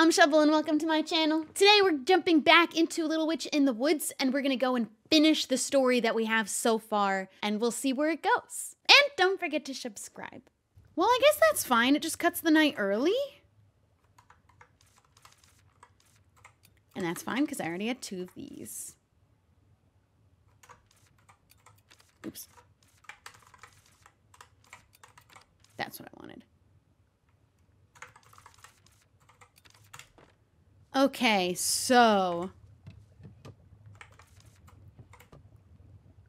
I'm Shubble and welcome to my channel. Today we're jumping back into Little Witch in the Woods and we're gonna go and finish the story that we have so far and we'll see where it goes. And don't forget to subscribe. Well, I guess that's fine. It just cuts the night early. And that's fine because I already had two of these. Oops. That's what I wanted. Okay, so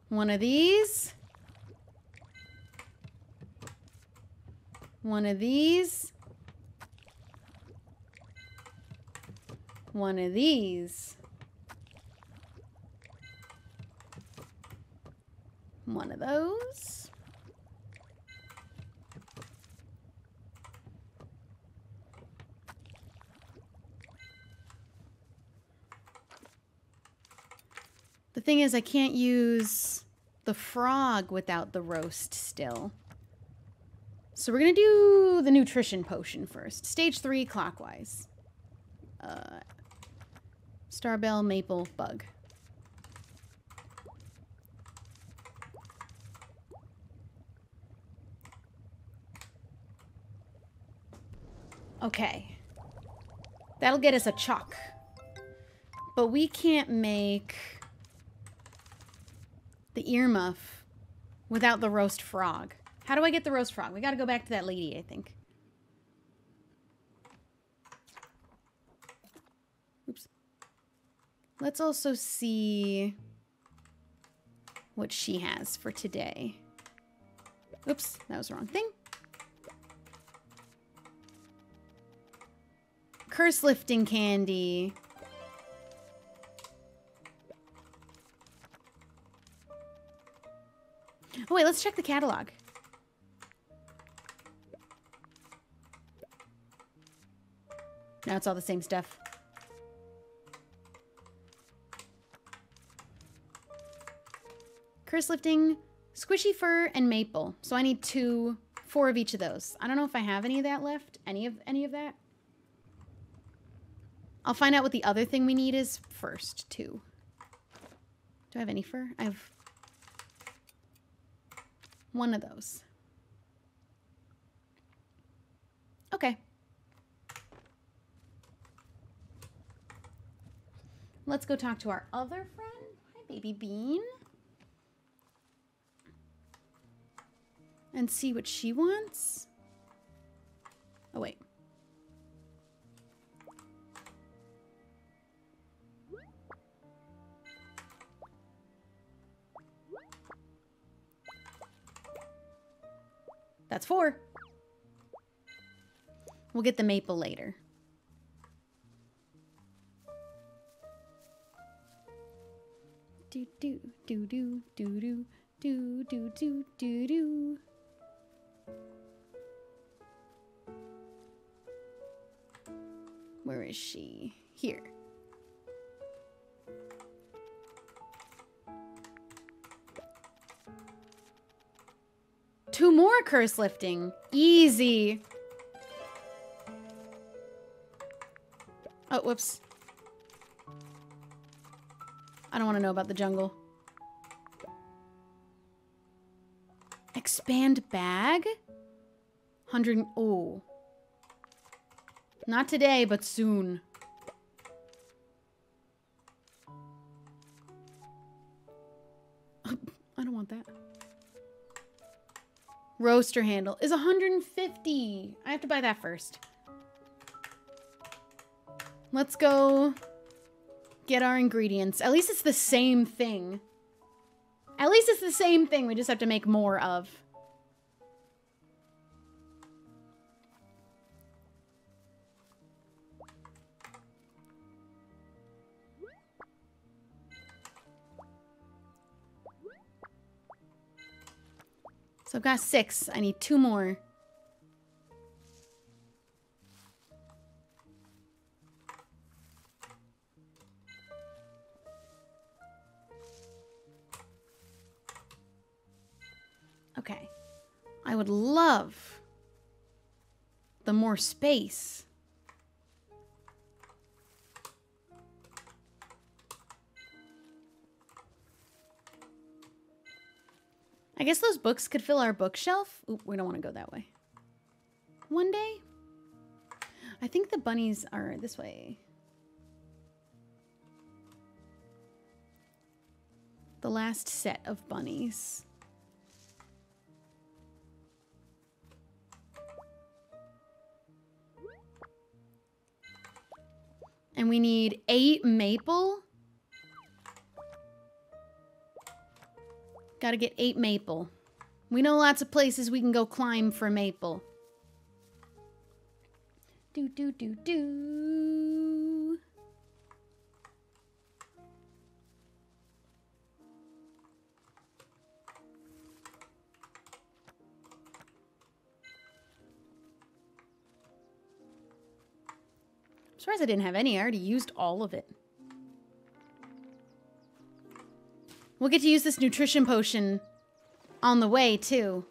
one of these, one of these, one of these, one of those. The thing is, I can't use the frog without the roast still. So we're going to do the nutrition potion first. Stage three, clockwise. Uh, Starbell, maple, bug. Okay. That'll get us a chalk. But we can't make the earmuff without the roast frog. How do I get the roast frog? We gotta go back to that lady, I think. Oops. Let's also see what she has for today. Oops, that was the wrong thing. Curse lifting candy. Oh, wait, let's check the catalog. Now it's all the same stuff. Curse lifting, squishy fur, and maple. So I need two, four of each of those. I don't know if I have any of that left. Any of any of that? I'll find out what the other thing we need is first, too. Do I have any fur? I have one of those. Okay. Let's go talk to our other friend. Hi, baby bean. And see what she wants. Oh, wait. That's four. We'll get the maple later. Do do do do do do do do do do. Where is she? Here. Two more curse lifting. Easy. Oh, whoops. I don't want to know about the jungle. Expand bag? 100. Oh. Not today, but soon. Roaster handle is 150. I have to buy that first. Let's go get our ingredients. At least it's the same thing. At least it's the same thing. We just have to make more of. I've got six. I need two more. Okay. I would love the more space. I guess those books could fill our bookshelf. Oop, we don't want to go that way. One day? I think the bunnies are this way. The last set of bunnies. And we need eight maple. Gotta get eight maple. We know lots of places we can go climb for maple. Do, do, do, do. I'm surprised I didn't have any. I already used all of it. We'll get to use this nutrition potion on the way, too.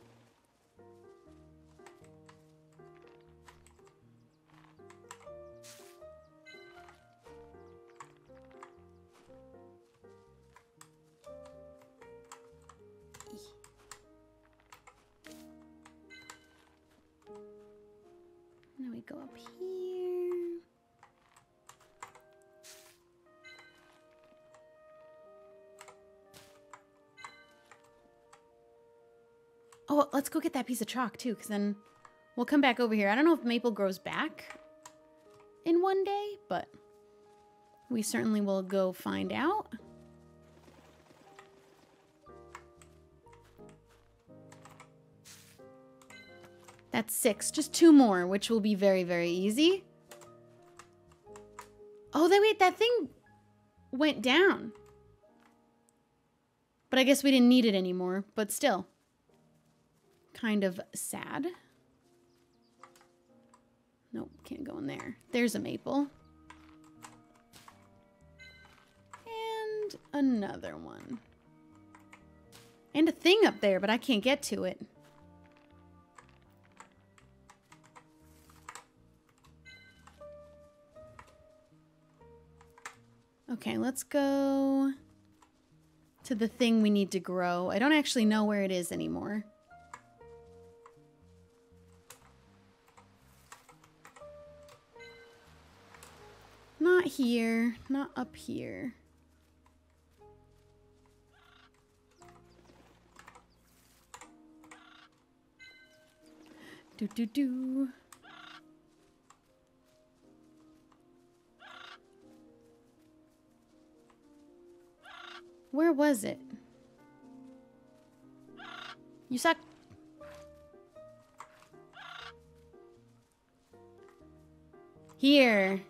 Piece of chalk too, because then we'll come back over here. I don't know if maple grows back in one day, but we certainly will go find out. That's six. Just two more, which will be very, very easy. Oh, then wait, that thing went down. But I guess we didn't need it anymore, but still. Kind of sad. Nope, can't go in there. There's a maple. And another one. And a thing up there, but I can't get to it. Okay, let's go to the thing we need to grow. I don't actually know where it is anymore. Not here, not up here. Do do do. Where was it? You suck. Here.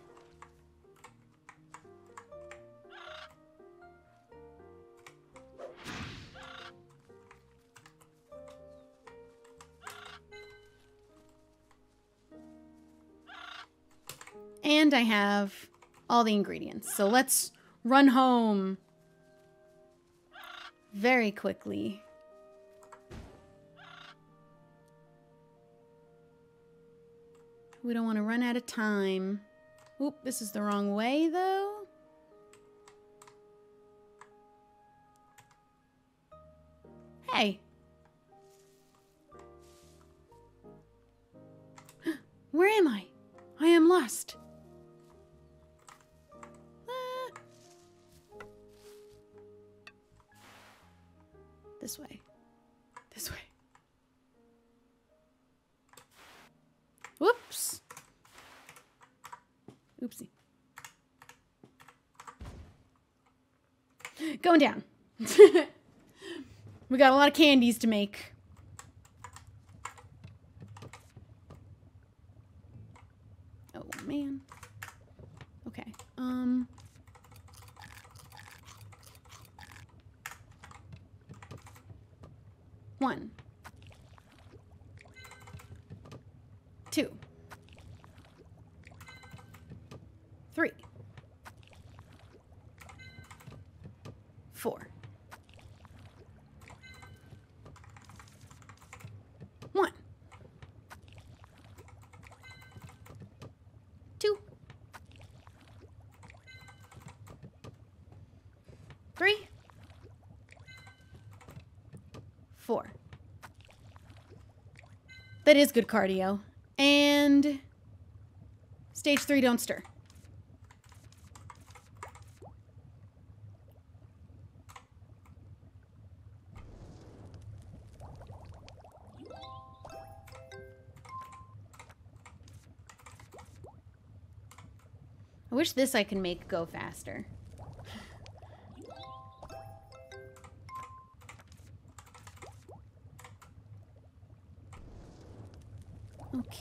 And I have all the ingredients. So let's run home very quickly. We don't want to run out of time. Oop, this is the wrong way, though. Hey. Where am I? I am lost. This way. This way. Whoops. Oopsie. Going down. we got a lot of candies to make. Oh, man. Okay. Um... One. Two. Three. Four. One. Two. Three. Four. That is good cardio. And stage three, don't stir. I wish this I can make go faster.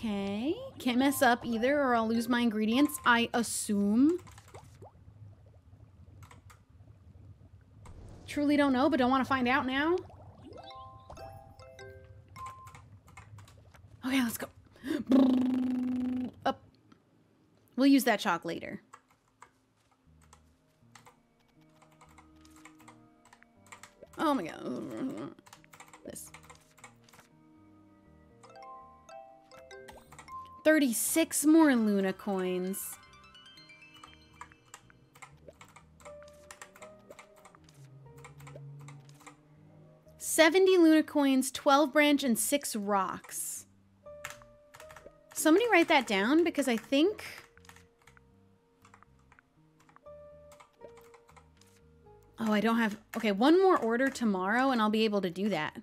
Okay. Can't mess up either or I'll lose my ingredients, I assume. Truly don't know, but don't want to find out now. Okay, let's go. Up. We'll use that chalk later. Oh my god. 36 more Luna coins. Seventy Luna coins, twelve branch, and six rocks. Somebody write that down because I think Oh, I don't have... Okay, one more order tomorrow and I'll be able to do that.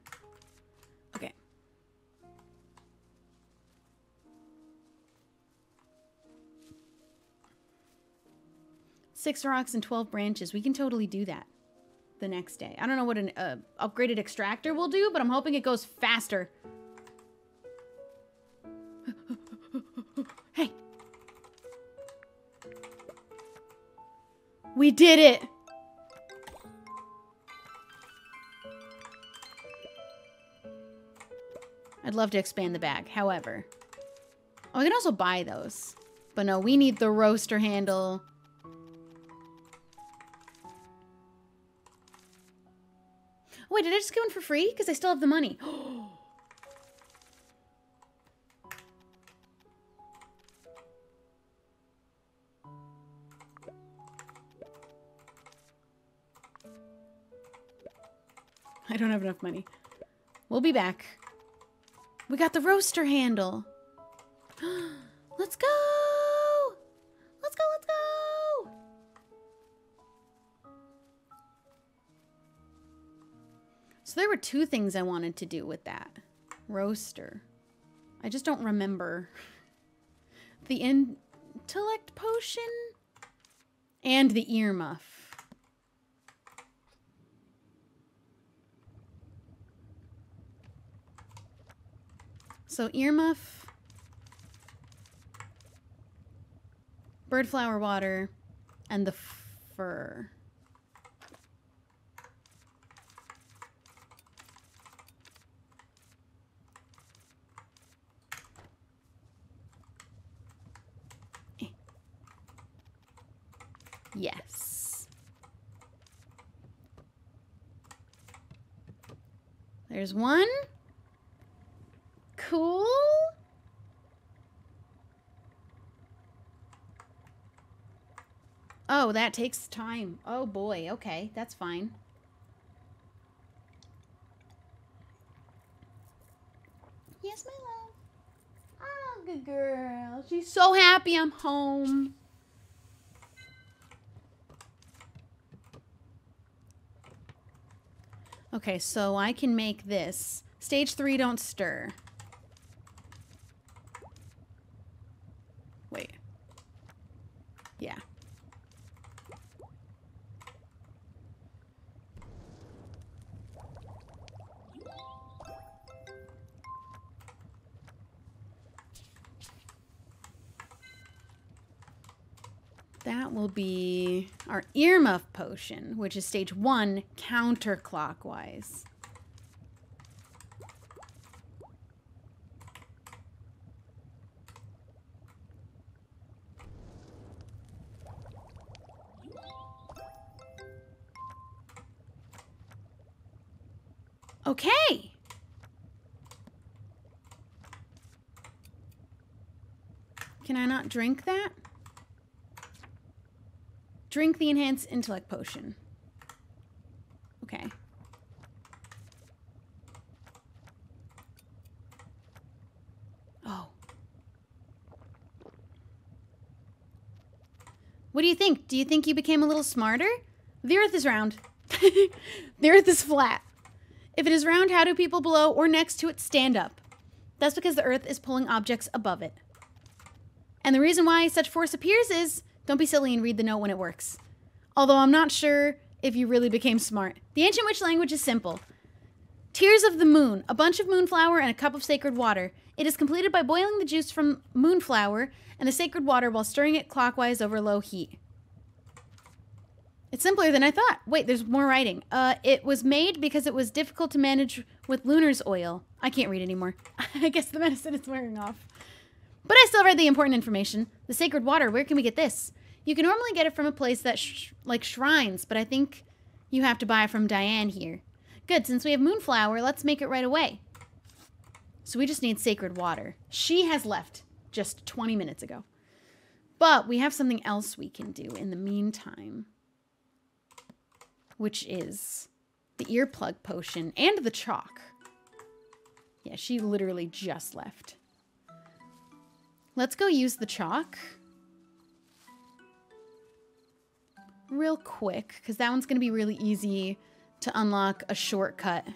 Six rocks and 12 branches. We can totally do that the next day. I don't know what an uh, upgraded extractor will do, but I'm hoping it goes faster. hey. We did it! I'd love to expand the bag. However, oh, I can also buy those. But no, we need the roaster handle. Wait, did I just get one for free? Because I still have the money. I don't have enough money. We'll be back. We got the roaster handle. let's go! There were two things I wanted to do with that. Roaster. I just don't remember. The intellect potion and the earmuff. So earmuff, birdflower water, and the fur. Yes. There's one cool. Oh, that takes time. Oh boy, okay, that's fine. Yes, my love. Oh, good girl. She's so happy I'm home. Okay, so I can make this. Stage three, don't stir. Wait. Yeah. Will be our earmuff potion, which is stage one counterclockwise. Okay. Can I not drink that? Drink the enhanced intellect potion. Okay. Oh. What do you think? Do you think you became a little smarter? The earth is round. the earth is flat. If it is round, how do people below or next to it stand up? That's because the earth is pulling objects above it. And the reason why such force appears is don't be silly and read the note when it works. Although I'm not sure if you really became smart. The ancient witch language is simple. Tears of the moon, a bunch of moonflower and a cup of sacred water. It is completed by boiling the juice from moonflower and the sacred water while stirring it clockwise over low heat. It's simpler than I thought. Wait, there's more writing. Uh, it was made because it was difficult to manage with Lunar's oil. I can't read anymore. I guess the medicine is wearing off. But I still read the important information. The sacred water, where can we get this? You can normally get it from a place that, sh like shrines, but I think you have to buy it from Diane here. Good, since we have Moonflower, let's make it right away. So we just need sacred water. She has left just 20 minutes ago. But we have something else we can do in the meantime which is the earplug potion and the chalk. Yeah, she literally just left. Let's go use the chalk. Real quick, because that one's going to be really easy to unlock a shortcut.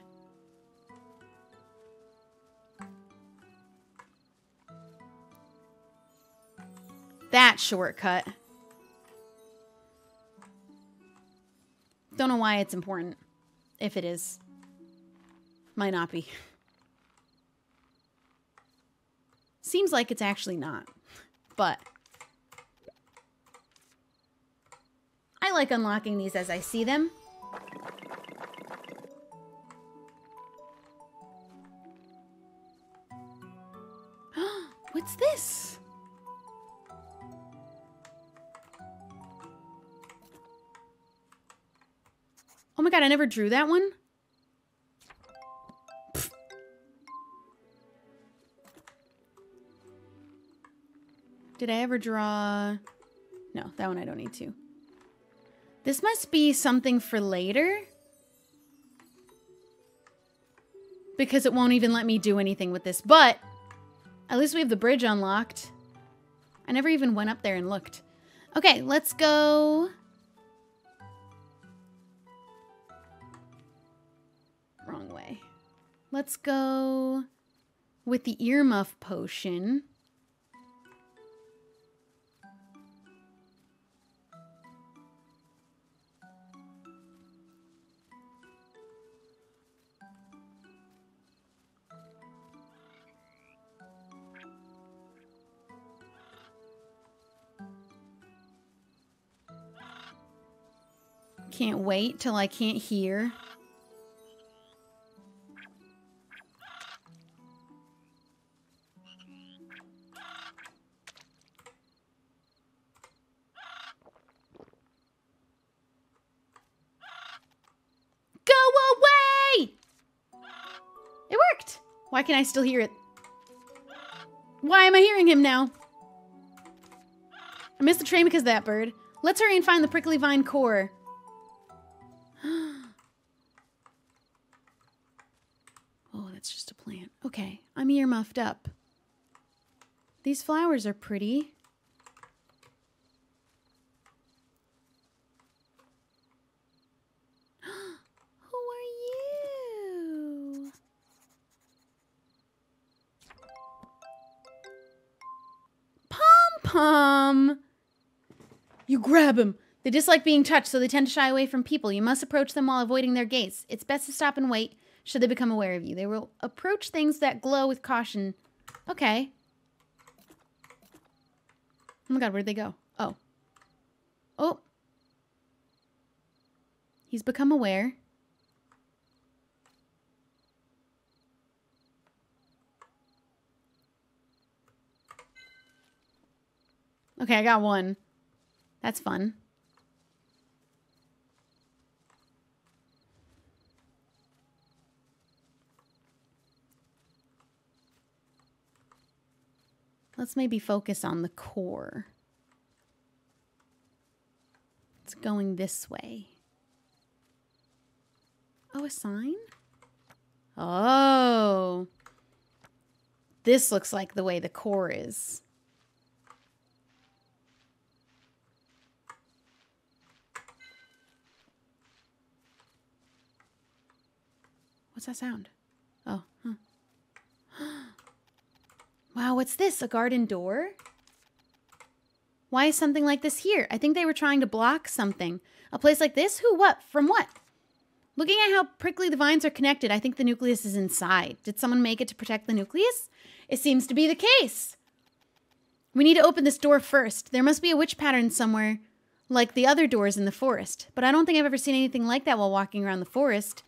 That shortcut. Don't know why it's important. If it is. Might not be. Seems like it's actually not. But. I like unlocking these as I see them. What's this? Oh my god, I never drew that one? Did I ever draw... No, that one I don't need to. This must be something for later. Because it won't even let me do anything with this. But, at least we have the bridge unlocked. I never even went up there and looked. Okay, let's go... wrong way. Let's go with the earmuff potion. Can't wait till I can't hear. Go away It worked. Why can I still hear it? Why am I hearing him now? I missed the train because that bird. Let's hurry and find the prickly vine core. Ear muffed up. These flowers are pretty. Um, you Pom Pom? You grab him. They dislike being touched, so they tend to shy away from people. You must approach them while avoiding their gaze. It's best to stop and wait should they become aware of you. They will approach things that glow with caution. Okay. Oh my god, where'd they go? Oh. Oh. He's become aware. Okay, I got one. That's fun. Let's maybe focus on the core. It's going this way. Oh, a sign? Oh. This looks like the way the core is. What's that sound? Oh, huh. wow, what's this? A garden door? Why is something like this here? I think they were trying to block something. A place like this? Who? What? From what? Looking at how prickly the vines are connected, I think the nucleus is inside. Did someone make it to protect the nucleus? It seems to be the case. We need to open this door first. There must be a witch pattern somewhere, like the other doors in the forest. But I don't think I've ever seen anything like that while walking around the forest.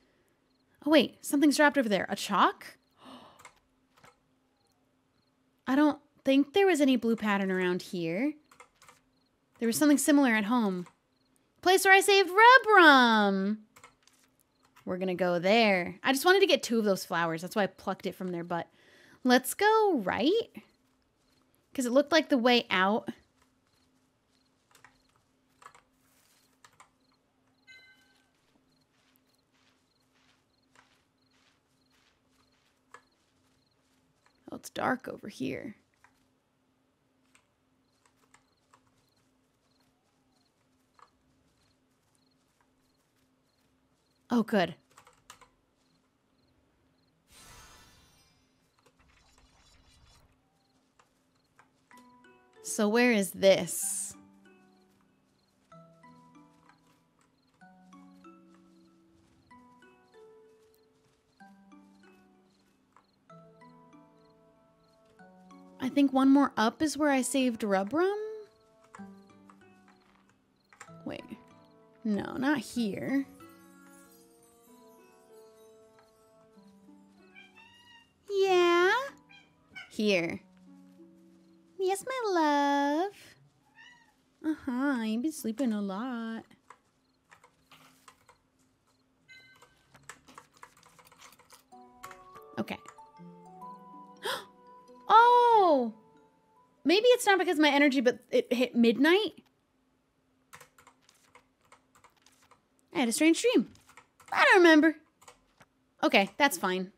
Oh, wait. Something's dropped over there. A chalk? I don't think there was any blue pattern around here. There was something similar at home. Place where I saved Rubrum. We're going to go there. I just wanted to get two of those flowers. That's why I plucked it from their butt. Let's go right. Because it looked like the way out. It's dark over here. Oh, good. So where is this? Think one more up is where I saved Rubrum? Wait. No, not here. Yeah? Here. Yes, my love. Uh-huh, you've been sleeping a lot. Oh! Maybe it's not because my energy, but it hit midnight? I had a strange dream. I don't remember. Okay, that's fine.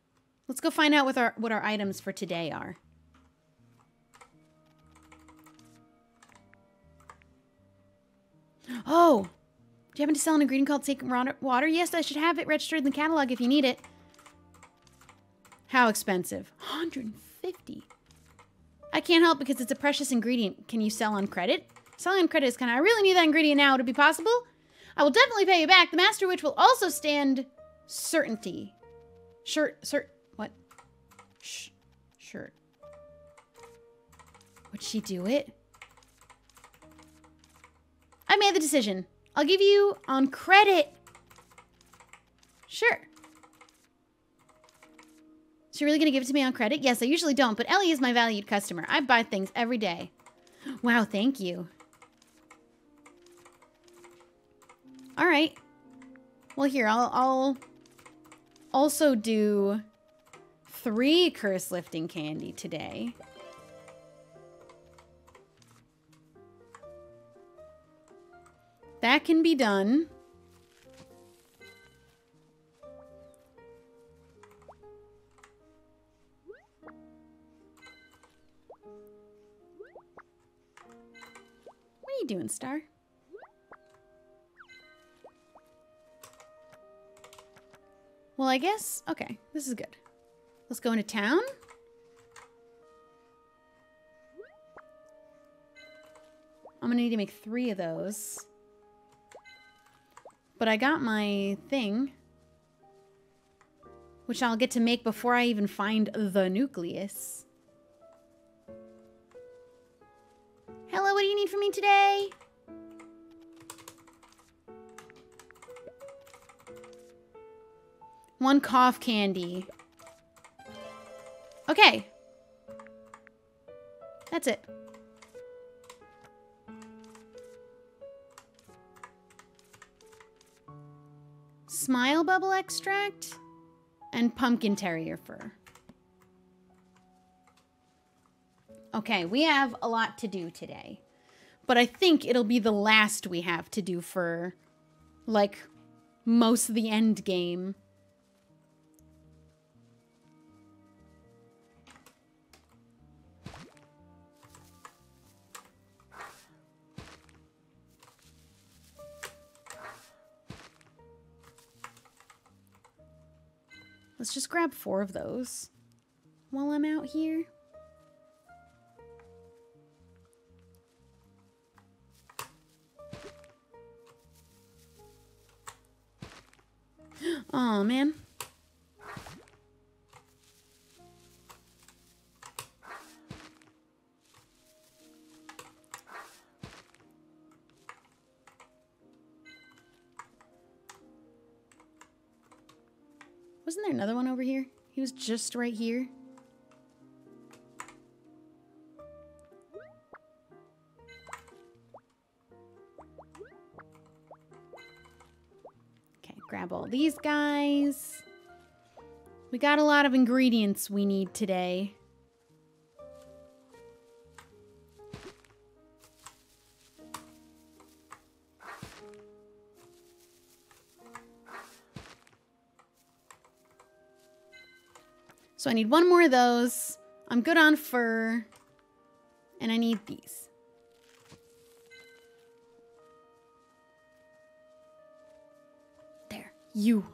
Let's go find out what our what our items for today are. Oh, do you happen to sell an ingredient called Sacred Water? Yes, I should have it registered in the catalog if you need it. How expensive? 150 I can't help because it's a precious ingredient. Can you sell on credit? Selling on credit is kind of, I really need that ingredient now to be possible. I will definitely pay you back. The Master Witch will also stand certainty. Shirt, cert, what? Shh. Shirt. Would she do it? I made the decision. I'll give you on credit. Sure. Is she really going to give it to me on credit? Yes, I usually don't, but Ellie is my valued customer. I buy things every day. Wow, thank you. All right. Well, here, I'll, I'll also do three curse lifting candy today. That can be done. You doing, Star? Well, I guess... Okay, this is good. Let's go into town. I'm gonna need to make three of those. But I got my thing. Which I'll get to make before I even find the nucleus. Hello, what do you need from me today? One cough candy. Okay. That's it. Smile bubble extract and pumpkin terrier fur. Okay, we have a lot to do today. But I think it'll be the last we have to do for, like, most of the end game. Let's just grab four of those while I'm out here. Oh man. Wasn't there another one over here? He was just right here. Grab all these guys. We got a lot of ingredients we need today. So I need one more of those. I'm good on fur. And I need these. You.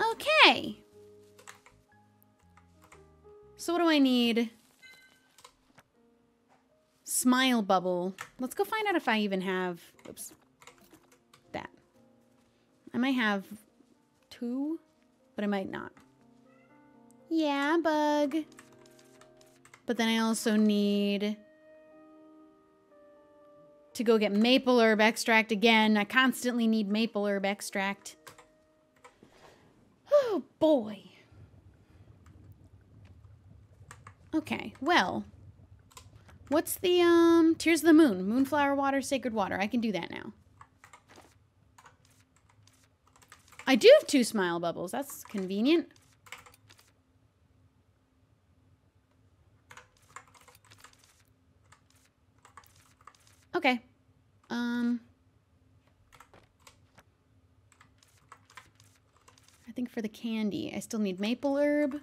Okay. So what do I need? Smile bubble. Let's go find out if I even have... Oops. I might have two, but I might not. Yeah, bug. But then I also need to go get maple herb extract again. I constantly need maple herb extract. Oh, boy. Okay, well. What's the, um, Tears of the Moon? Moonflower water, sacred water. I can do that now. I do have two smile bubbles. That's convenient. Okay. Um... I think for the candy, I still need maple herb.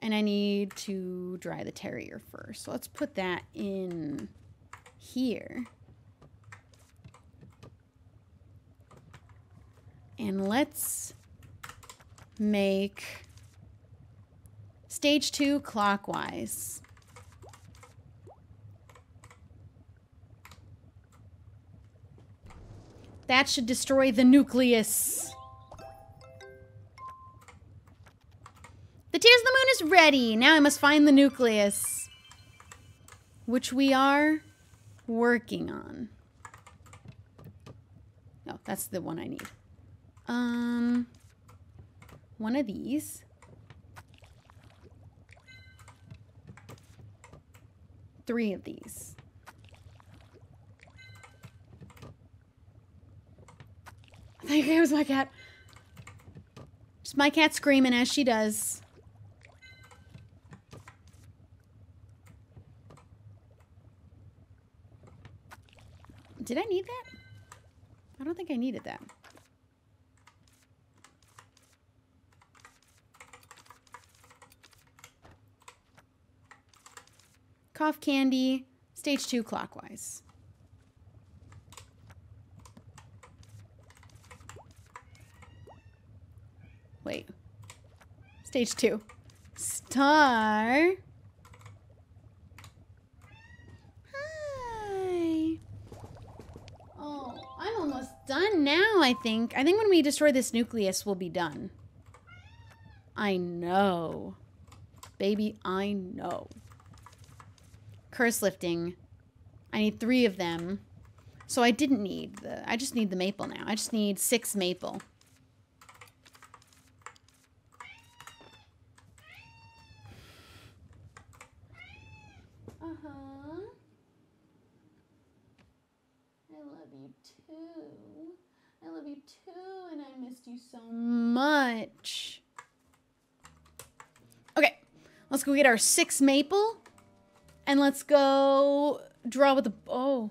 And I need to dry the terrier first. So let's put that in here. And let's make stage two clockwise. That should destroy the nucleus. The Tears of the Moon is ready. Now I must find the nucleus. Which we are working on. No, that's the one I need. Um, one of these. Three of these. I think it was my cat. Just my cat screaming as she does. Did I need that? I don't think I needed that. Cough candy, stage two clockwise. Wait. Stage two. Star. Hi. Oh, I'm almost done now, I think. I think when we destroy this nucleus, we'll be done. I know. Baby, I know. Curse lifting. I need three of them. So I didn't need the... I just need the maple now. I just need six maple. Uh-huh. I love you too. I love you too, and I missed you so much. Okay, let's go get our six maple. And let's go draw with the... Oh.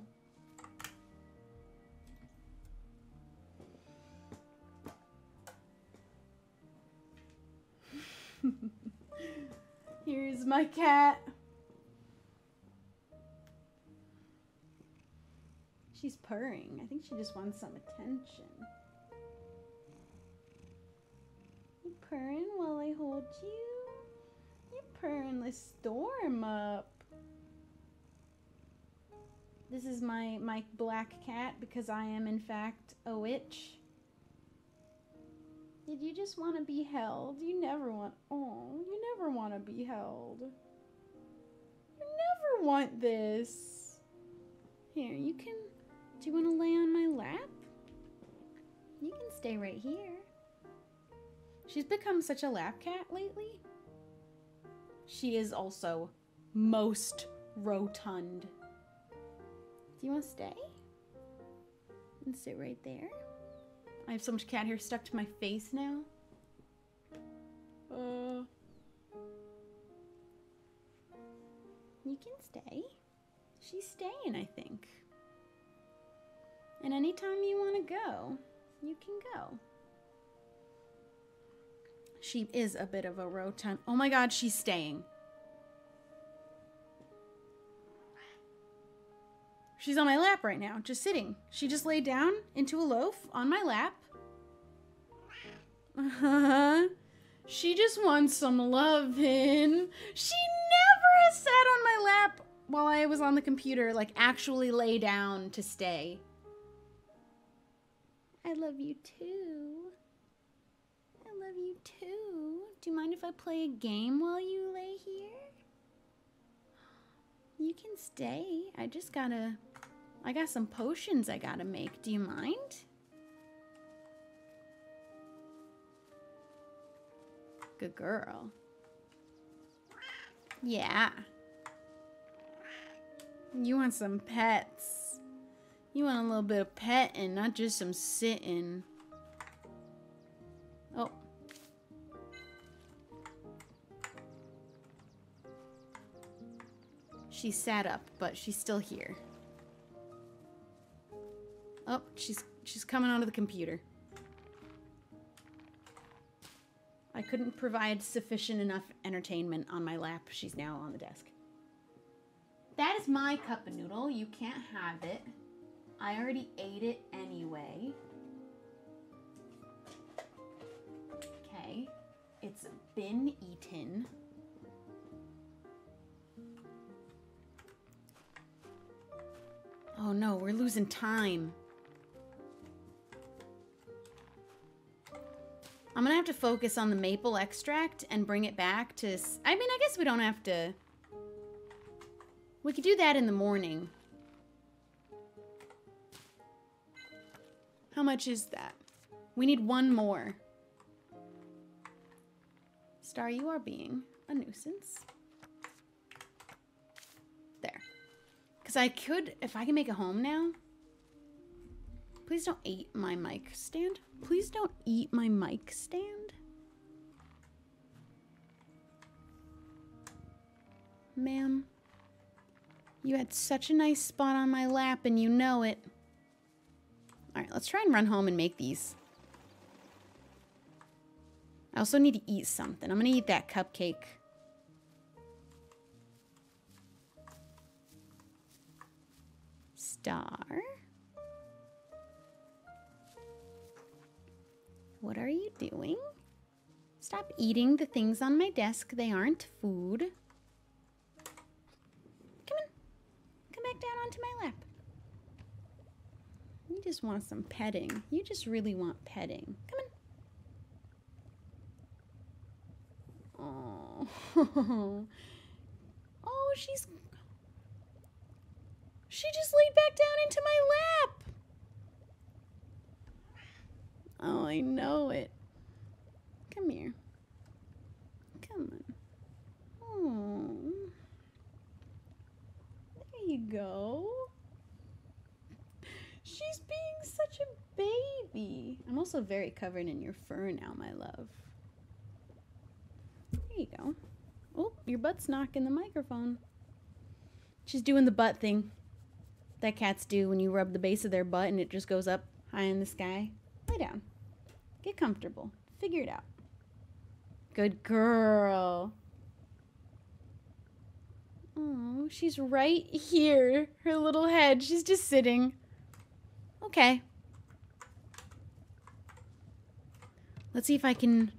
Here's my cat. She's purring. I think she just wants some attention. You purring while I hold you? You purring the storm up. This is my, my black cat because I am in fact a witch. Did you just want to be held? You never want, oh, you never want to be held. You never want this. Here, you can, do you want to lay on my lap? You can stay right here. She's become such a lap cat lately. She is also most rotund. Do you want to stay? And sit right there. I have so much cat hair stuck to my face now. Uh. You can stay. She's staying, I think. And anytime you want to go, you can go. She is a bit of a rotund. Oh my god, she's staying. She's on my lap right now, just sitting. She just laid down into a loaf on my lap. Uh-huh. She just wants some loving. She never has sat on my lap while I was on the computer, like actually lay down to stay. I love you too. I love you too. Do you mind if I play a game while you lay here? You can stay. I just gotta... I got some potions I gotta make. Do you mind? Good girl. Yeah. You want some pets. You want a little bit of petting, not just some sitting. Oh. She sat up, but she's still here. Oh, she's she's coming onto the computer. I couldn't provide sufficient enough entertainment on my lap. She's now on the desk. That is my cup of noodle. You can't have it. I already ate it anyway. Okay. It's been eaten. Oh no, we're losing time. I'm gonna have to focus on the maple extract and bring it back to... I mean, I guess we don't have to... We could do that in the morning. How much is that? We need one more. Star, you are being a nuisance. There. Because I could, if I can make a home now, Please don't eat my mic stand. Please don't eat my mic stand. Ma'am, you had such a nice spot on my lap and you know it. Alright, let's try and run home and make these. I also need to eat something. I'm going to eat that cupcake. Star. What are you doing? Stop eating the things on my desk. They aren't food. Come on. Come back down onto my lap. You just want some petting. You just really want petting. Come on. Oh. Oh, she's... She just laid back down into my lap. Oh, I know it. Come here. Come on. Oh. There you go. She's being such a baby. I'm also very covered in your fur now, my love. There you go. Oh, your butt's knocking the microphone. She's doing the butt thing that cats do when you rub the base of their butt and it just goes up high in the sky. Lay down. Get comfortable. Figure it out. Good girl. Oh, she's right here. Her little head. She's just sitting. Okay. Let's see if I can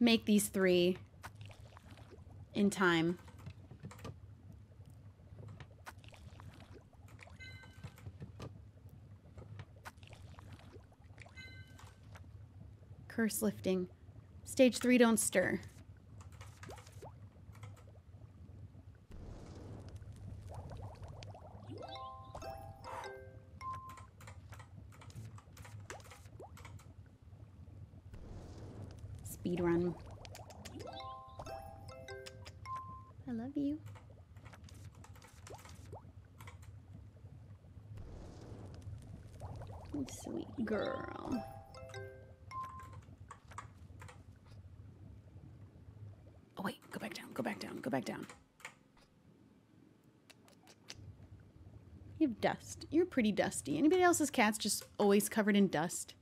make these three in time. Curse lifting. Stage three, don't stir. Pretty dusty. Anybody else's cat's just always covered in dust?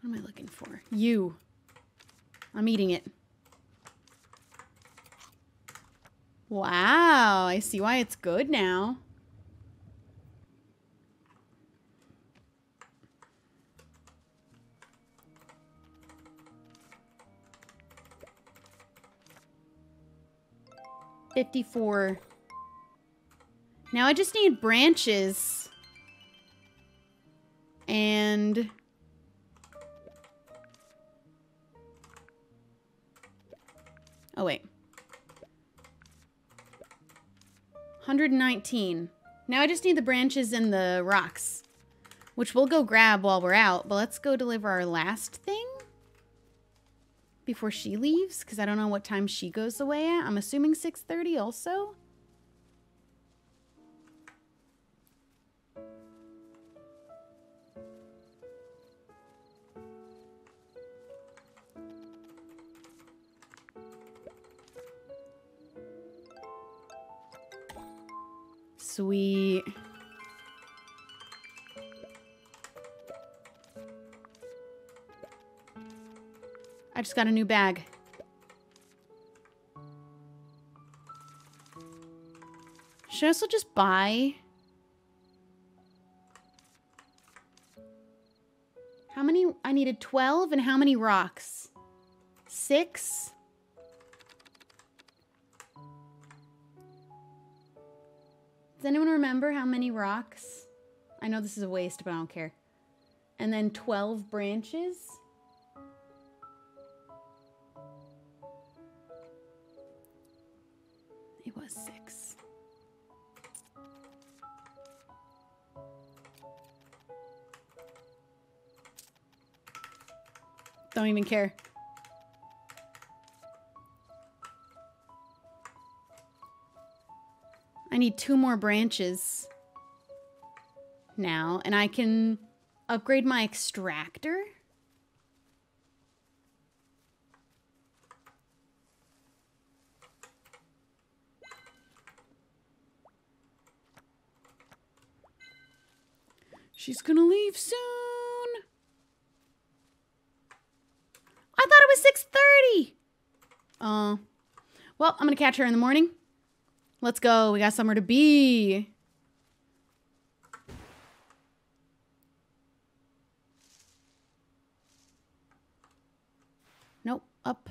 What am I looking for? You. I'm eating it. Wow, I see why it's good now. Fifty-four. Now I just need branches. And... Oh, wait. 119. Now I just need the branches and the rocks, which we'll go grab while we're out. But let's go deliver our last thing before she leaves, because I don't know what time she goes away at. I'm assuming 6.30 also. Sweet. I just got a new bag. Should I also just buy... How many? I needed 12 and how many rocks? Six? Does anyone remember how many rocks? I know this is a waste, but I don't care. And then 12 branches. It was six. Don't even care. I need two more branches now, and I can upgrade my extractor. She's gonna leave soon. I thought it was 6.30. Uh, well, I'm gonna catch her in the morning. Let's go. We got somewhere to be. Nope. Up.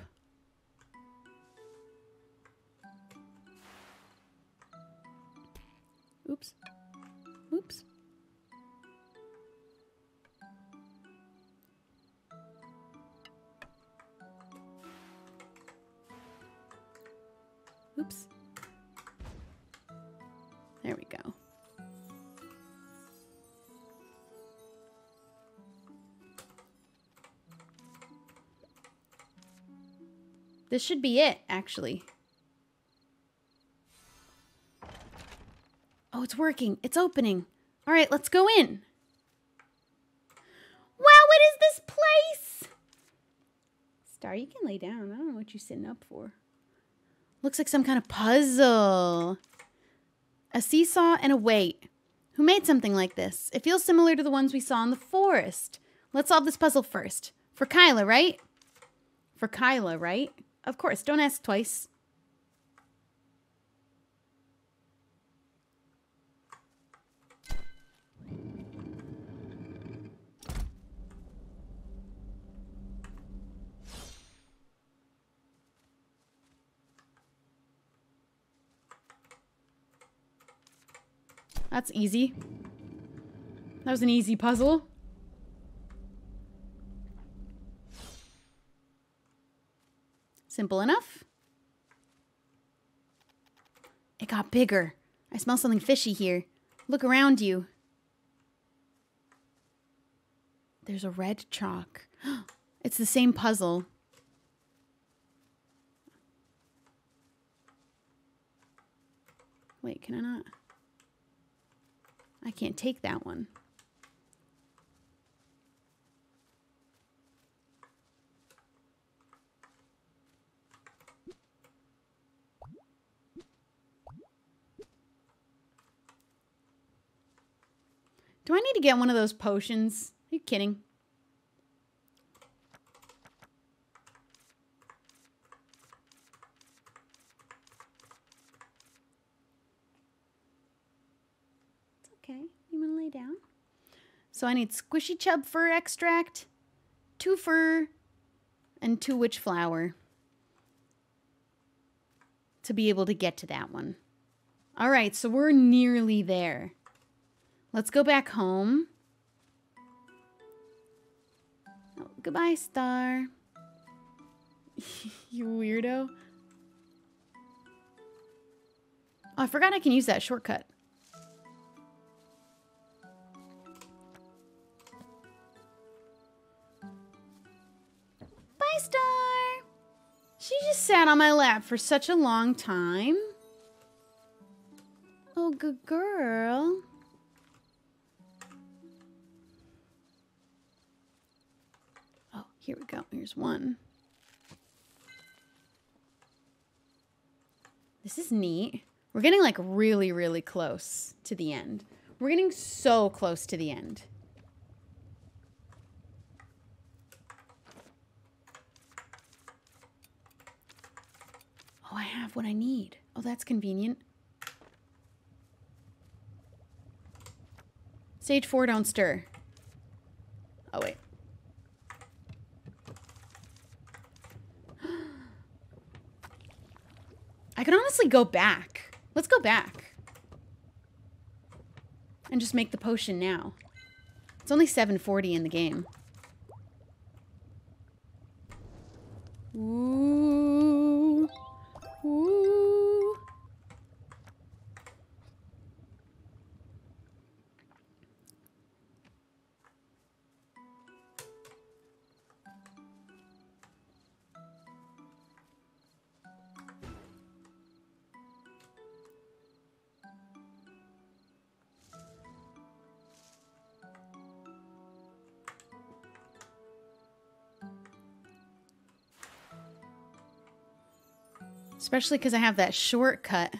There we go. This should be it, actually. Oh, it's working. It's opening. All right, let's go in. Wow, what is this place? Star, you can lay down. I don't know what you're sitting up for. Looks like some kind of puzzle. A seesaw and a weight. Who made something like this? It feels similar to the ones we saw in the forest. Let's solve this puzzle first. For Kyla, right? For Kyla, right? Of course, don't ask twice. That's easy. That was an easy puzzle. Simple enough. It got bigger. I smell something fishy here. Look around you. There's a red chalk. It's the same puzzle. Wait, can I not? I can't take that one. Do I need to get one of those potions? Are you kidding? It's okay. Down? So I need squishy chub fur extract, two fur, and two witch flower to be able to get to that one. All right, so we're nearly there. Let's go back home. Oh, goodbye, Star. you weirdo. Oh, I forgot I can use that shortcut. Bye, Star. She just sat on my lap for such a long time. Oh, good girl. Oh, here we go. Here's one. This is neat. We're getting like really, really close to the end. We're getting so close to the end. Have what I need. Oh, that's convenient. Stage four, don't stir. Oh, wait. I could honestly go back. Let's go back. And just make the potion now. It's only 740 in the game. Ooh. Especially because I have that shortcut.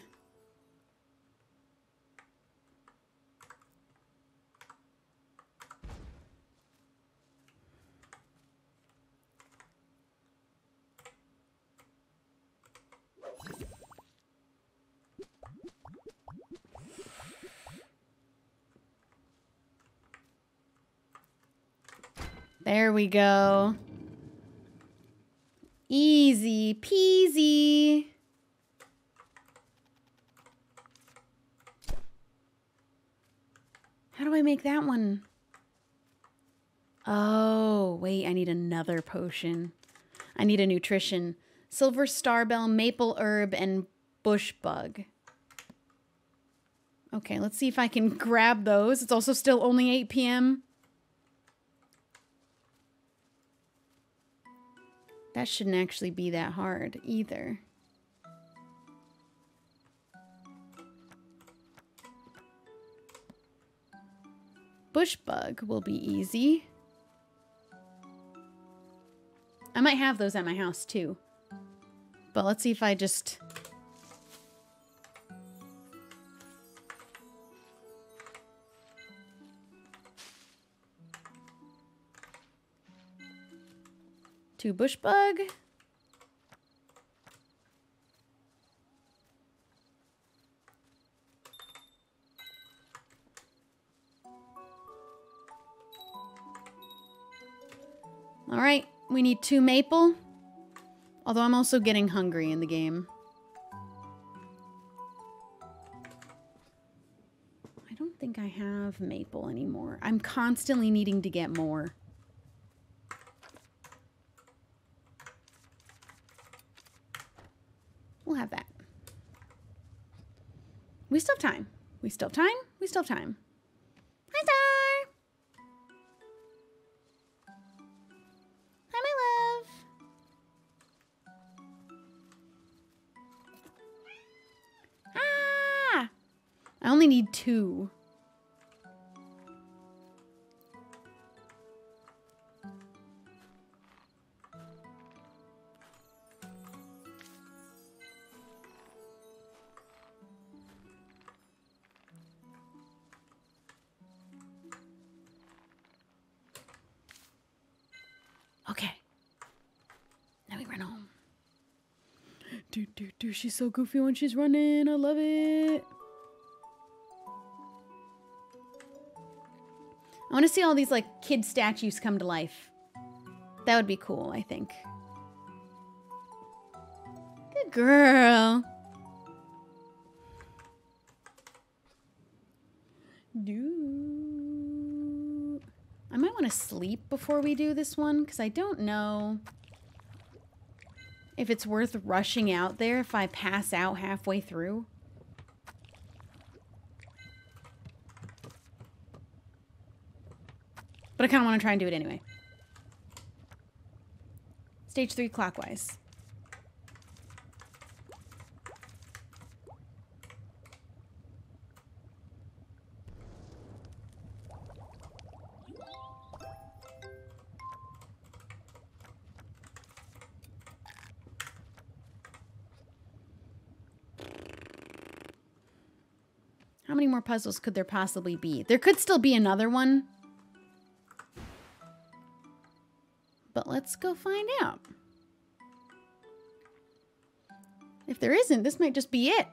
There we go. Easy peasy. Do I make that one? Oh, wait, I need another potion. I need a nutrition. Silver starbell, maple herb, and bush bug. Okay, let's see if I can grab those. It's also still only 8 p.m. That shouldn't actually be that hard either. Bush bug will be easy. I might have those at my house too. But let's see if I just... Two bush bug. All right, we need two maple. Although I'm also getting hungry in the game. I don't think I have maple anymore. I'm constantly needing to get more. We'll have that. We still have time. We still have time. We still have time. Hi, Star. Only need two. Okay. Now we run home. Do do do. She's so goofy when she's running. I love it. Want to see all these like kid statues come to life. That would be cool, I think. Good girl. Do. I might want to sleep before we do this one because I don't know if it's worth rushing out there if I pass out halfway through. But I kind of want to try and do it anyway. Stage three clockwise. How many more puzzles could there possibly be? There could still be another one. Let's go find out. If there isn't, this might just be it.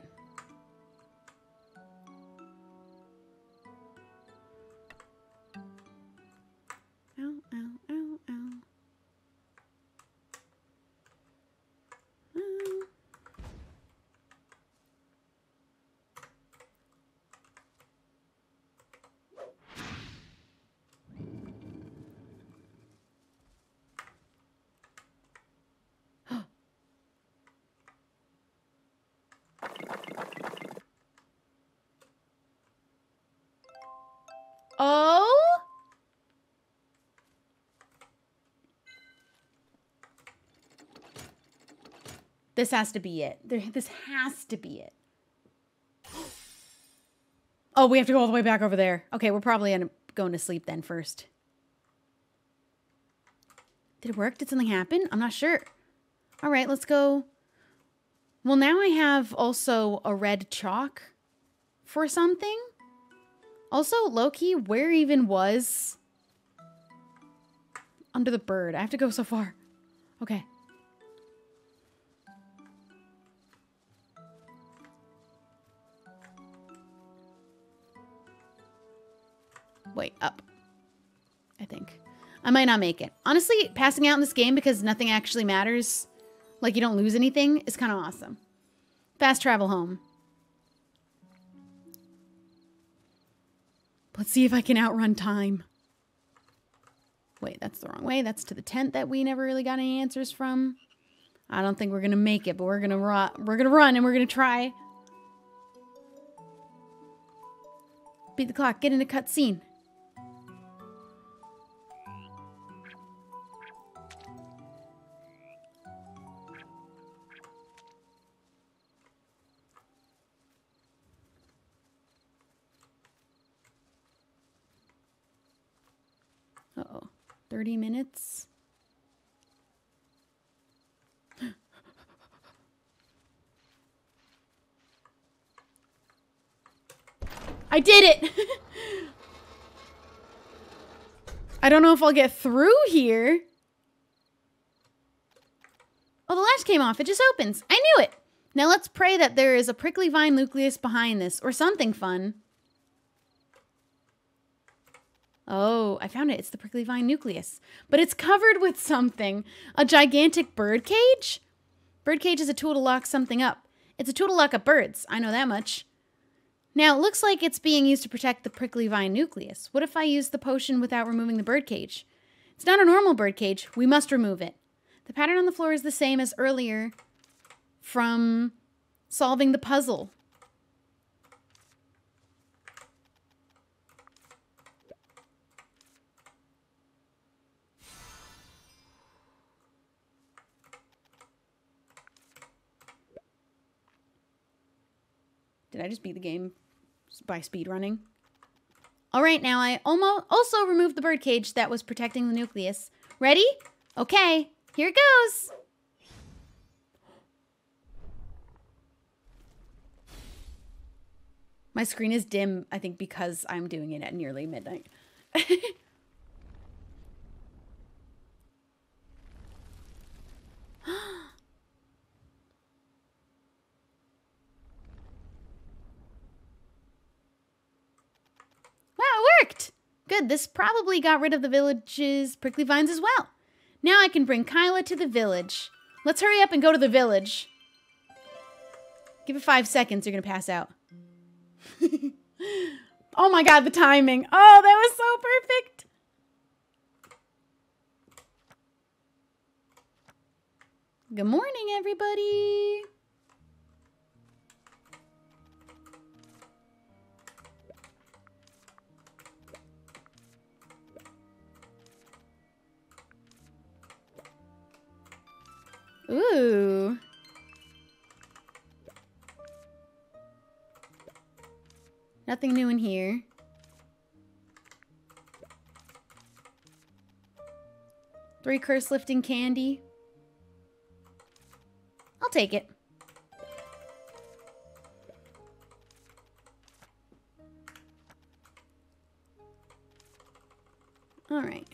This has to be it. There, this has to be it. Oh, we have to go all the way back over there. Okay, we're probably end up going to sleep then first. Did it work? Did something happen? I'm not sure. All right, let's go. Well, now I have also a red chalk for something. Also, Loki, where even was under the bird? I have to go so far. Okay. Wait, up. I think. I might not make it. Honestly, passing out in this game because nothing actually matters, like you don't lose anything, is kind of awesome. Fast travel home. Let's see if I can outrun time. Wait, that's the wrong way. That's to the tent that we never really got any answers from. I don't think we're gonna make it, but we're gonna run. We're gonna run and we're gonna try. Beat the clock. Get in a cutscene. 30 minutes? I did it! I don't know if I'll get through here. Oh, the latch came off. It just opens. I knew it. Now let's pray that there is a prickly vine nucleus behind this or something fun. Oh, I found it. It's the prickly vine nucleus. But it's covered with something. A gigantic bird cage? Bird cage is a tool to lock something up. It's a tool to lock up birds. I know that much. Now, it looks like it's being used to protect the prickly vine nucleus. What if I use the potion without removing the bird cage? It's not a normal bird cage. We must remove it. The pattern on the floor is the same as earlier from solving the puzzle. Did I just beat the game by speed running? All right, now I almost also removed the birdcage that was protecting the nucleus. Ready? Okay, here it goes. My screen is dim, I think, because I'm doing it at nearly midnight. worked! Good, this probably got rid of the village's prickly vines as well. Now I can bring Kyla to the village. Let's hurry up and go to the village. Give it five seconds, you're gonna pass out. oh my god, the timing. Oh, that was so perfect. Good morning, everybody. Ooh. Nothing new in here. Three curse lifting candy. I'll take it. All right.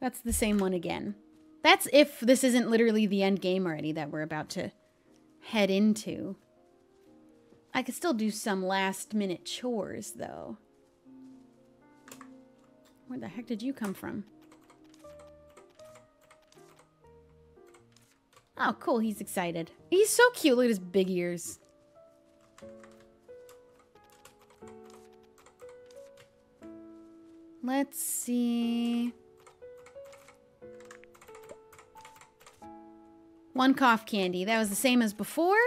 That's the same one again. That's if this isn't literally the end game already that we're about to head into. I could still do some last minute chores though. Where the heck did you come from? Oh, cool. He's excited. He's so cute. Look at his big ears. Let's see. One cough candy. That was the same as before.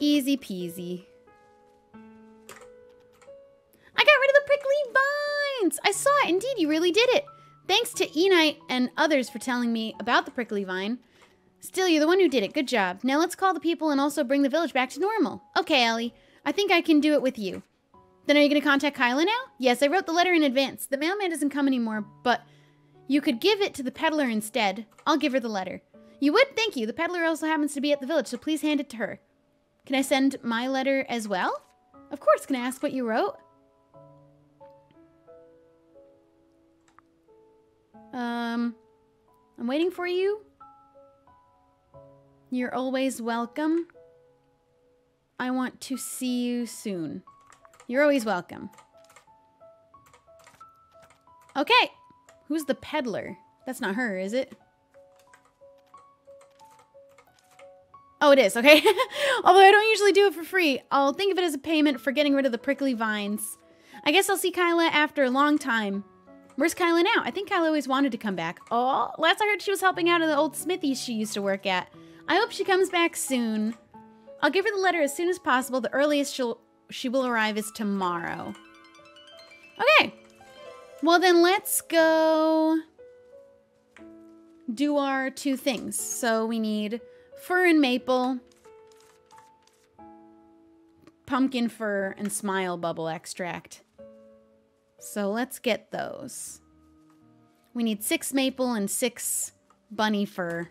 Easy peasy. I got rid of the prickly vines! I saw it. Indeed, you really did it. Thanks to Enite and others for telling me about the prickly vine. Still, you're the one who did it. Good job. Now let's call the people and also bring the village back to normal. Okay, Ellie. I think I can do it with you. Then are you going to contact Kyla now? Yes, I wrote the letter in advance. The mailman doesn't come anymore, but you could give it to the peddler instead. I'll give her the letter. You would? Thank you. The peddler also happens to be at the village, so please hand it to her. Can I send my letter as well? Of course. Can I ask what you wrote? Um, I'm waiting for you. You're always welcome. I want to see you soon. You're always welcome. Okay. Who's the peddler? That's not her, is it? Oh, it is. Okay. Although I don't usually do it for free. I'll think of it as a payment for getting rid of the prickly vines. I guess I'll see Kyla after a long time. Where's Kyla now? I think Kyla always wanted to come back. Oh, last I heard she was helping out at the old smithy she used to work at. I hope she comes back soon. I'll give her the letter as soon as possible. The earliest she'll she will arrive is tomorrow. Okay. Well, then let's go do our two things. So we need fur and maple, pumpkin fur, and smile bubble extract. So let's get those. We need six maple and six bunny fur.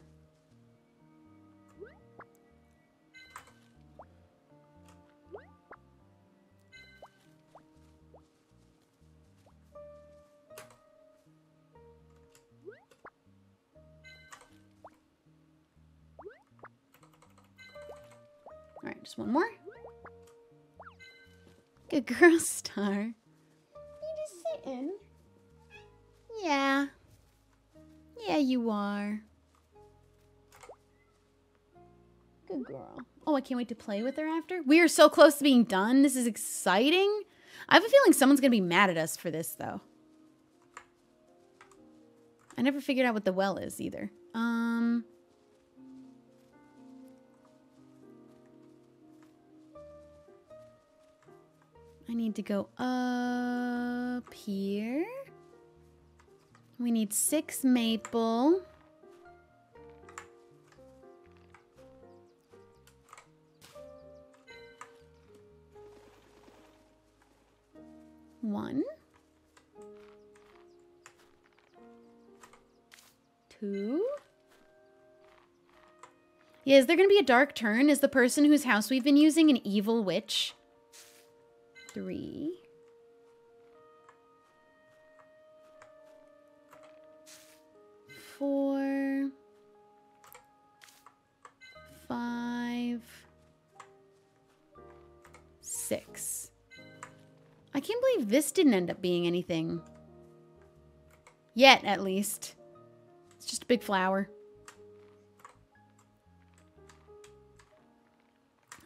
Just one more. Good girl, Star. You just sitting? Yeah. Yeah, you are. Good girl. Oh, I can't wait to play with her after. We are so close to being done. This is exciting. I have a feeling someone's going to be mad at us for this, though. I never figured out what the well is, either. Um... I need to go up here. We need six maple. One. Two. Yeah, is there going to be a dark turn? Is the person whose house we've been using an evil witch? Three. Four. Five. Six. I can't believe this didn't end up being anything. Yet, at least. It's just a big flower.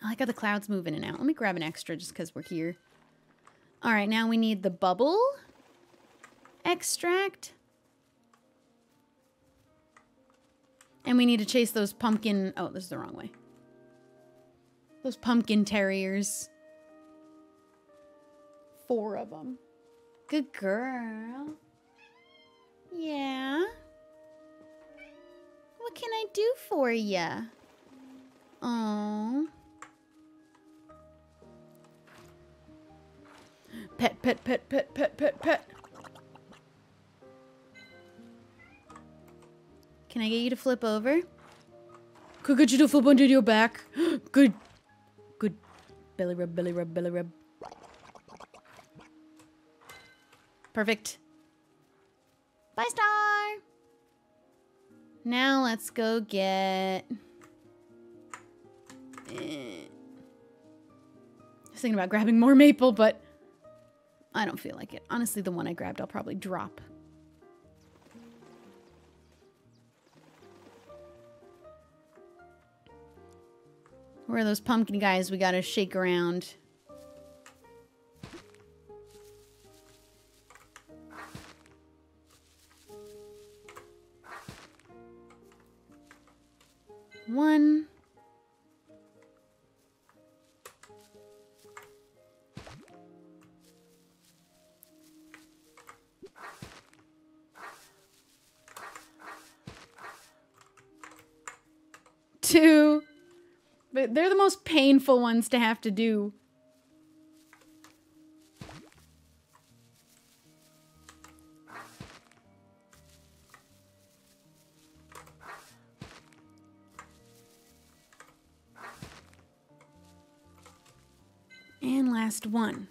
I like how the clouds move in and out. Let me grab an extra just because we're here. All right, now we need the bubble extract. And we need to chase those pumpkin... Oh, this is the wrong way. Those pumpkin terriers. Four of them. Good girl. Yeah? What can I do for you? Oh. Pet, pet, pet, pet, pet, pet, pet. Can I get you to flip over? Could get you to flip onto your back. Good. Good. Belly rub, belly rub, belly rub. Perfect. Bye, Star! Now let's go get... Eh. I was thinking about grabbing more maple, but I don't feel like it. Honestly, the one I grabbed I'll probably drop. Where are those pumpkin guys we gotta shake around? One. But they're the most painful ones to have to do. And last one.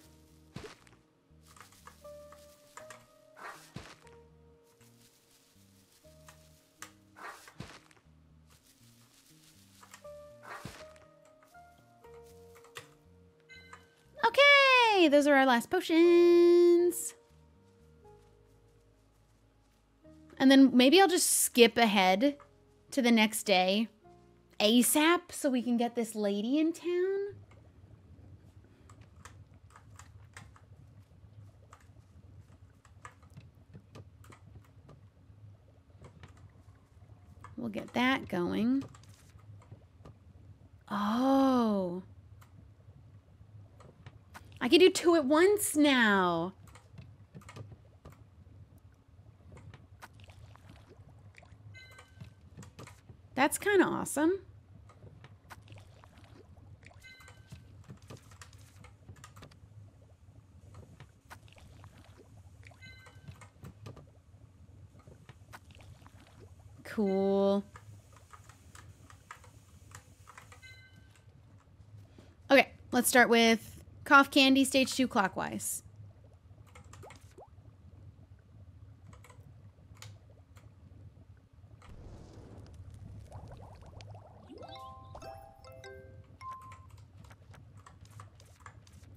Okay, those are our last potions. And then maybe I'll just skip ahead to the next day ASAP so we can get this lady in town. We'll get that going. Oh. I can do two at once now. That's kind of awesome. Cool. Okay, let's start with cough candy, stage two clockwise.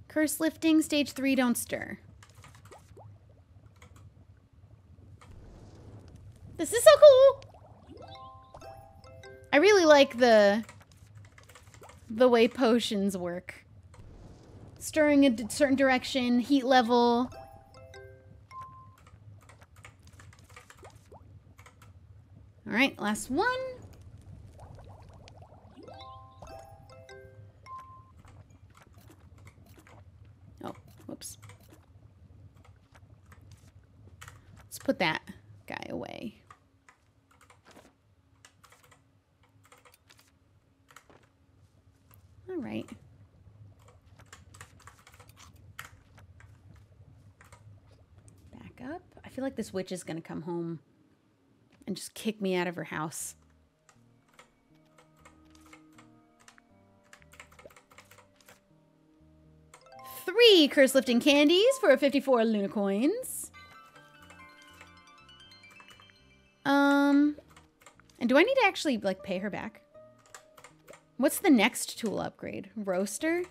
Curse lifting, stage three, don't stir. This is so cool. I really like the the way potions work. Stirring a certain direction, heat level. All right, last one. Oh, whoops. Let's put that guy away. All right. Back up. I feel like this witch is going to come home and just kick me out of her house. Three curse lifting candies for 54 Luna coins. Um, and do I need to actually like pay her back? What's the next tool upgrade? Roaster?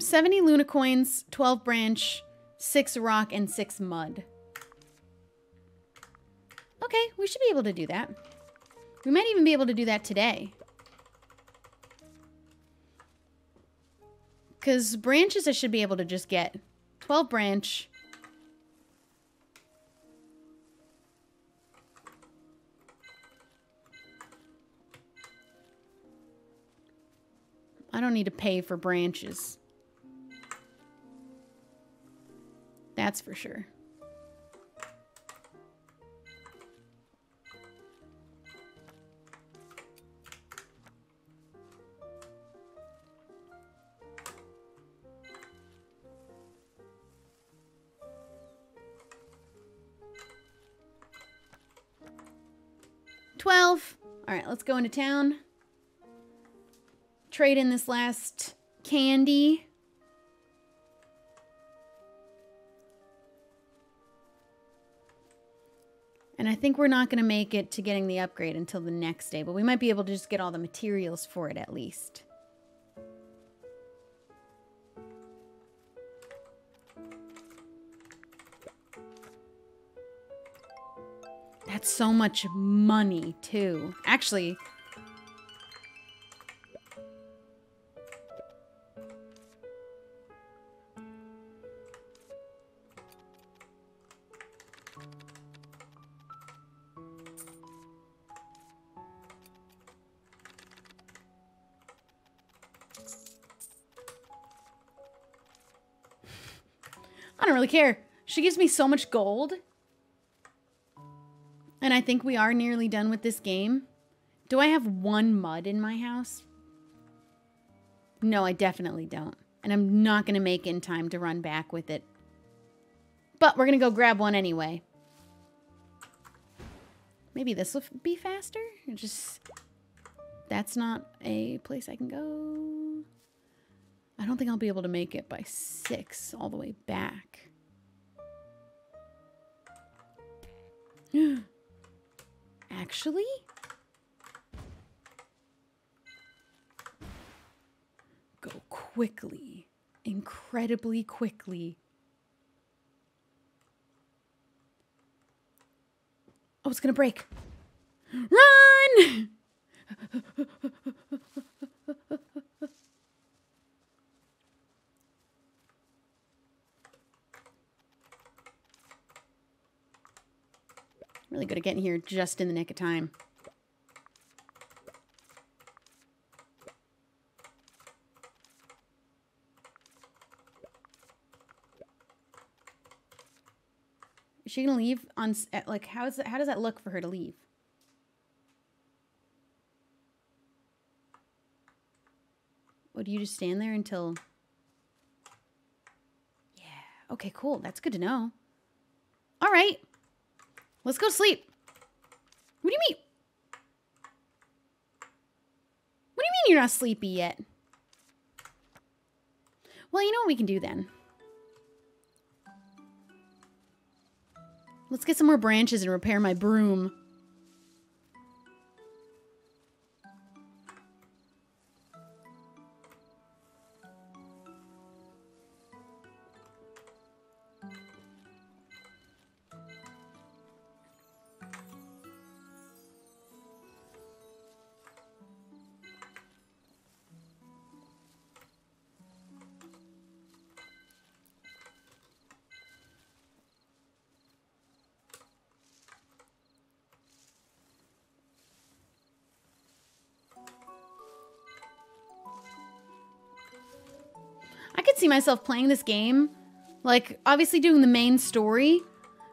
70 Luna coins, 12 branch, 6 rock, and 6 mud. Okay, we should be able to do that. We might even be able to do that today. Because branches I should be able to just get. 12 branch, I don't need to pay for branches. That's for sure. Twelve. All right, let's go into town trade in this last candy. And I think we're not going to make it to getting the upgrade until the next day, but we might be able to just get all the materials for it at least. That's so much money, too. Actually, really care. She gives me so much gold. And I think we are nearly done with this game. Do I have one mud in my house? No, I definitely don't. And I'm not going to make in time to run back with it. But we're going to go grab one anyway. Maybe this will be faster? Just... That's not a place I can go. I don't think I'll be able to make it by 6 all the way back. Actually? Go quickly. Incredibly quickly. Oh, it's gonna break. Run! Really good at getting here just in the nick of time. Is she gonna leave on like how is that, how does that look for her to leave? Would you just stand there until? Yeah. Okay. Cool. That's good to know. All right. Let's go to sleep. What do you mean? What do you mean you're not sleepy yet? Well, you know what we can do then? Let's get some more branches and repair my broom. See myself playing this game, like obviously doing the main story,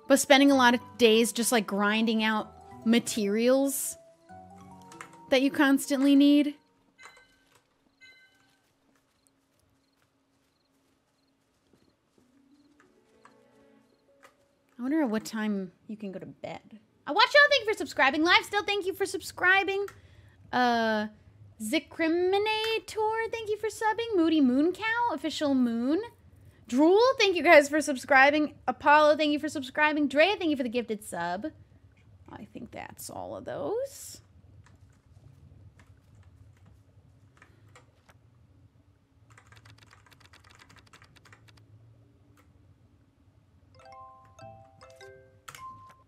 but spending a lot of days just like grinding out materials that you constantly need. I wonder at what time you can go to bed. I watch y'all. Thank you for subscribing. Live still. Thank you for subscribing. Uh, Zicriminator. Thank you for subbing. Moody Moon Cow. Official Moon. Drool. Thank you guys for subscribing. Apollo. Thank you for subscribing. Drea. Thank you for the gifted sub. I think that's all of those.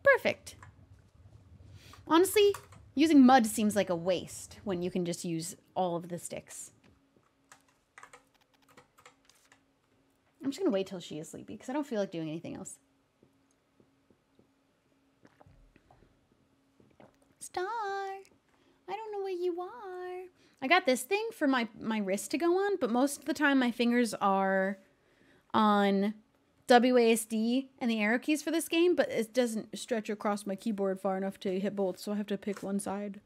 Perfect. Honestly, using mud seems like a waste when you can just use all of the sticks. I'm just going to wait till she is sleepy because I don't feel like doing anything else. Star, I don't know where you are. I got this thing for my, my wrist to go on, but most of the time my fingers are on WASD and the arrow keys for this game, but it doesn't stretch across my keyboard far enough to hit both, so I have to pick one side.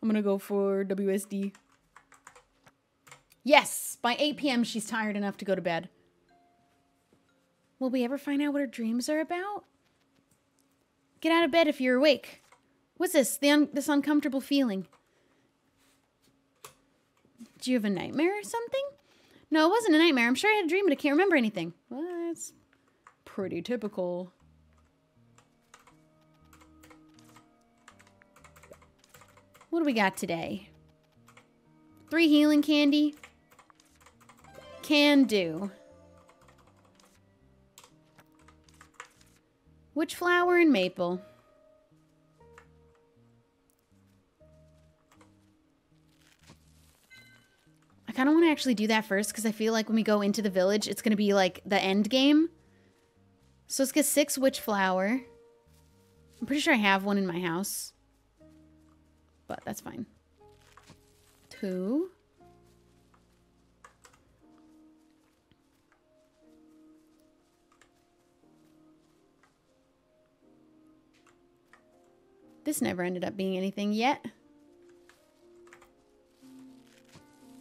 I'm gonna go for WSD. Yes! By 8 p.m. she's tired enough to go to bed. Will we ever find out what her dreams are about? Get out of bed if you're awake. What's this? The un this uncomfortable feeling. Do you have a nightmare or something? No, it wasn't a nightmare. I'm sure I had a dream, but I can't remember anything. Well, that's pretty typical. What do we got today? Three healing candy. Can do. Witch flower and maple. I kind of want to actually do that first because I feel like when we go into the village, it's going to be like the end game. So let's get six witch flower. I'm pretty sure I have one in my house. But that's fine. Two. This never ended up being anything yet.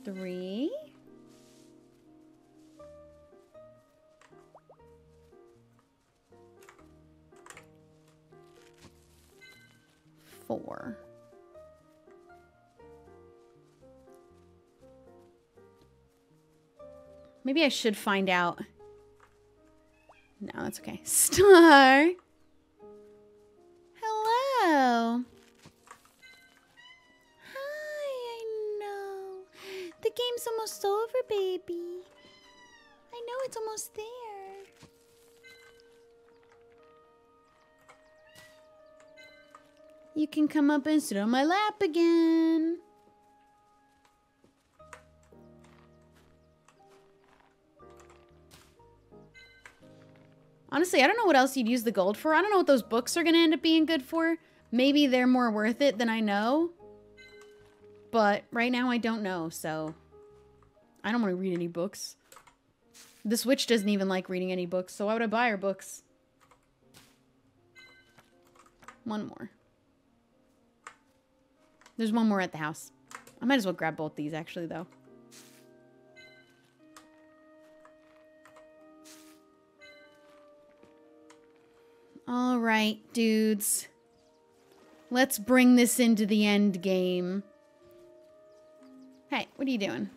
Three. Four. Maybe I should find out. No, that's okay. Star. Hello. Hi, I know. The game's almost over, baby. I know it's almost there. You can come up and sit on my lap again. Honestly, I don't know what else you'd use the gold for. I don't know what those books are going to end up being good for. Maybe they're more worth it than I know. But right now I don't know, so... I don't want to read any books. The witch doesn't even like reading any books, so why would I buy her books? One more. There's one more at the house. I might as well grab both these, actually, though. All right, dudes. Let's bring this into the end game. Hey, what are you doing?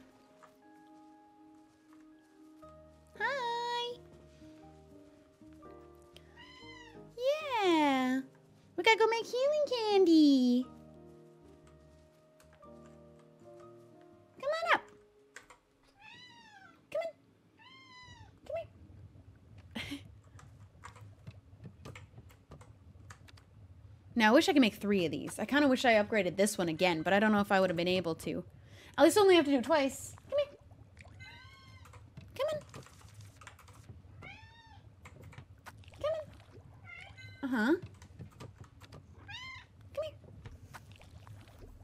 Hi. Yeah. We gotta go make healing candy. Now, I wish I could make three of these. I kind of wish I upgraded this one again, but I don't know if I would have been able to. At least I only have to do it twice. Come here. Come on. Come on. Uh-huh. Come here.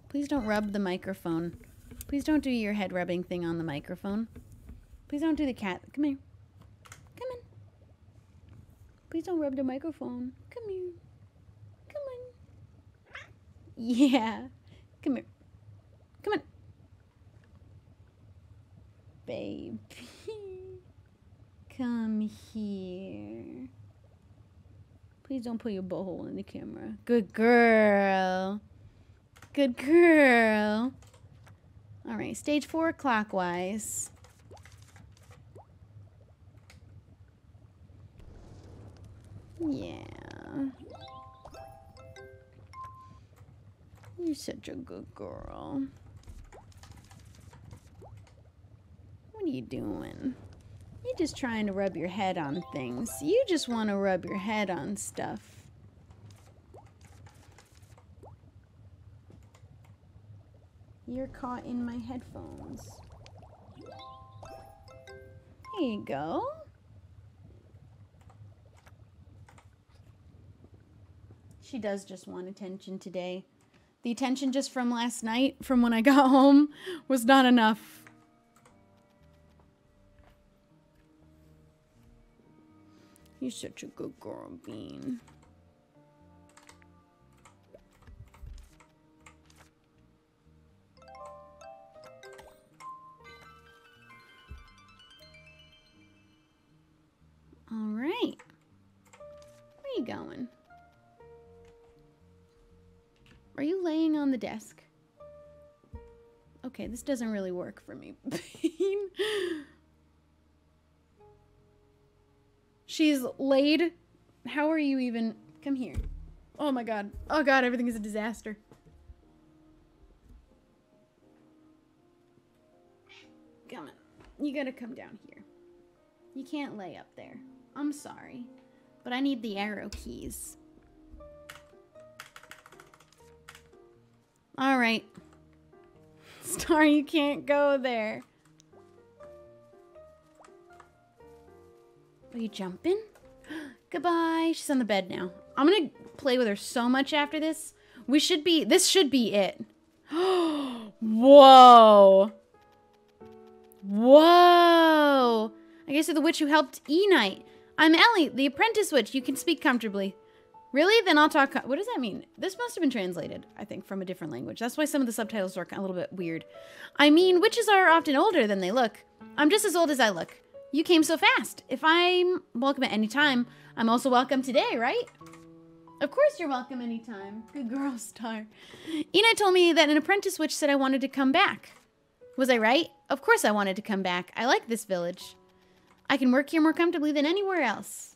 Please don't rub the microphone. Please don't do your head rubbing thing on the microphone. Please don't do the cat. Come here. Come in. Please don't rub the microphone. Come here. Come on. Yeah. Come here. Come on. Baby. Come here. Please don't put your butthole in the camera. Good girl. Good girl. All right, stage four clockwise. Yeah. You're such a good girl. What are you doing? You're just trying to rub your head on things. You just want to rub your head on stuff. You're caught in my headphones. There you go. She does just want attention today. The attention just from last night, from when I got home, was not enough. You're such a good girl, Bean. Are you laying on the desk? Okay, this doesn't really work for me. She's laid. How are you even? Come here. Oh my god. Oh god, everything is a disaster. Come on. You gotta come down here. You can't lay up there. I'm sorry. But I need the arrow keys. Alright. Star, you can't go there. Are you jumping? Goodbye. She's on the bed now. I'm gonna play with her so much after this. We should be, this should be it. Whoa. Whoa. I guess you're the witch who helped E-Night. I'm Ellie, the apprentice witch. You can speak comfortably. Really? Then I'll talk. What does that mean? This must have been translated, I think, from a different language. That's why some of the subtitles are a little bit weird. I mean, witches are often older than they look. I'm just as old as I look. You came so fast. If I'm welcome at any time, I'm also welcome today, right? Of course you're welcome anytime. Good girl, Star. E-Night told me that an apprentice witch said I wanted to come back. Was I right? Of course I wanted to come back. I like this village. I can work here more comfortably than anywhere else.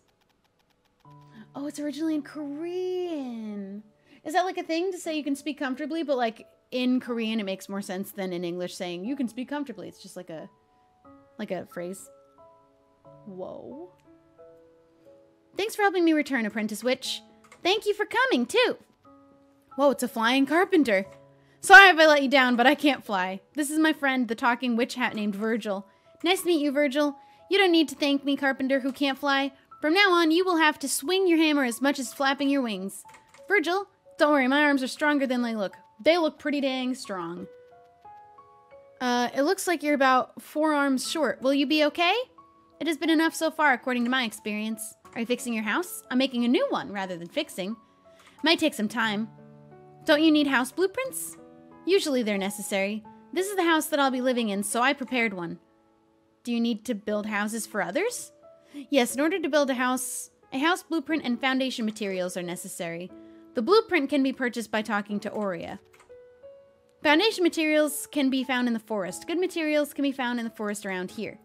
Oh, it's originally in Korean. Is that like a thing to say you can speak comfortably, but like in Korean it makes more sense than in English saying you can speak comfortably. It's just like a like a phrase. Whoa. Thanks for helping me return, Apprentice Witch. Thank you for coming, too. Whoa, it's a flying carpenter. Sorry if I let you down, but I can't fly. This is my friend, the talking witch hat named Virgil. Nice to meet you, Virgil. You don't need to thank me, carpenter who can't fly. From now on, you will have to swing your hammer as much as flapping your wings. Virgil, don't worry, my arms are stronger than they look. They look pretty dang strong. Uh, it looks like you're about four arms short. Will you be okay? It has been enough so far, according to my experience. Are you fixing your house? I'm making a new one rather than fixing. Might take some time. Don't you need house blueprints? Usually they're necessary. This is the house that I'll be living in, so I prepared one. Do you need to build houses for others? Yes, in order to build a house, a house blueprint and foundation materials are necessary. The blueprint can be purchased by talking to Aurea. Foundation materials can be found in the forest. Good materials can be found in the forest around here.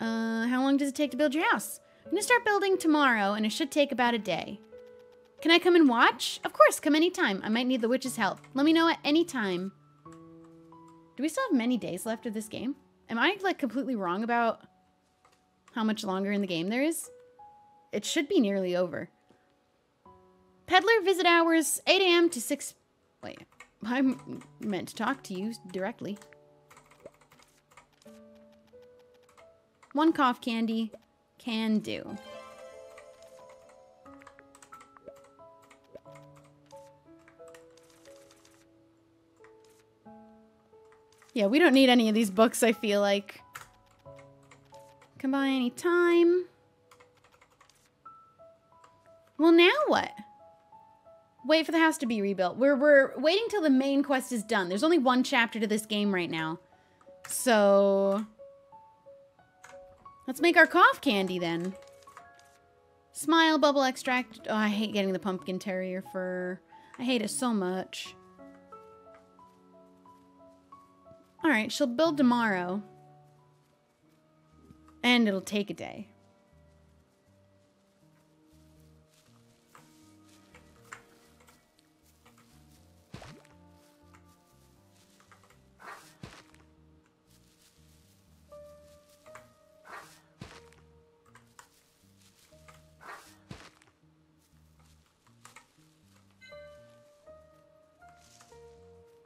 Uh, how long does it take to build your house? I'm gonna start building tomorrow, and it should take about a day. Can I come and watch? Of course, come anytime. I might need the witch's help. Let me know at any time. Do we still have many days left of this game? Am I, like, completely wrong about how much longer in the game there is? It should be nearly over. Peddler visit hours 8 a.m. to 6... Wait, I meant to talk to you directly. One cough candy. Can do. Yeah, we don't need any of these books, I feel like. Come by any time. Well, now what? Wait for the house to be rebuilt. We're, we're waiting till the main quest is done. There's only one chapter to this game right now. So... Let's make our cough candy then. Smile bubble extract. Oh, I hate getting the pumpkin terrier fur. I hate it so much. Alright, she'll build tomorrow. And it'll take a day.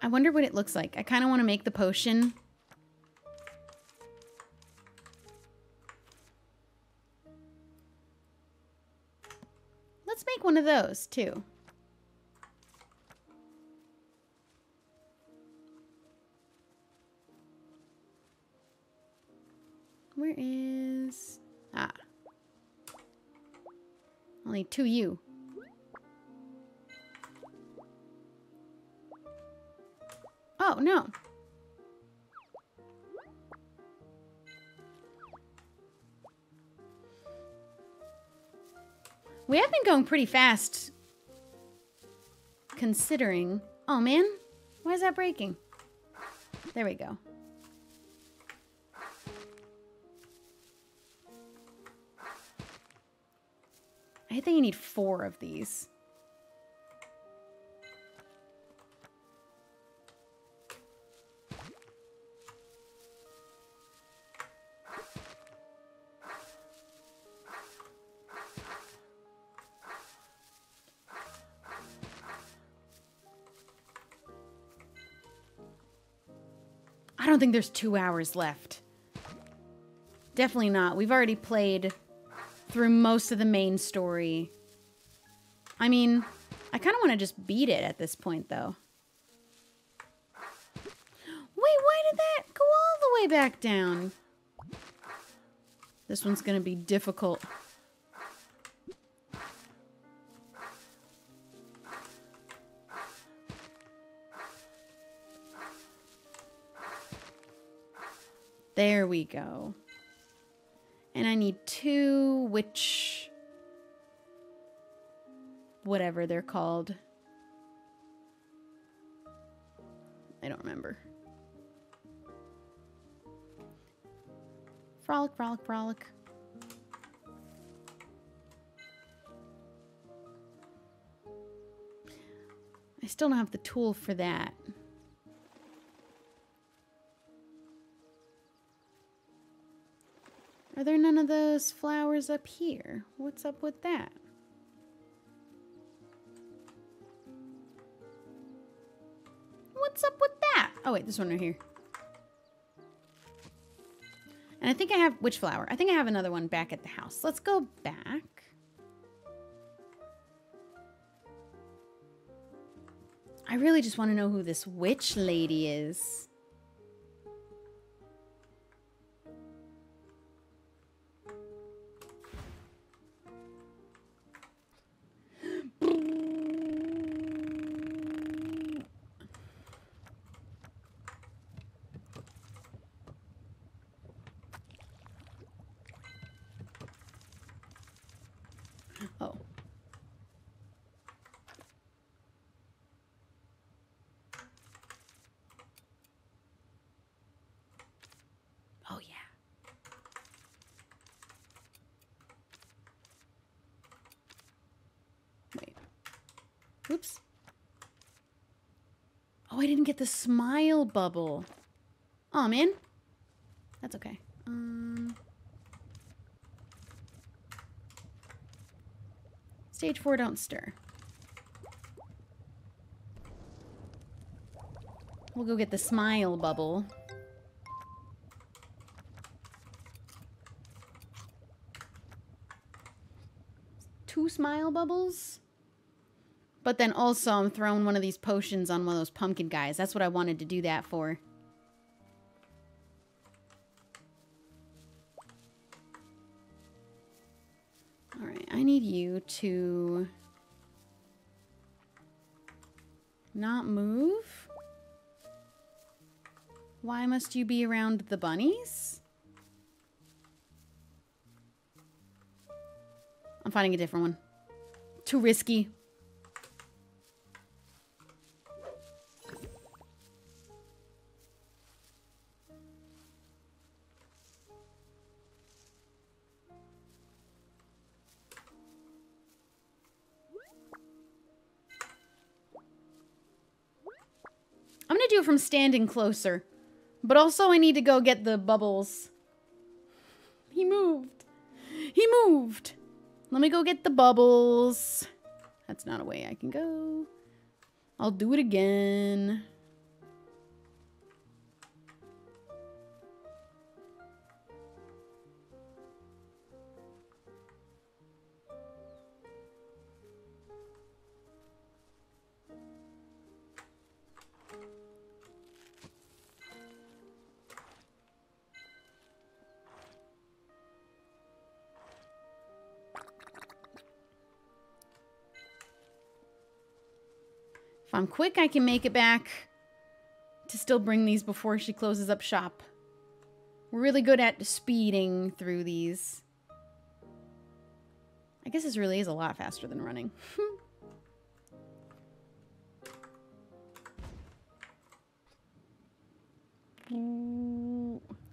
I wonder what it looks like. I kind of want to make the potion. One of those, too. Where is... Ah. Only two you. Oh, no. We have been going pretty fast. Considering... Oh, man. Why is that breaking? There we go. I think you need four of these. I don't think there's two hours left. Definitely not. We've already played through most of the main story. I mean, I kind of want to just beat it at this point, though. Wait, why did that go all the way back down? This one's going to be difficult. There we go. And I need two which whatever they're called. I don't remember. Frolic, frolic, frolic. I still don't have the tool for that. Are there none of those flowers up here? What's up with that? What's up with that? Oh, wait, this one right here. And I think I have, which flower? I think I have another one back at the house. Let's go back. I really just want to know who this witch lady is. Get the smile bubble. Oh, man. That's okay. Um, stage four, don't stir. We'll go get the smile bubble. Two smile bubbles? But then also I'm throwing one of these potions on one of those pumpkin guys. That's what I wanted to do that for. All right, I need you to not move. Why must you be around the bunnies? I'm finding a different one. Too risky. From standing closer. But also I need to go get the bubbles. He moved. He moved. Let me go get the bubbles. That's not a way I can go. I'll do it again. I'm quick, I can make it back to still bring these before she closes up shop. We're really good at speeding through these. I guess this really is a lot faster than running.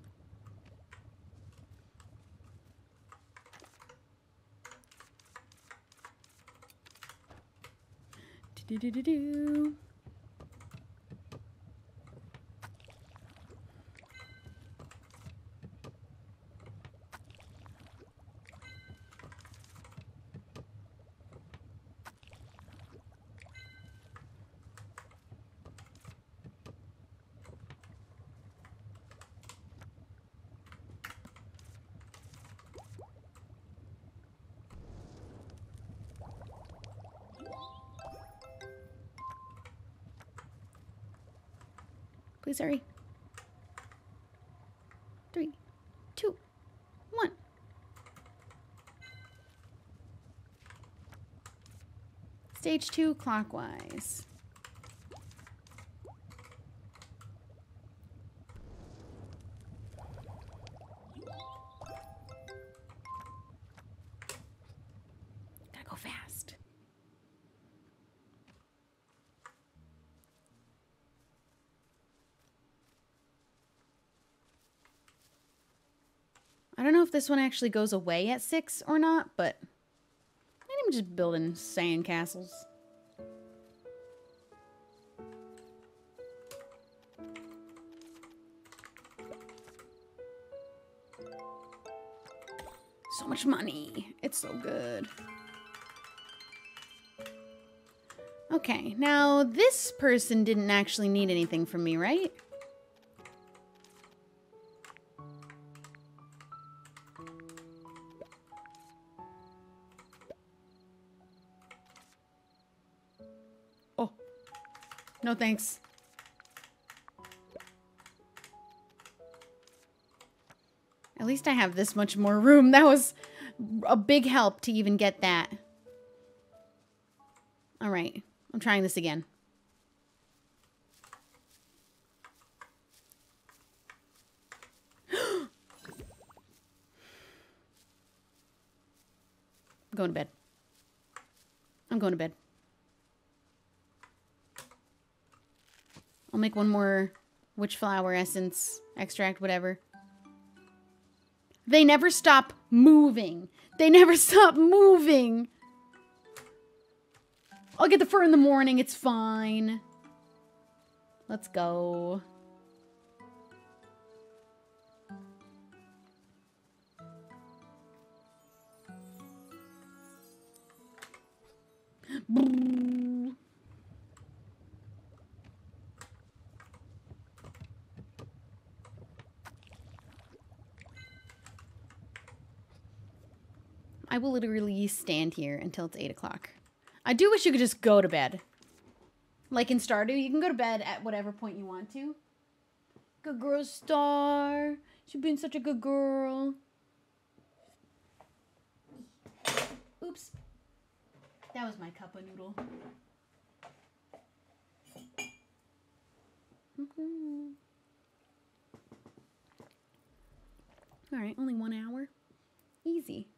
Do do do do. Please hurry. Three, two, one. Stage two clockwise. This one actually goes away at six or not, but I'm just building sand castles. So much money. It's so good. Okay, now this person didn't actually need anything from me, right? No thanks. At least I have this much more room. That was a big help to even get that. All right. I'm trying this again. I'm going to bed. I'm going to bed. I'll make one more witch flower essence extract, whatever. They never stop moving. They never stop moving. I'll get the fur in the morning. It's fine. Let's go. I will literally stand here until it's 8 o'clock. I do wish you could just go to bed. Like in Stardew, you can go to bed at whatever point you want to. Good girl, Star. She's been such a good girl. Oops. That was my cup of noodle. Mm-hmm. All right, only one hour. Easy.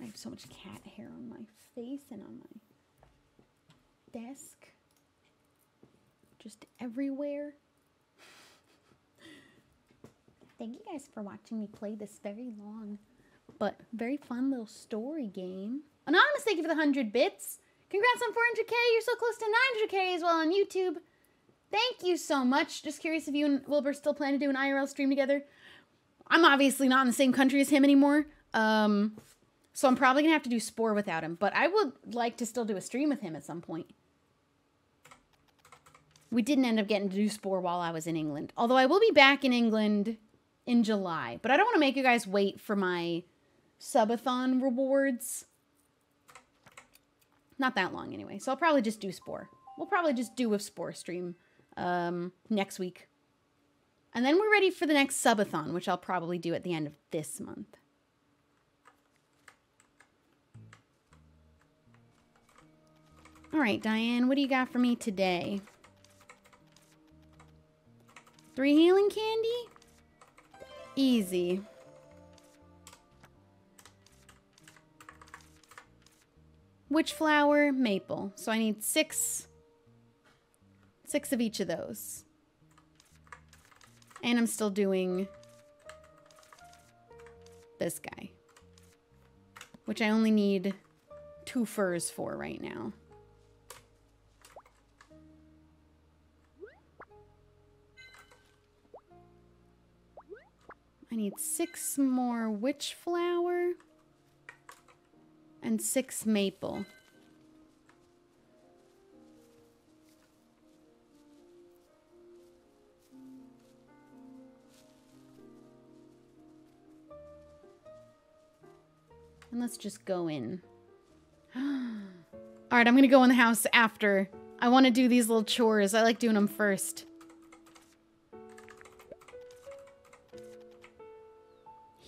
I have so much cat hair on my face and on my desk. Just everywhere. Thank you guys for watching me play this very long but very fun little story game. Anonymous, thank you for the 100 bits. Congrats on 400k. You're so close to 900k as well on YouTube. Thank you so much. Just curious if you and Wilbur still plan to do an IRL stream together. I'm obviously not in the same country as him anymore. Um, so I'm probably going to have to do Spore without him. But I would like to still do a stream with him at some point. We didn't end up getting to do Spore while I was in England. Although I will be back in England in July. But I don't want to make you guys wait for my subathon rewards. Not that long anyway. So I'll probably just do Spore. We'll probably just do a Spore stream um, next week. And then we're ready for the next subathon, which I'll probably do at the end of this month. All right, Diane, what do you got for me today? Three healing candy? Easy. Witch flower, maple. So I need six, six of each of those. And I'm still doing this guy. Which I only need two furs for right now. I need six more witch flower and six maple. And let's just go in. All right, I'm going to go in the house after. I want to do these little chores. I like doing them first.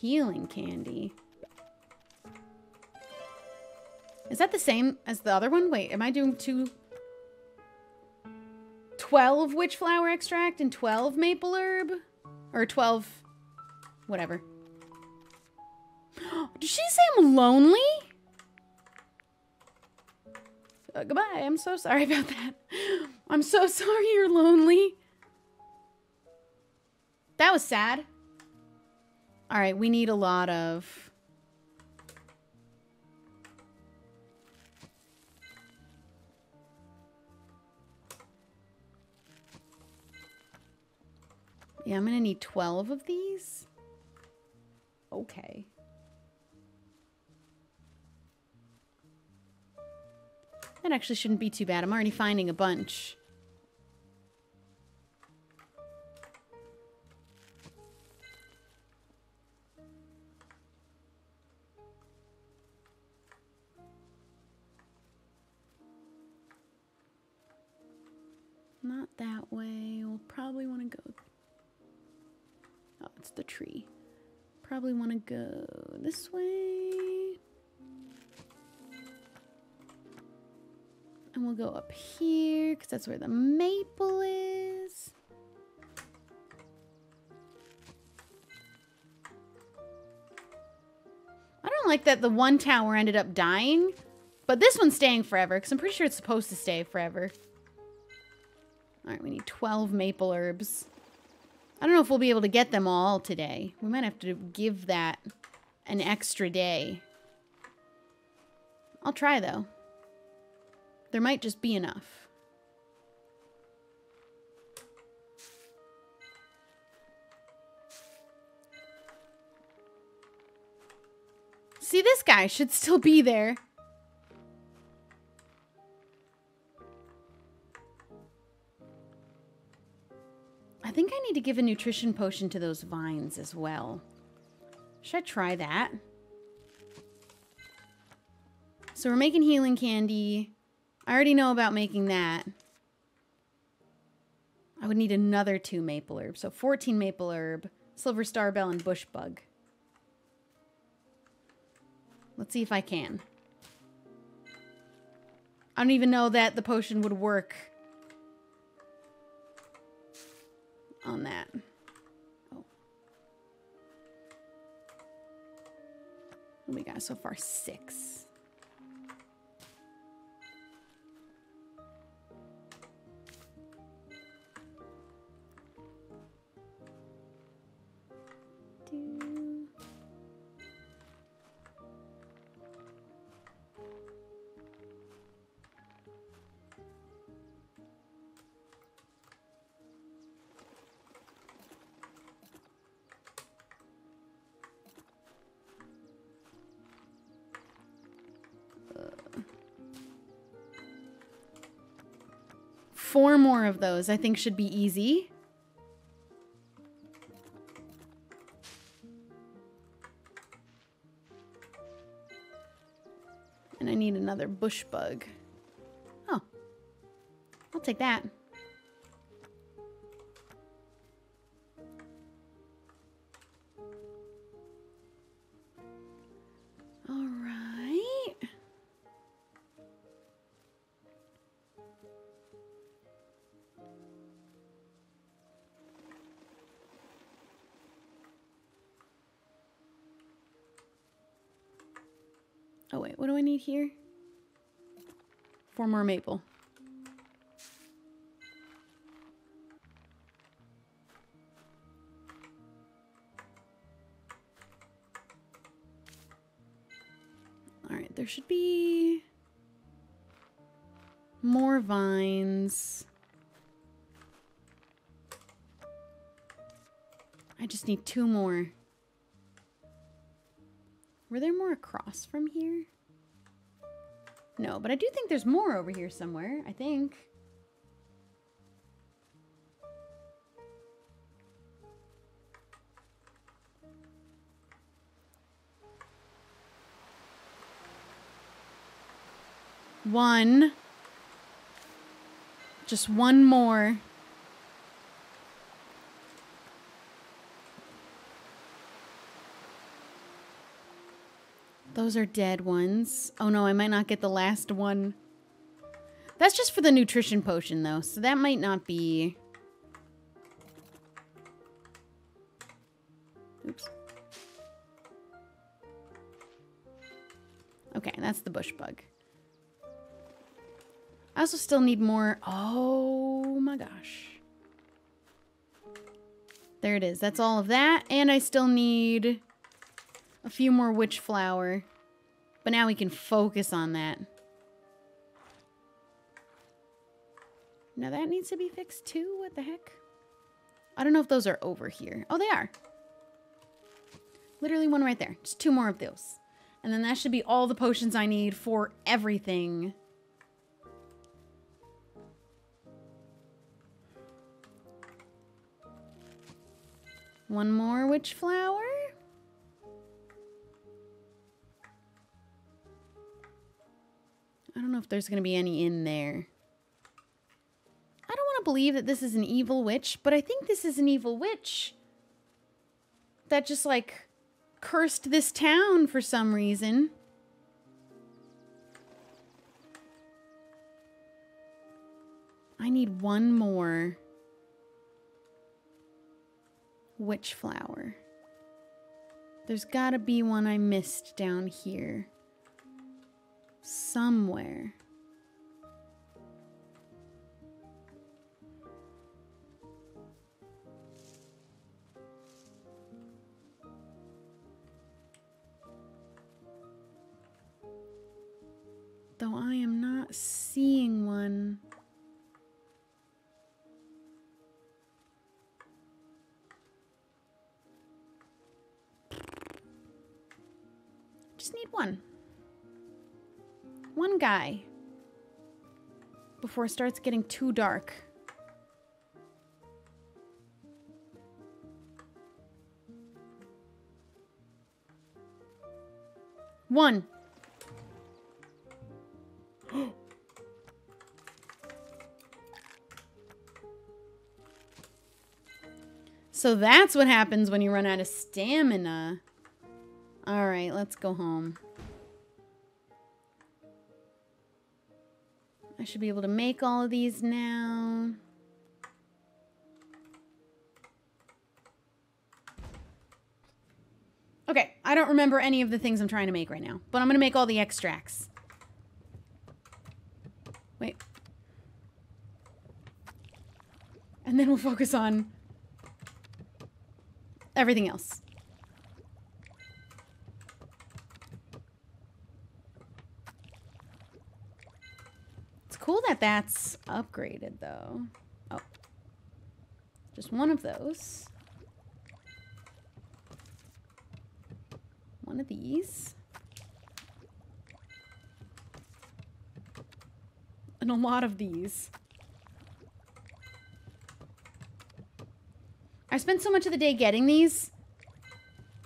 Healing candy. Is that the same as the other one? Wait, am I doing two... 12 witch flower extract and 12 maple herb? Or 12... Whatever. Did she say I'm lonely? Uh, goodbye. I'm so sorry about that. I'm so sorry you're lonely. That was sad. All right, we need a lot of... Yeah, I'm to need 12 of these. Okay. That actually shouldn't be too bad. I'm already finding a bunch. Not that way. We'll probably want to go Oh, it's the tree. Probably want to go this way. And we'll go up here because that's where the maple is. I don't like that the one tower ended up dying, but this one's staying forever because I'm pretty sure it's supposed to stay forever. All right, we need 12 maple herbs. I don't know if we'll be able to get them all today. We might have to give that an extra day. I'll try, though. There might just be enough. See, this guy should still be there. Think I need to give a nutrition potion to those vines as well. Should I try that? So we're making healing candy. I already know about making that. I would need another two maple herb. So 14 maple herb, Silver Starbell and Bush Bug. Let's see if I can. I don't even know that the potion would work on that. Oh. We got so far? Six. Four more of those I think should be easy. And I need another bush bug. Oh. I'll take that. I need here? Four more maple. All right, there should be more vines. I just need two more. Were there more across from here? No, but I do think there's more over here somewhere, I think. One. Just one more. Those are dead ones. Oh no, I might not get the last one. That's just for the nutrition potion though, so that might not be... Oops. Okay, that's the bush bug. I also still need more... Oh my gosh. There it is. That's all of that. And I still need a few more witch flower. But now we can focus on that. Now that needs to be fixed too? What the heck? I don't know if those are over here. Oh, they are. Literally one right there. Just two more of those. And then that should be all the potions I need for everything. One more witch flower. I don't know if there's going to be any in there. I don't want to believe that this is an evil witch, but I think this is an evil witch that just like cursed this town for some reason. I need one more witch flower. There's gotta be one I missed down here. Somewhere. Though I am not seeing one. Just need one. One guy. Before it starts getting too dark. One. So that's what happens when you run out of stamina. Alright, let's go home. I should be able to make all of these now. Okay, I don't remember any of the things I'm trying to make right now, but I'm going to make all the extracts. Wait. And then we'll focus on everything else. Cool that that's upgraded, though. Oh. Just one of those. one of these. And a lot of these. I spent so much of the day getting these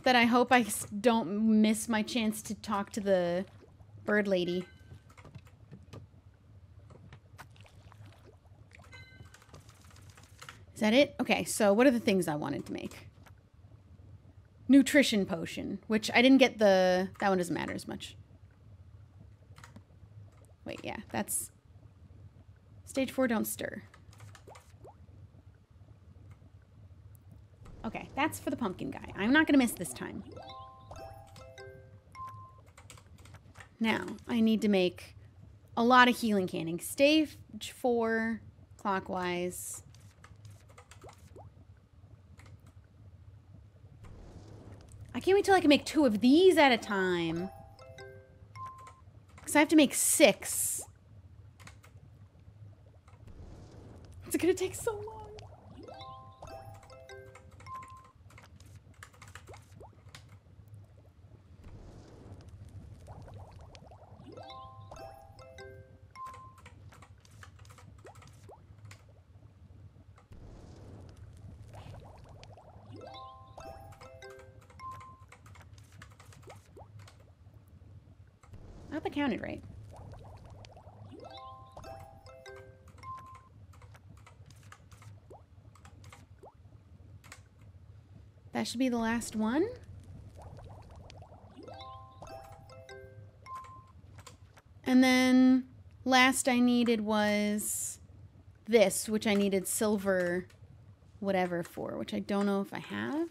that I hope I don't miss my chance to talk to the bird lady. Is that it? Okay, so what are the things I wanted to make? nutrition potion, which I didn't get the... That one doesn't matter as much. Wait, yeah, that's... Stage 4, don't stir. Okay, that's for the pumpkin guy. I'm not to miss this time. Now, I need to make a lot of healing candy. Stage 4, clockwise. I can't wait till I can make two of these at a time. Because I have to make six. It's gonna take so long. Counted right. That should be the last one. And then last I needed was this, which I needed silver whatever for, which I don't know if I have.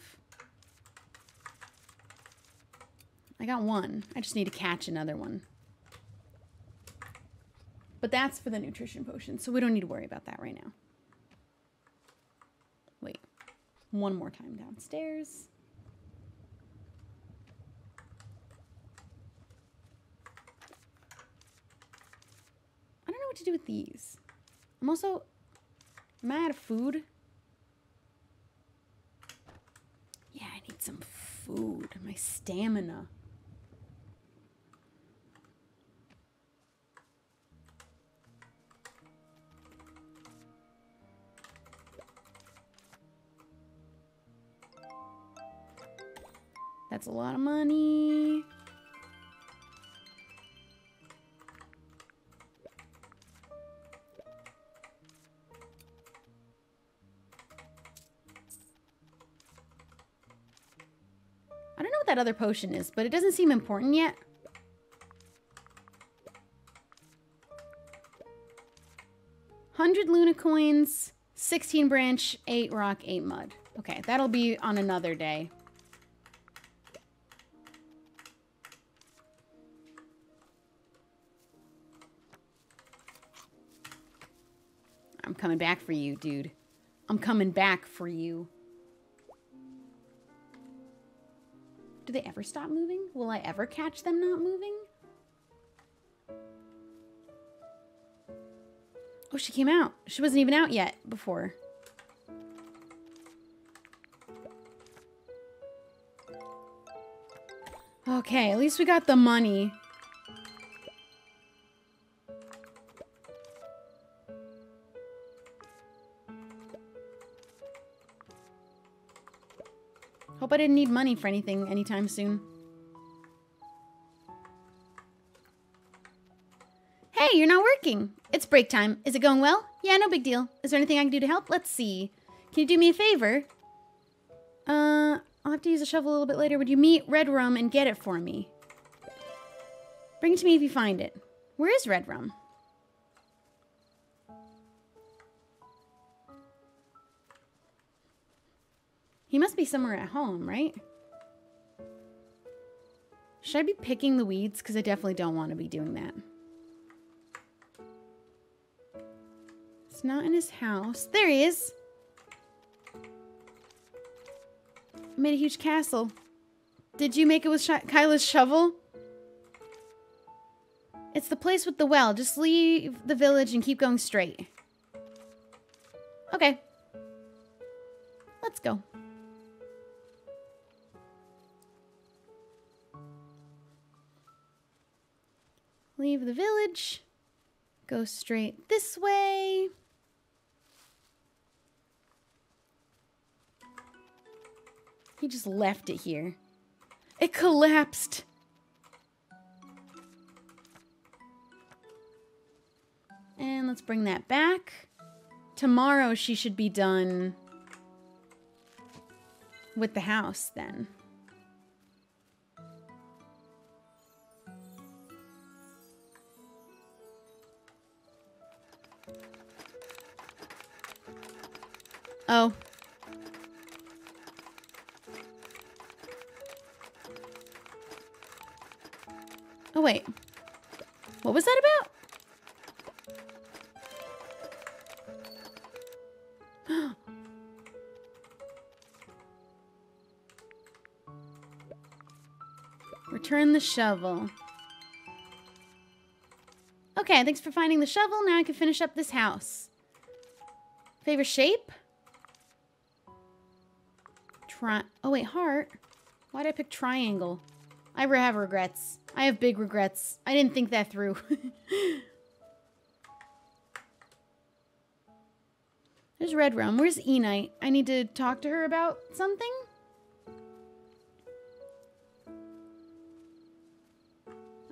I got one. I just need to catch another one. But that's for the nutrition potion, so we don't need to worry about that right now. Wait, one more time downstairs. I don't know what to do with these. I'm also, out of food? Yeah, I need some food. My stamina. That's a lot of money. I don't know what that other potion is, but it doesn't seem important yet. Hundred Luna coins, 16 branch, 8 rock, 8 mud. Okay, that'll be on another day. Coming back for you, dude. I'm coming back for you. Do they ever stop moving? Will I ever catch them not moving? Oh, she came out. She wasn't even out yet before. Okay, at least we got the money. I didn't need money for anything anytime soon. Hey, you're not working. It's break time. Is it going well? Yeah, no big deal. Is there anything I can do to help? Let's see. Can you do me a favor? Uh, I'll have to use a shovel a little bit later. Would you meet Redrum and get it for me? Bring it to me if you find it. Where is Redrum? He must be somewhere at home, right? Should I be picking the weeds? Because I definitely don't want to be doing that. It's not in his house. There he is. Made a huge castle. Did you make it with Sh Kyla's shovel? It's the place with the well. Just leave the village and keep going straight. Okay. Let's go. Leave the village. Go straight this way. He just left it here. It collapsed. And let's bring that back. Tomorrow she should be done with the house then. Oh, Oh, wait. What was that about? Return the shovel. Okay, thanks for finding the shovel. Now I can finish up this house. Favorite shape? Tri- oh wait, heart? Why did I pick triangle? I have regrets. I have big regrets. I didn't think that through. There's Redrum. Where's Enite? I need to talk to her about something?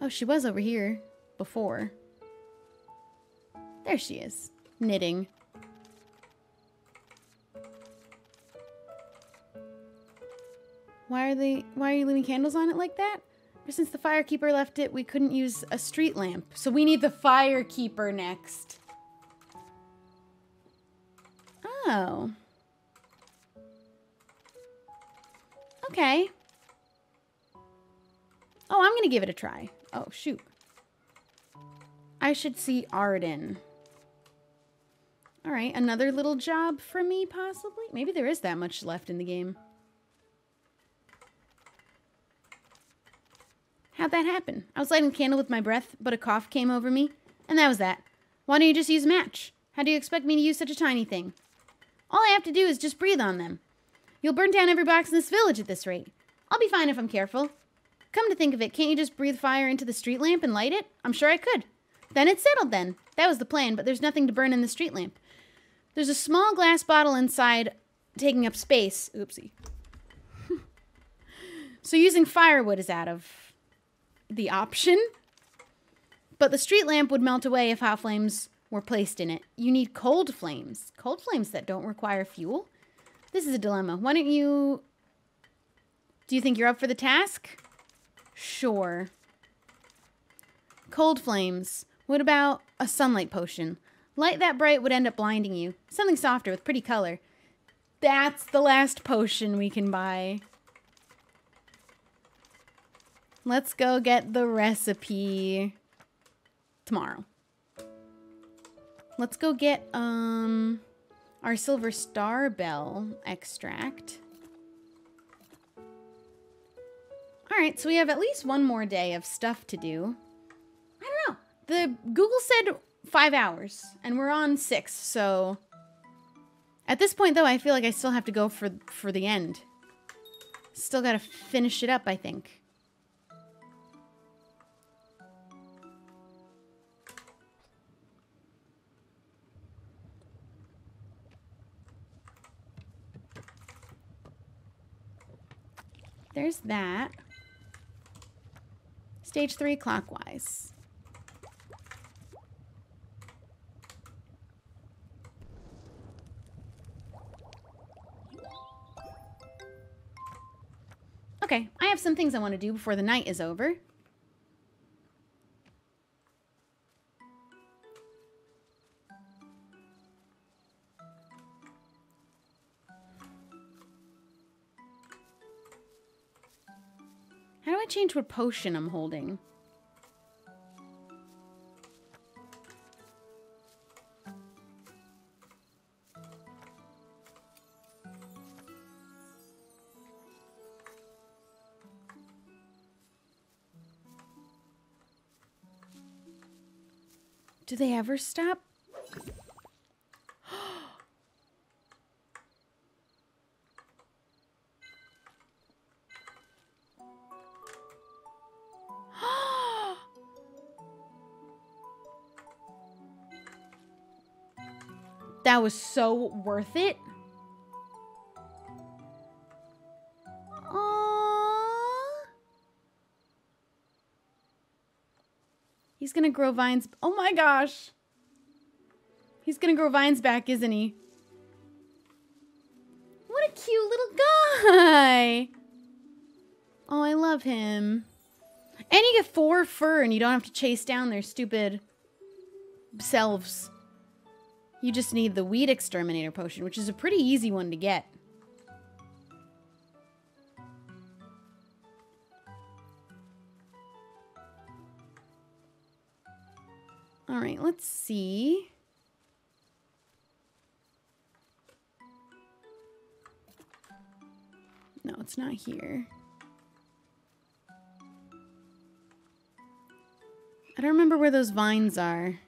Oh, she was over here before. There she is. Knitting. Why are they why are you leaving candles on it like that? Since the firekeeper left it, we couldn't use a street lamp. So we need the firekeeper next. Oh. Okay. Oh, I'm to give it a try. Oh, shoot. I should see Arden. All right, another little job for me, possibly? Maybe there is that much left in the game. How'd that happen? I was lighting a candle with my breath, but a cough came over me, and that was that. Why don't you just use a match? How do you expect me to use such a tiny thing? All I have to do is just breathe on them. You'll burn down every box in this village at this rate. I'll be fine if I'm careful. Come to think of it, can't you just breathe fire into the street lamp and light it? I'm sure I could. Then it's settled then. That was the plan, but there's nothing to burn in the street lamp. There's a small glass bottle inside taking up space. Oopsie. so using firewood is out of the option. But the street lamp would melt away if hot flames were placed in it. You need cold flames. Cold flames that don't require fuel? This is a dilemma. Why don't you... Do you think you're up for the task? Sure. Cold flames. What about a sunlight potion? Light that bright would end up blinding you. Something softer with pretty color. That's the last potion we can buy. Let's go get the recipe tomorrow. Let's go get um our silver star bell extract. All right, so we have at least one more day of stuff to do. I don't know. The Google said 5 hours and we're on 6, so at this point though, I feel like I still have to go for for the end. Still got to finish it up, I think. There's that. Stage three clockwise. okay. I have some things I want to do before the night is over. Change what potion I'm holding? Do they ever stop? That was so worth it. He's gonna grow vines. Oh my gosh. He's gonna grow vines back, isn't he? What a cute little guy. Oh, I love him. And you get four fur and you don't have to chase down their stupid selves. You just need the weed exterminator potion, which is a pretty easy one to get. All right, let's see. No, it's not here. I don't remember where those vines are.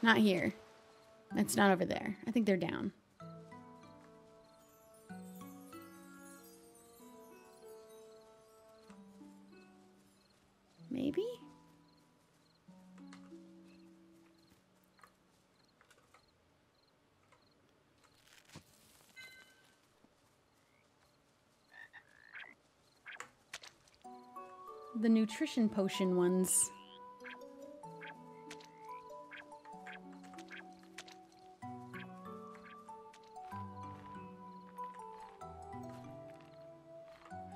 Not here. It's not over there. I think they're down. Maybe? The nutrition potion ones.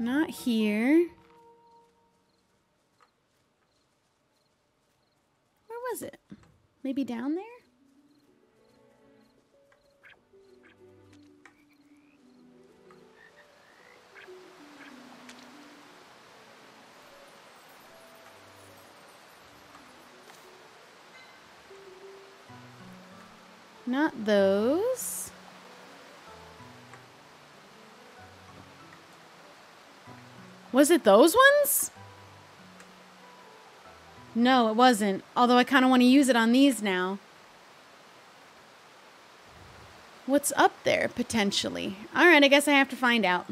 Not here. Where was it? Maybe down there? Not those. Was it those ones? No, it wasn't. Although I kind of want to use it on these now. What's up there, potentially? Alright, I guess I have to find out.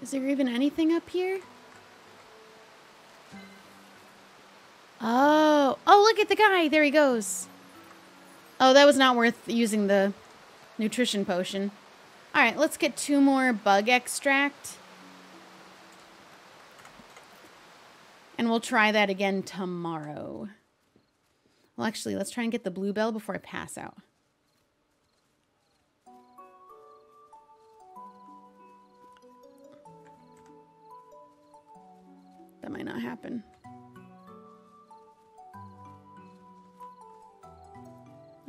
Is there even anything up here? Oh, oh, look at the guy. There he goes. Oh, that was not worth using the nutrition potion. All right, let's get two more bug extract. And we'll try that again tomorrow. Well, actually, let's try and get the bluebell before I pass out. That might not happen.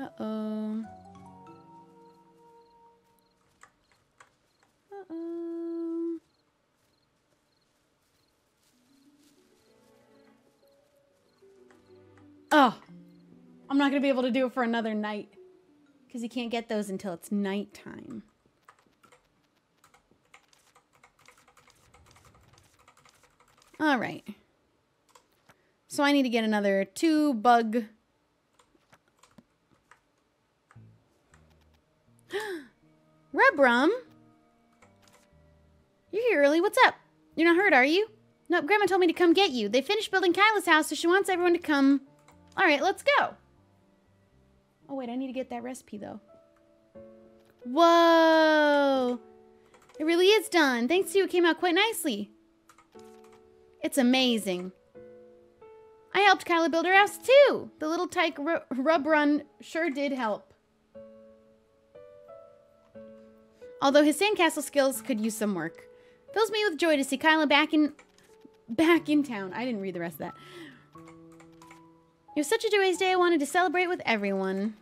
Uh-oh. Uh-oh. Oh. I'm not going to be able to do it for another night. Because you can't get those until it's nighttime. All right. So I need to get another two bug Rubrum? You're here early. What's up? You're not hurt, are you? No, Grandma told me to come get you. They finished building Kyla's house, so she wants everyone to come. All right, let's go. Oh, wait, I need to get that recipe, though. Whoa. It really is done. Thanks to you, it came out quite nicely. It's amazing. I helped Kyla build her house too. The little tyke Rubrum sure did help. Although his sandcastle skills could use some work. Fills me with joy to see Kyla back in back in town. I didn't read the rest of that. It was such a joyous day I wanted to celebrate with everyone.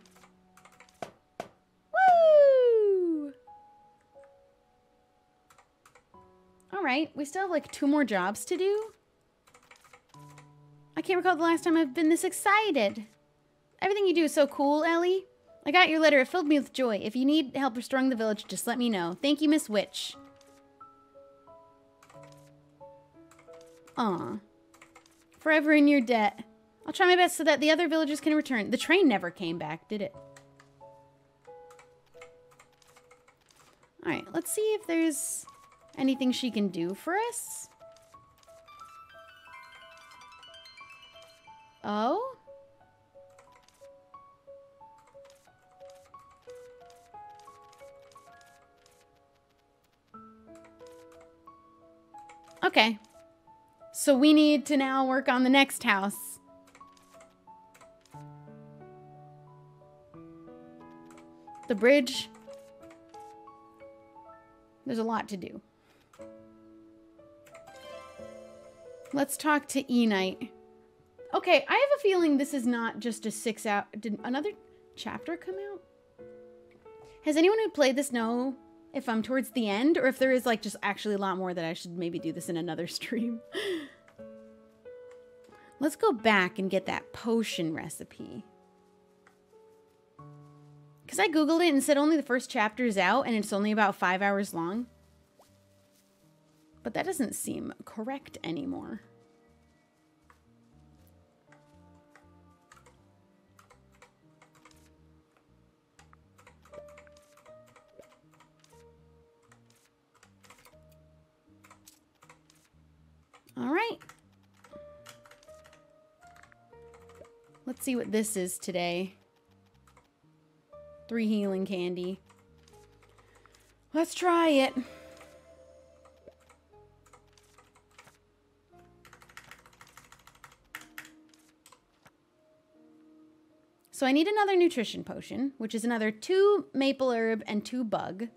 Woo! Alright, we still have like two more jobs to do. I can't recall the last time I've been this excited. Everything you do is so cool, Ellie. I got your letter. It filled me with joy. If you need help restoring the village, just let me know. Thank you, Miss Witch. Aw. Forever in your debt. I'll try my best so that the other villagers can return. The train never came back, did it? Alright, let's see if there's anything she can do for us. Oh? Okay. So we need to now work on the next house. The bridge. There's a lot to do. Let's talk to Enite. Okay, I have a feeling this is not just a six out. Did another chapter come out? Has anyone who played this know if I'm towards the end or if there is like just actually a lot more that I should maybe do this in another stream? Let's go back and get that potion recipe. Because I googled it and said only the first chapter is out and it's only about five hours long. But that doesn't seem correct anymore. All right. Let's see what this is today. Three healing candy. Let's try it. So I need another nutrition potion, which is another two maple herb and two bug.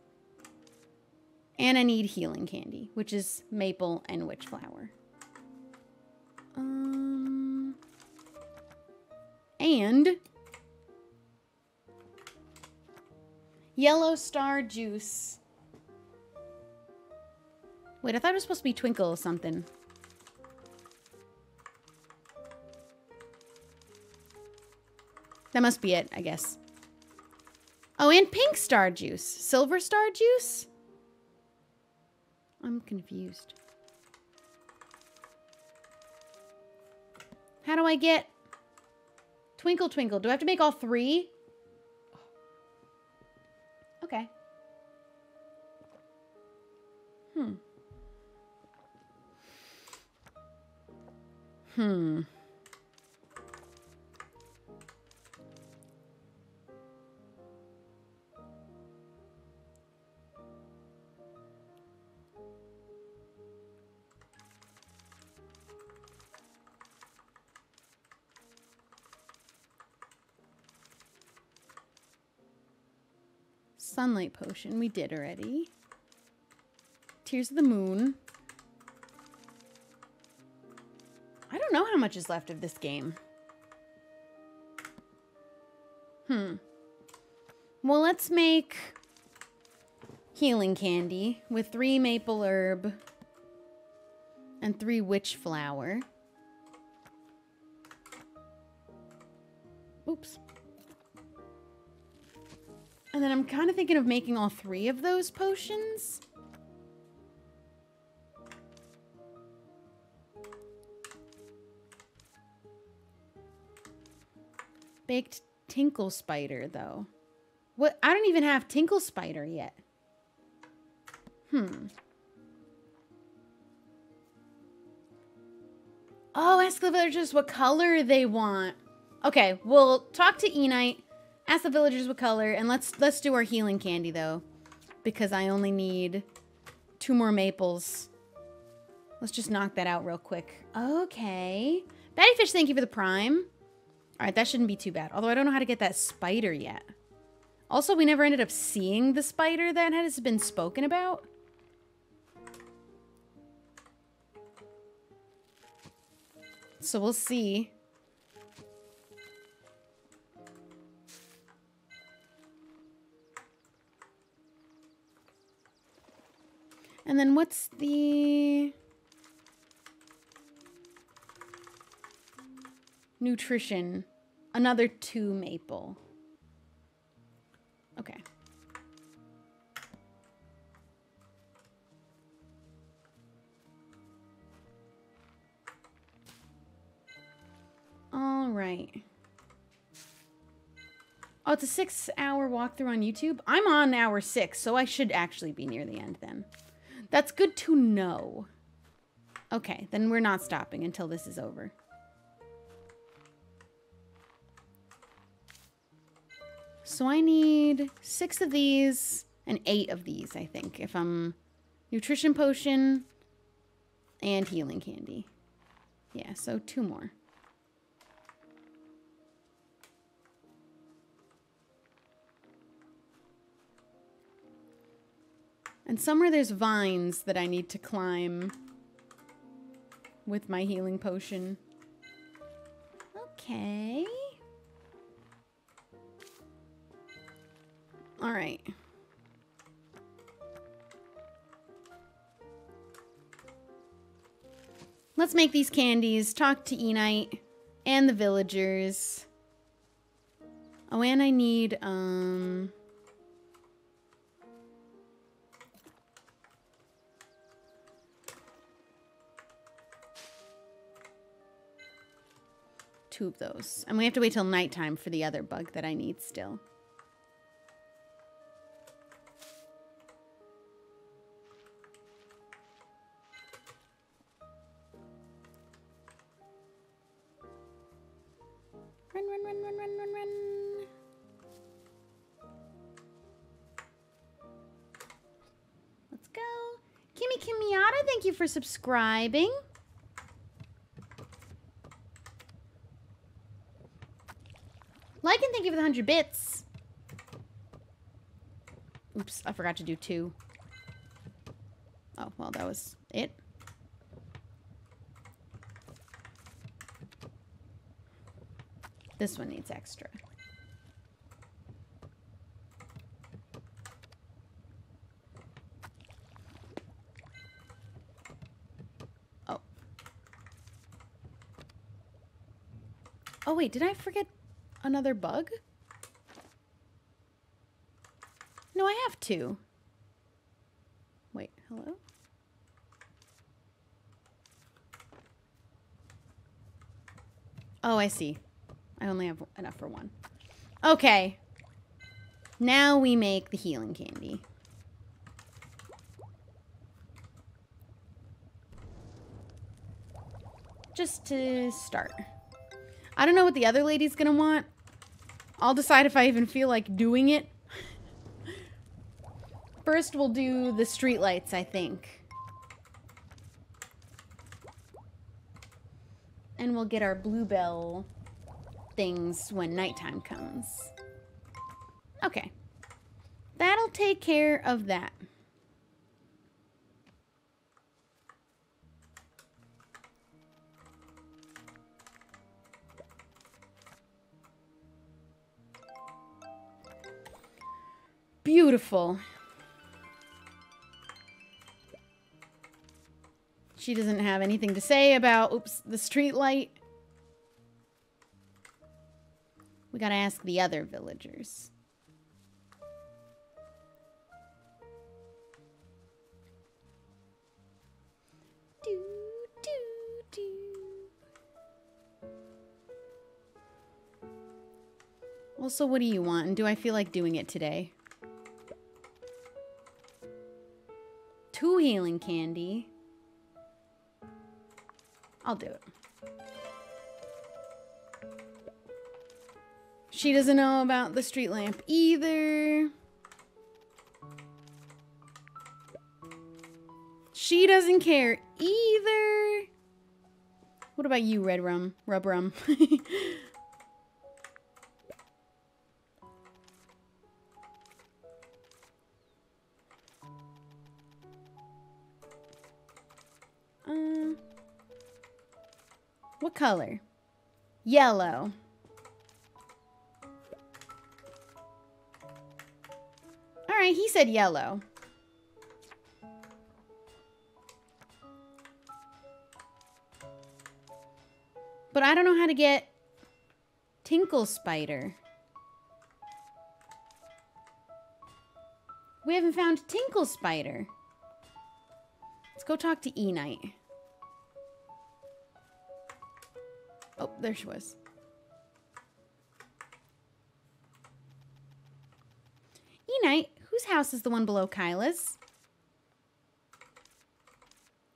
And I need healing candy, which is maple and witch flower. Um, and yellow star juice. Wait, I thought it was supposed to be twinkle or something. That must be it, I guess. Oh, and pink star juice. Silver star juice? I'm confused. How do I get Twinkle Twinkle? Do I have to make all three? Okay. Hmm. Hmm. Sunlight potion. We did already. Tears of the Moon. I don't know how much is left of this game. Hmm. Well, let's make healing candy with three maple herb and three witch flower. Oops. And then I'm kind of thinking of making all three of those potions. Baked Tinkle Spider, though. What? I don't even have Tinkle Spider yet. Hmm. Oh, ask the villagers what color they want. Okay, we'll talk to Enite Ask the villagers what color, and let's let's do our healing candy though, because I only need two more maples. Let's just knock that out real quick. Okay. Batty Fish, thank you for the prime. All right, that shouldn't be too bad. Although I don't know how to get that spider yet. Also, we never ended up seeing the spider that has been spoken about. So we'll see. And then what's the... Nutrition. Another two maple. Okay. All right. Oh, it's a six hour walkthrough on YouTube? I'm on hour six, so I should actually be near the end then. That's good to know. Okay, then we're not stopping until this is over. So I need six of these and eight of these, I think, if I'm nutrition potion and healing candy. Yeah, so two more. And somewhere there's vines that I need to climb with my healing potion. Okay. All right. Let's make these candies, talk to Enite and the villagers. Oh, and I need, um... Two of those. And we have to wait till nighttime for the other bug that I need still. Run, run, run, run, run, run, run. Let's go. Kimmy Kimiata, thank you for subscribing. You for the 100 bits. Oops, I forgot to do two. Oh, well, that was it. This one needs extra. Oh. Oh, wait, did I forget another bug? No, I have two. Wait, hello? Oh, I see. I only have enough for one. Okay. Now we make the healing candy. Just to start. I don't know what the other lady's gonna want. I'll decide if I even feel like doing it. First, we'll do the streetlights, I think. And we'll get our bluebell things when nighttime comes. Okay. That'll take care of that. Beautiful. She doesn't have anything to say about, oops, the street light. We gotta ask the other villagers. Do, do, do. Also, what do you want? And do I feel like doing it today? Healing candy. I'll do it. She doesn't know about the street lamp either. She She doesn't care either. What about you, Red Rum? Rub Rum. color? Yellow. All right, he said yellow. But I don't know how to get Tinkle Spider. We haven't found Tinkle Spider. Let's go talk to Enid. Oh, there she was. Enid, whose house is the one below Kyla's?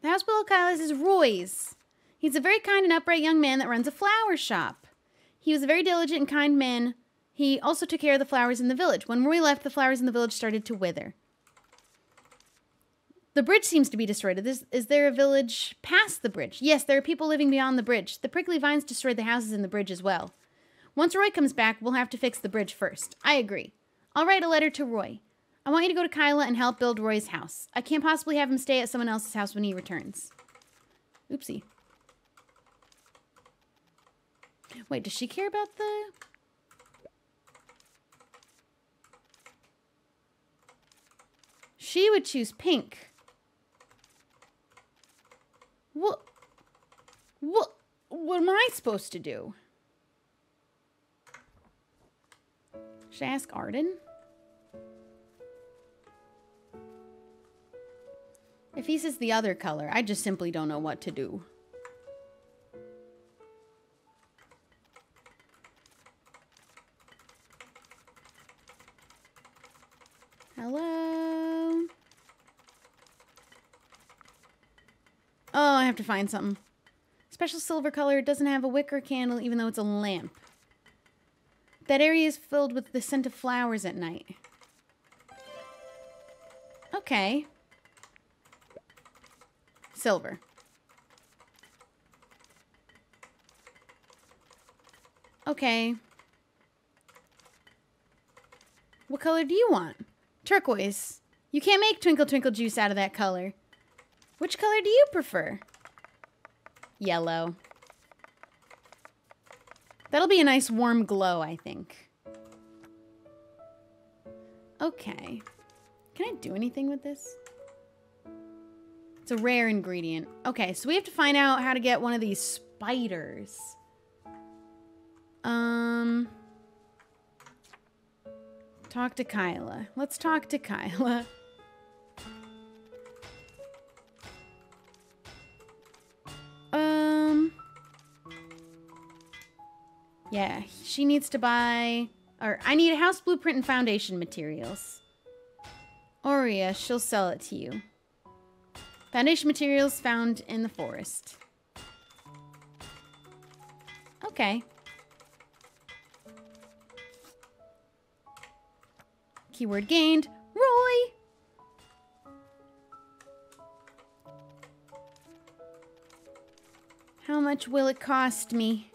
The house below Kyla's is Roy's. He's a very kind and upright young man that runs a flower shop. He was a very diligent and kind man. He also took care of the flowers in the village. When Roy left, the flowers in the village started to wither. The bridge seems to be destroyed. Is, is there a village past the bridge? Yes, there are people living beyond the bridge. The prickly vines destroyed the houses in the bridge as well. Once Roy comes back, we'll have to fix the bridge first. I agree. I'll write a letter to Roy. I want you to go to Kyla and help build Roy's house. I can't possibly have him stay at someone else's house when he returns. Oopsie. Wait, does she care about the... She would choose pink. What? What? What am I supposed to do? Should I ask Arden? If he says the other color, I just simply don't know what to do. Hello? Oh, I have to find something. Special silver color. Doesn't have a wicker candle, even though it's a lamp. That area is filled with the scent of flowers at night. Okay. Silver. Okay. What color do you want? Turquoise. You can't make Twinkle Twinkle juice out of that color. Which color do you prefer? Yellow. That'll be a nice warm glow, I think. Okay. Can I do anything with this? It's a rare ingredient. Okay, so we have to find out how to get one of these spiders. Um... Talk to Kyla. Let's talk to Kyla. Yeah, she needs to buy... Or, I need a house blueprint and foundation materials. Aurea, she'll sell it to you. Foundation materials found in the forest. Okay. Keyword gained. Roy! How much will it cost me?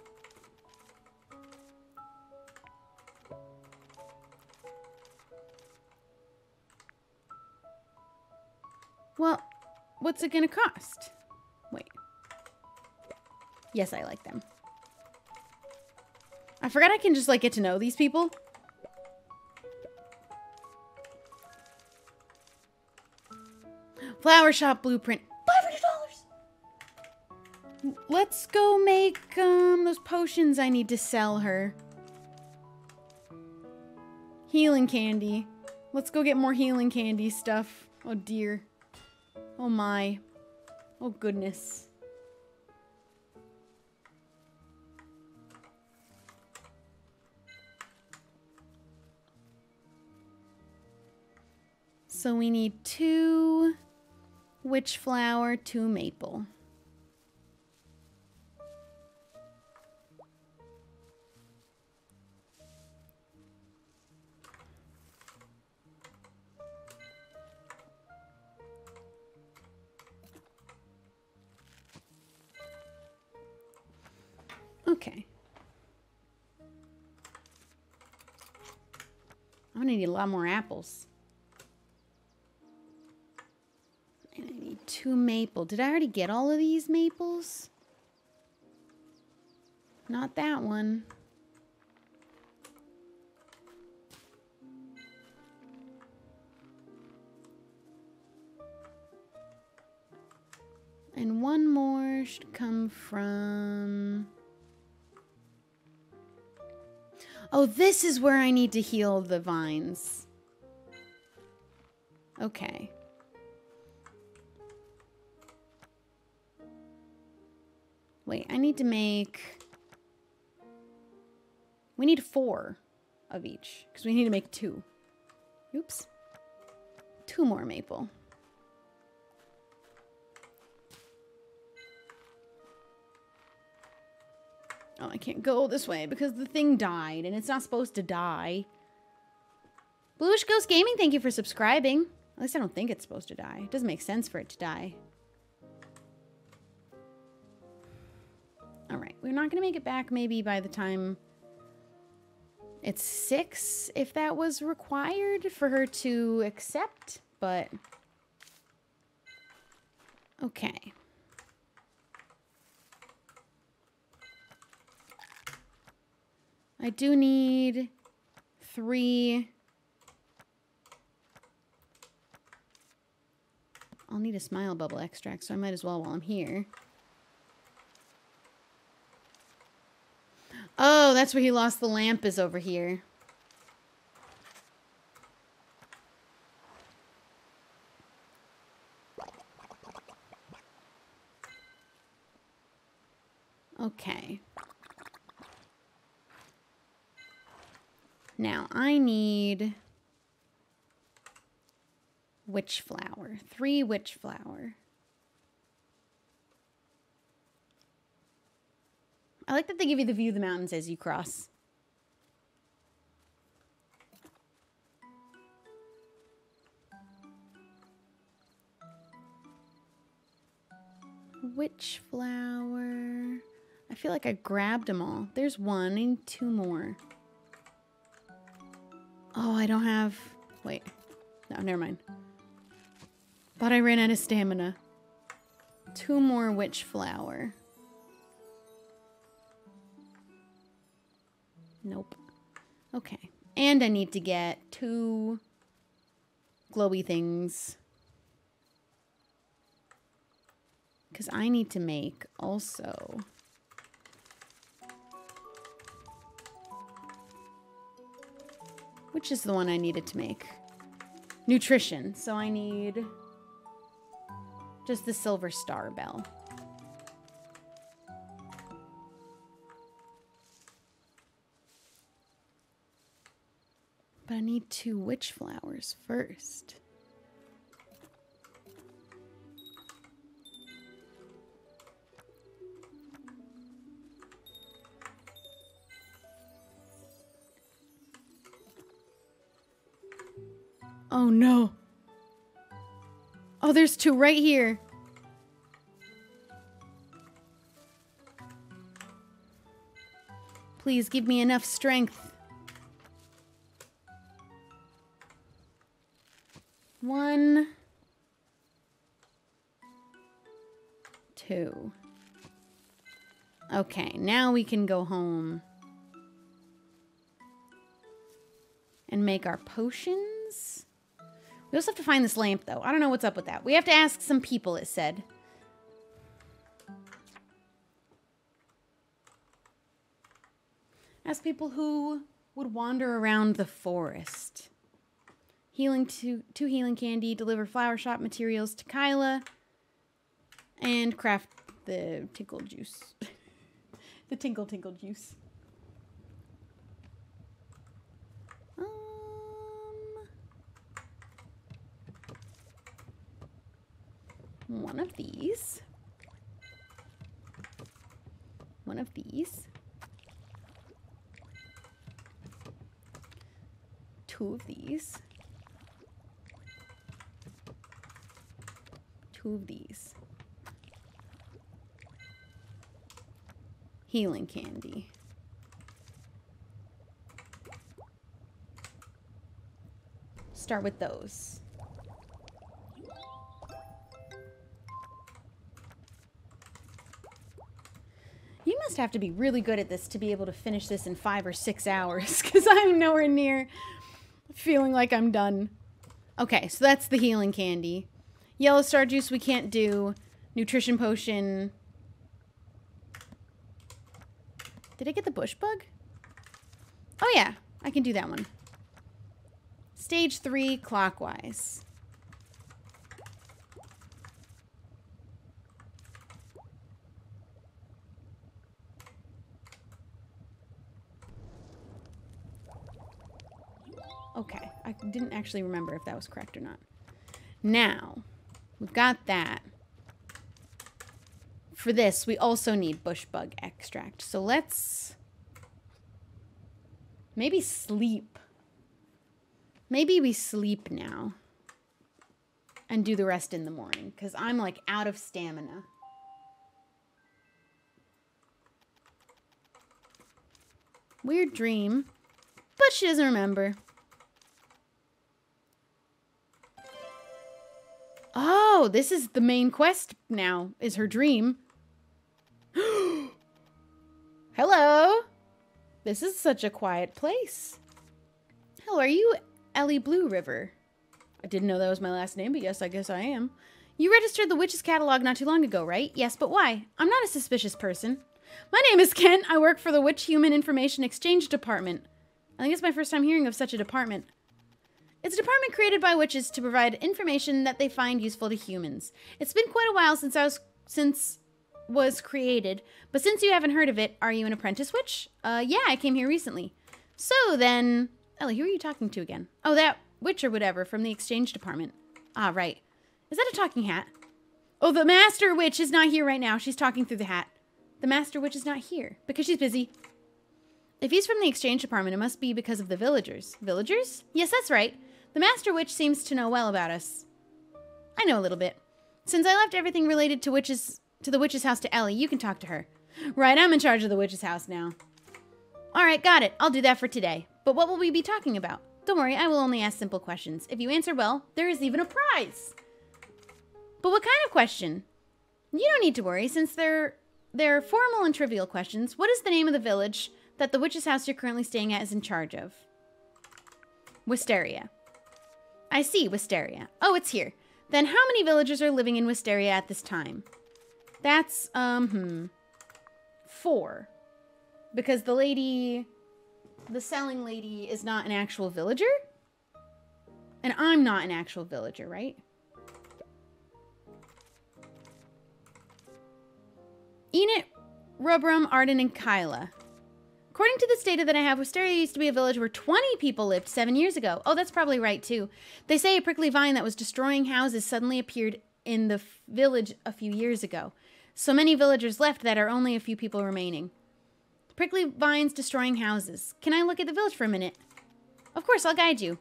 Well, what's it gonna cost? Wait. Yes, I like them. I forgot I can just, like, get to know these people. Flower shop blueprint. $500! Let's go make um, those potions I need to sell her. Healing candy. Let's go get more healing candy stuff. Oh dear. Oh my. Oh goodness. So we need two witch flower, two maple. Gonna need a lot more apples. And I need two maple. Did I already get all of these maples? Not that one. And one more should come from... Oh, this is where I need to heal the vines. Okay. Wait, I need to make... We need four of each, because we need to make two. Oops. Two more maple. Oh, I can't go this way because the thing died and it's not supposed to die. Bluish Ghost Gaming, thank you for subscribing. At least I don't think it's supposed to die. It doesn't make sense for it to die. Alright, we're not going to make it back maybe by the time it's six, if that was required for her to accept, but... Okay. I do need three. I'll need a smile bubble extract, so I might as well while I'm here. Oh, that's where he lost the lamp is over here. Okay. Now, I need witch flower. Three witch flower. I like that they give you the view of the mountains as you cross. Witch flower. I feel like I grabbed them all. There's one. and two more. Oh, I don't have... Wait. No, never mind. Thought I ran out of stamina. Two more witch flower. Nope. Okay. And I need to get two glowy things. Because I need to make also Which is the one I needed to make? Nutrition. So I need just the silver star bell. But I need two witch flowers first. Oh no. Oh, there's two right here. Please give me enough strength. One. Two. Okay, now we can go home. And make our potions. We also have to find this lamp, though. I don't know what's up with that. We have to ask some people, it said. Ask people who would wander around the forest. Healing to, to healing candy, deliver flower shop materials to Kyla, and craft the tinkle juice. the tinkle tinkle juice. One of these, one of these, two of these, two of these. Healing candy. Start with those. Must have to be really good at this to be able to finish this in five or six hours, because I'm nowhere near feeling like I'm done. Okay, so that's the healing candy. Yellow star juice we can't do. Nutrition potion. Did I get the bush bug? Oh yeah, I can do that one. Stage three, clockwise. Okay, I didn't actually remember if that was correct or not. Now, we've got that. For this, we also need bush bug extract. So let's maybe sleep. Maybe we sleep now and do the rest in the morning because I'm like out of stamina. Weird dream, but she doesn't remember. Oh, this is the main quest now, is her dream. Hello. This is such a quiet place. Hello, are you Ellie Blue River? I didn't know that was my last name, but yes, I guess I am. You registered the Witch's Catalog not too long ago, right? Yes, but why? I'm not a suspicious person. My name is Kent. I work for the Witch Human Information Exchange Department. I think it's my first time hearing of such a department. It's a department created by witches to provide information that they find useful to humans. It's been quite a while since I was since was created, but since you haven't heard of it, are you an apprentice witch? Uh, yeah, I came here recently. So then, Ellie, who are you talking to again? Oh, that witch or whatever from the exchange department. Ah, right. Is that a talking hat? Oh, the master witch is not here right now. She's talking through the hat. The master witch is not here because she's busy. If he's from the exchange department, it must be because of the villagers. Villagers? Yes, that's right. The Master Witch seems to know well about us. I know a little bit. Since I left everything related to witches to the witch's house to Ellie, you can talk to her. Right, I'm in charge of the witch's house now. Alright, got it. I'll do that for today. But what will we be talking about? Don't worry, I will only ask simple questions. If you answer well, there is even a prize. But what kind of question? You don't need to worry, since they're they're formal and trivial questions. What is the name of the village that the witch's house you're currently staying at is in charge of? Wisteria. I see, Wisteria. Oh, it's here. Then how many villagers are living in Wisteria at this time? That's, um, hmm. Four. Because the lady, the selling lady is not an actual villager? And I'm not an actual villager, right? Enid, Rubrum, Arden, and Kyla. According to this data that I have, Wisteria used to be a village where 20 people lived seven years ago. Oh, that's probably right, too. They say a prickly vine that was destroying houses suddenly appeared in the village a few years ago. So many villagers left that are only a few people remaining. Prickly vines destroying houses. Can I look at the village for a minute? Of course, I'll guide you.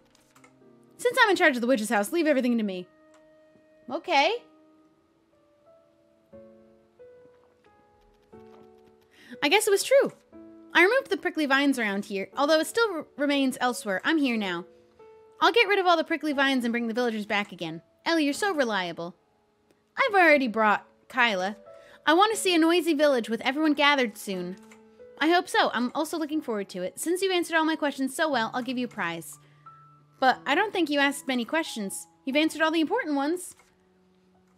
Since I'm in charge of the witch's house, leave everything to me. Okay. I guess it was true. I removed the prickly vines around here, although it still remains elsewhere. I'm here now. I'll get rid of all the prickly vines and bring the villagers back again. Ellie, you're so reliable. I've already brought Kyla. I want to see a noisy village with everyone gathered soon. I hope so. I'm also looking forward to it. Since you've answered all my questions so well, I'll give you a prize. But I don't think you asked many questions. You've answered all the important ones.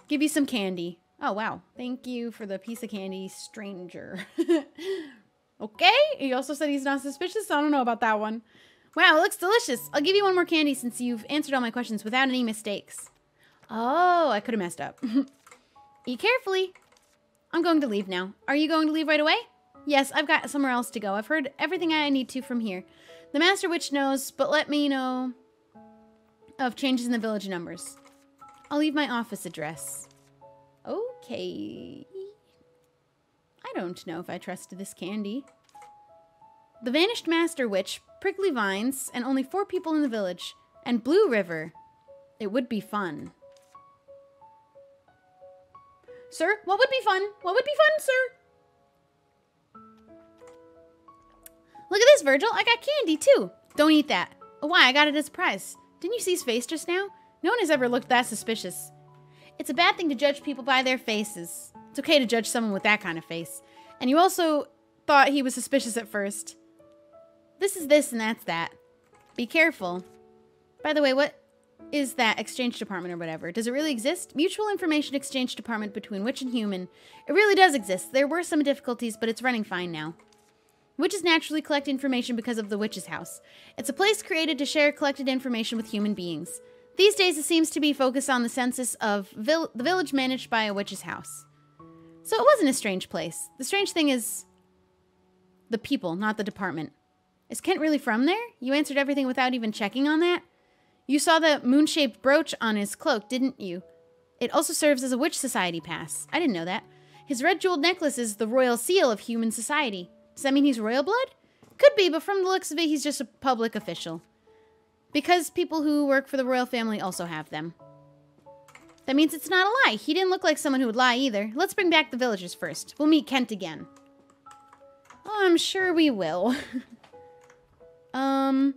Give you some candy. Oh, wow. Thank you for the piece of candy, stranger. Okay? He also said he's not suspicious. I don't know about that one. Wow, it looks delicious. I'll give you one more candy since you've answered all my questions without any mistakes. Oh, I could have messed up. Eat carefully. I'm going to leave now. Are you going to leave right away? Yes, I've got somewhere else to go. I've heard everything I need to from here. The Master Witch knows, but let me know of changes in the village numbers. I'll leave my office address. Okay. I don't know if I trust this candy. The Vanished Master Witch, Prickly Vines, and only four people in the village, and Blue River. It would be fun. Sir, what would be fun? What would be fun, sir? Look at this, Virgil. I got candy, too. Don't eat that. Oh, why? I got it as a prize. Didn't you see his face just now? No one has ever looked that suspicious. It's a bad thing to judge people by their faces. It's okay to judge someone with that kind of face. And you also thought he was suspicious at first. This is this and that's that. Be careful. By the way, what is that exchange department or whatever? Does it really exist? Mutual Information Exchange Department between witch and human. It really does exist. There were some difficulties, but it's running fine now. Witches naturally collect information because of the witch's house. It's a place created to share collected information with human beings. These days, it seems to be focused on the census of vil the village managed by a witch's house. So it wasn't a strange place. The strange thing is the people, not the department. Is Kent really from there? You answered everything without even checking on that? You saw the moon shaped brooch on his cloak, didn't you? It also serves as a witch society pass. I didn't know that. His red jeweled necklace is the royal seal of human society. Does that mean he's royal blood? Could be, but from the looks of it, he's just a public official. Because people who work for the royal family also have them. That means it's not a lie. He didn't look like someone who would lie either. Let's bring back the villagers first. We'll meet Kent again. Oh, I'm sure we will. um...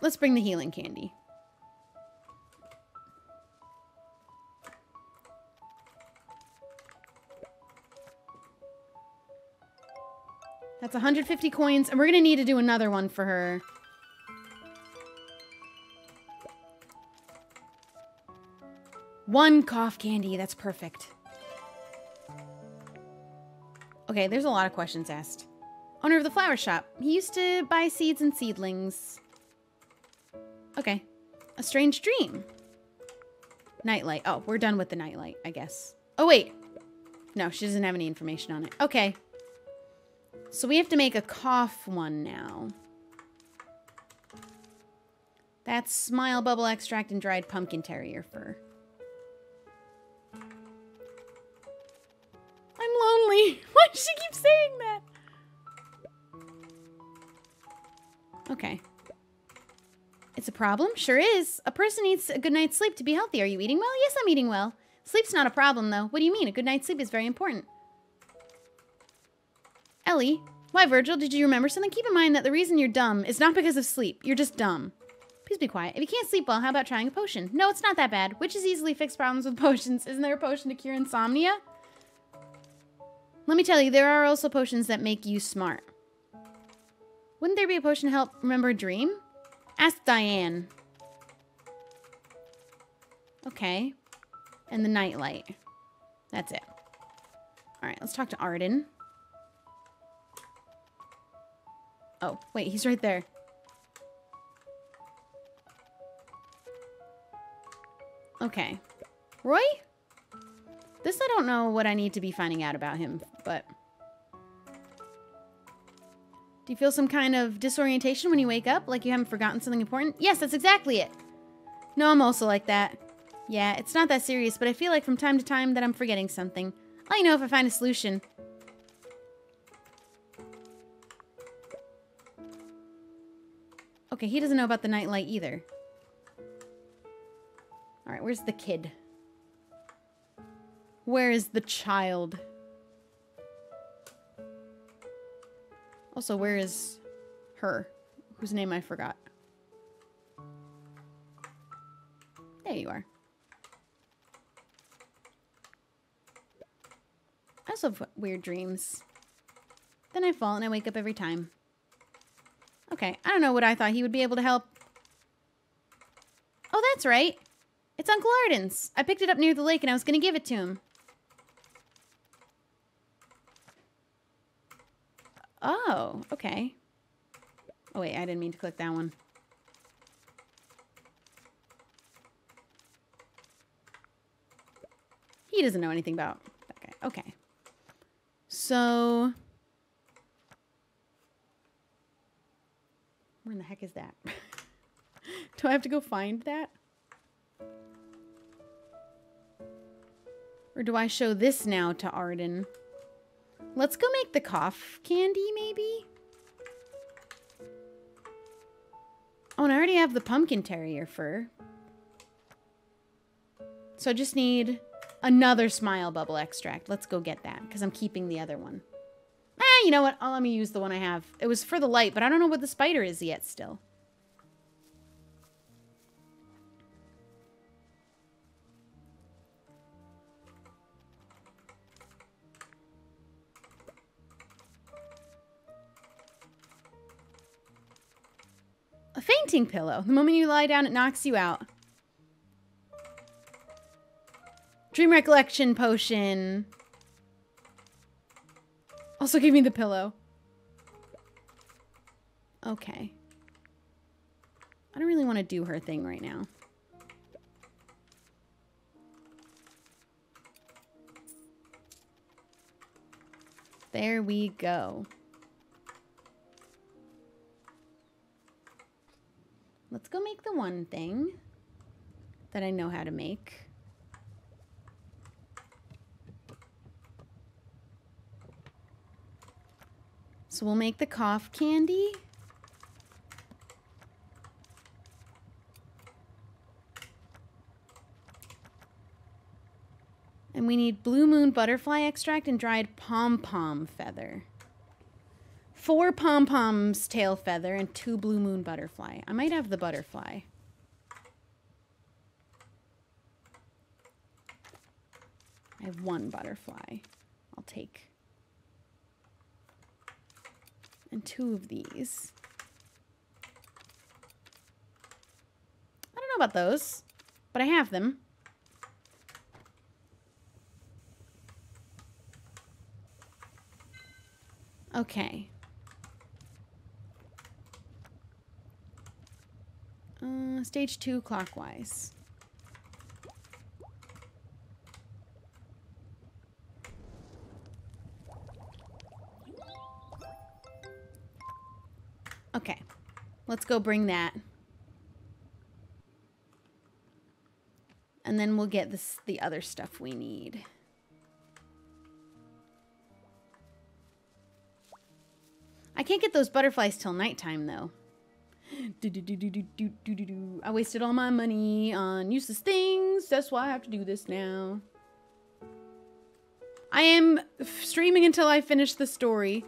Let's bring the healing candy. That's 150 coins, and we're going to need to do another one for her. One cough candy. That's perfect. Okay, there's a lot of questions asked. Owner of the flower shop. He used to buy seeds and seedlings. Okay. A strange dream. Nightlight. Oh, we're done with the nightlight, I guess. Oh, wait. No, she doesn't have any information on it. Okay. So we have to make a cough one now. That's smile bubble extract and dried pumpkin terrier fur. I'm lonely. Why does she keep saying that? Okay. It's a problem? Sure is. A person needs a good night's sleep to be healthy. Are you eating well? Yes, I'm eating well. Sleep's not a problem, though. What do you mean? A good night's sleep is very important. Ellie, why, Virgil, did you remember something? Keep in mind that the reason you're dumb is not because of sleep. You're just dumb. Please be quiet. If you can't sleep well, how about trying a potion? No, it's not that bad. Witches easily fix problems with potions. Isn't there a potion to cure insomnia? Let me tell you, there are also potions that make you smart. Wouldn't there be a potion to help remember a dream? Ask Diane. Okay. And the nightlight. That's it. Alright, let's talk to Arden. Oh, wait, he's right there. Okay. Roy? This I don't know what I need to be finding out about him, but... Do you feel some kind of disorientation when you wake up? Like you haven't forgotten something important? Yes, that's exactly it. No, I'm also like that. Yeah, it's not that serious, but I feel like from time to time that I'm forgetting something. I'll you know if I find a solution. Okay, he doesn't know about the nightlight either. Alright, where's the kid? Where is the child? Also, where is her? Whose name I forgot. There you are. I also have weird dreams. Then I fall and I wake up every time. Okay, I don't know what I thought he would be able to help. Oh, that's right. It's Uncle Arden's. I picked it up near the lake and I was going to give it to him. Oh, okay. Oh, wait, I didn't mean to click that one. He doesn't know anything about that guy. Okay. So... Where in the heck is that? Do I have to go find that? Or do I show this now to Arden? Let's go make the cough candy, maybe? Oh, and I already have the pumpkin terrier fur. So I just need another smile bubble extract. Let's go get that, because I'm keeping the other one. Ah, you know what? Let me use the one I have. It was for the light, but I don't know what the spider is yet still. Fainting pillow. The moment you lie down, it knocks you out. Dream recollection potion. Also give me the pillow. Okay. I don't really want to do her thing right now. There we go. Let's go make the one thing that I know how to make. So we'll make the cough candy. And we need blue moon butterfly extract and dried pom-pom feather. Four pom-poms tail feather and two blue moon butterfly. I might have the butterfly. I have one butterfly. I'll take. And two of these. I don't know about those, but I have them. Okay. Uh, stage two clockwise. Okay. Let's go bring that. And then we'll get this the other stuff we need. I can't get those butterflies till nighttime, though. Do, do, do, do, do, do, do. I wasted all my money on useless things. That's why I have to do this now. I am streaming until I finish the story.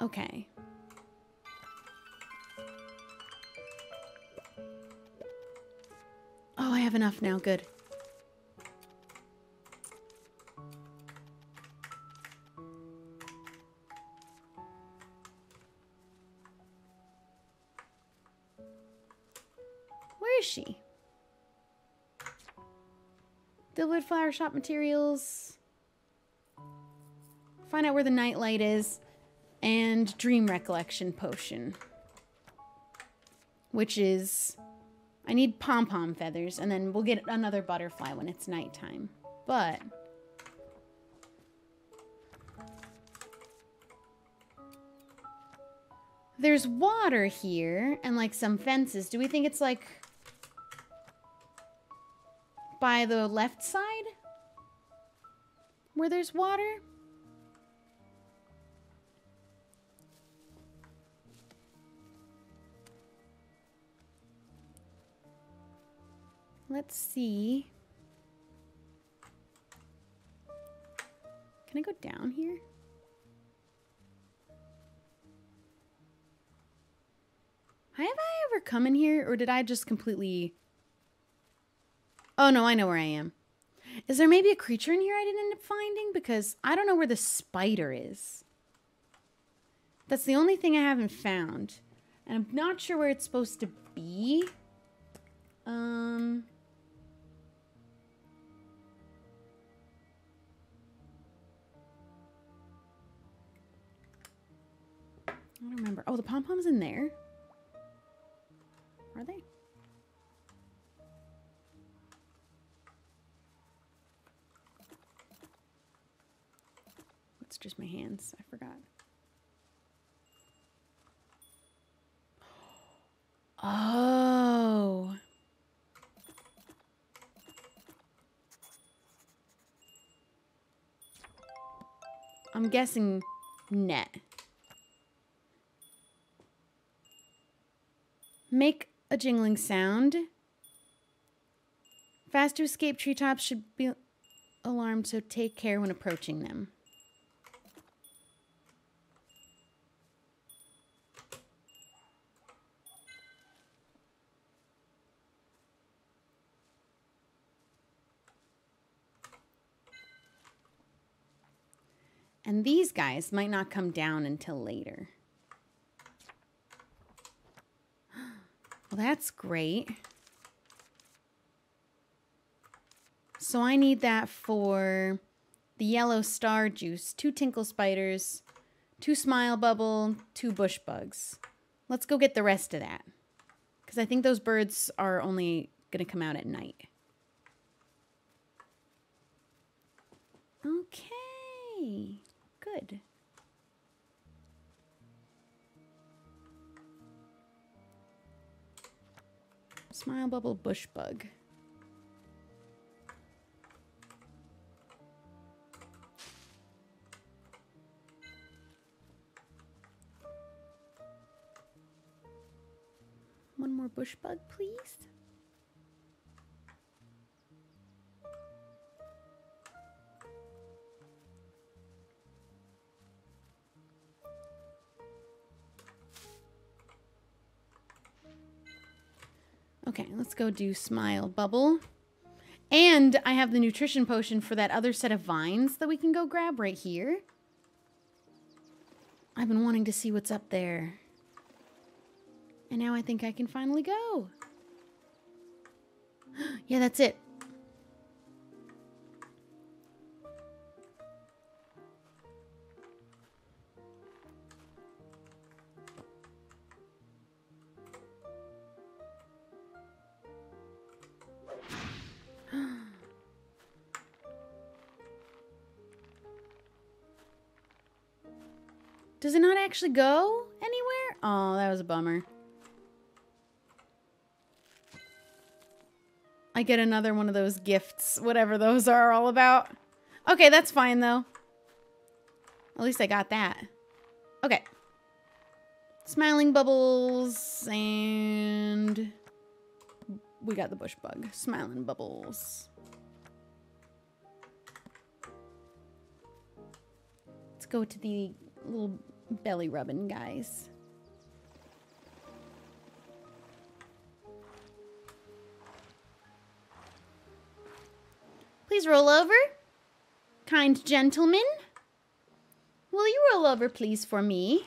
Okay. Oh, I have enough now. Good. Flower shop materials. Find out where the nightlight is. And dream recollection potion. Which is... I need pom-pom feathers, and then we'll get another butterfly when it's nighttime. But... There's water here, and like some fences. Do we think it's like by the left side? Where there's water? Let's see. Can I go down here? Have I ever come in here, or did I just completely... Oh, no, I know where I am. Is there maybe a creature in here I didn't end up finding? Because I don't know where the spider is. That's the only thing I haven't found. And I'm not sure where it's supposed to be. Um... I don't remember. Oh, the pom-pom's in there. Are they? Just my hands. I forgot. Oh. I'm guessing net. Make a jingling sound. Fast to escape treetops should be alarmed, so take care when approaching them. And these guys might not come down until later. Well, that's great. So I need that for the yellow star juice, two tinkle spiders, two smile bubble, two bush bugs. Let's go get the rest of that. Because I think those birds are only going to come out at night. Okay. Good. Smile bubble bush bug. One more bush bug, please. Okay, let's go do Smile Bubble. And I have the nutrition potion for that other set of vines that we can go grab right here. I've been wanting to see what's up there. And now I think I can finally go. yeah, that's it. Does it not actually go anywhere? Oh, that was a bummer. I get another one of those gifts, whatever those are all about. Okay, that's fine though. At least I got that. Okay. Smiling bubbles and we got the bush bug. Smiling bubbles. Let's go to the little belly rubbing guys. Please roll over. Kind gentleman. Will you roll over, please, for me?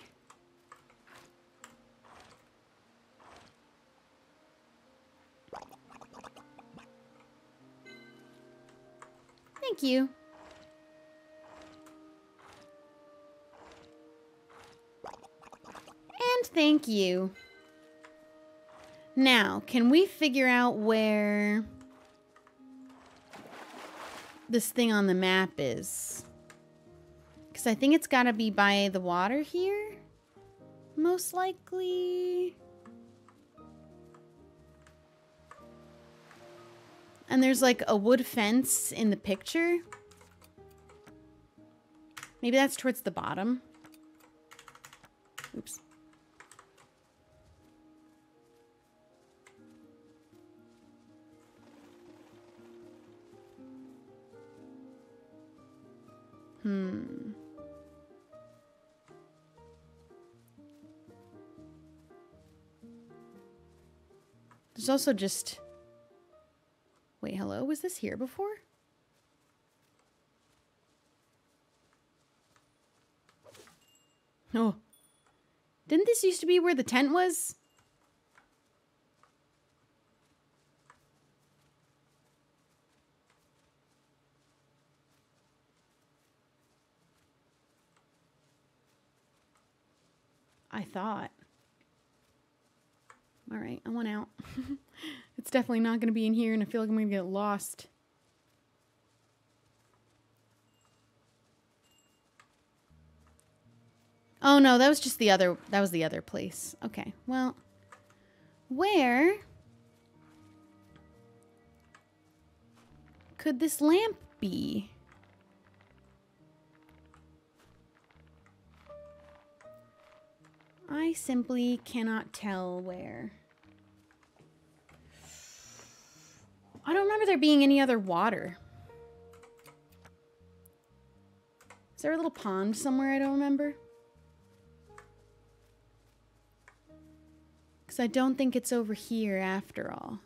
Thank you. Thank you. Now, can we figure out where this thing on the map is? Because I think it's got to be by the water here. Most likely. And there's like a wood fence in the picture. Maybe that's towards the bottom. Oops. Hmm. There's also just... Wait, hello? Was this here before? Oh. Didn't this used to be where the tent was? I thought. All right, I want out. it's definitely not going to be in here, and I feel like I'm going to get lost. Oh no, that was just the other, that was the other place. Okay, well, where could this lamp be? I simply cannot tell where. I don't remember there being any other water. Is there a little pond somewhere I don't remember? Because I don't think it's over here after all.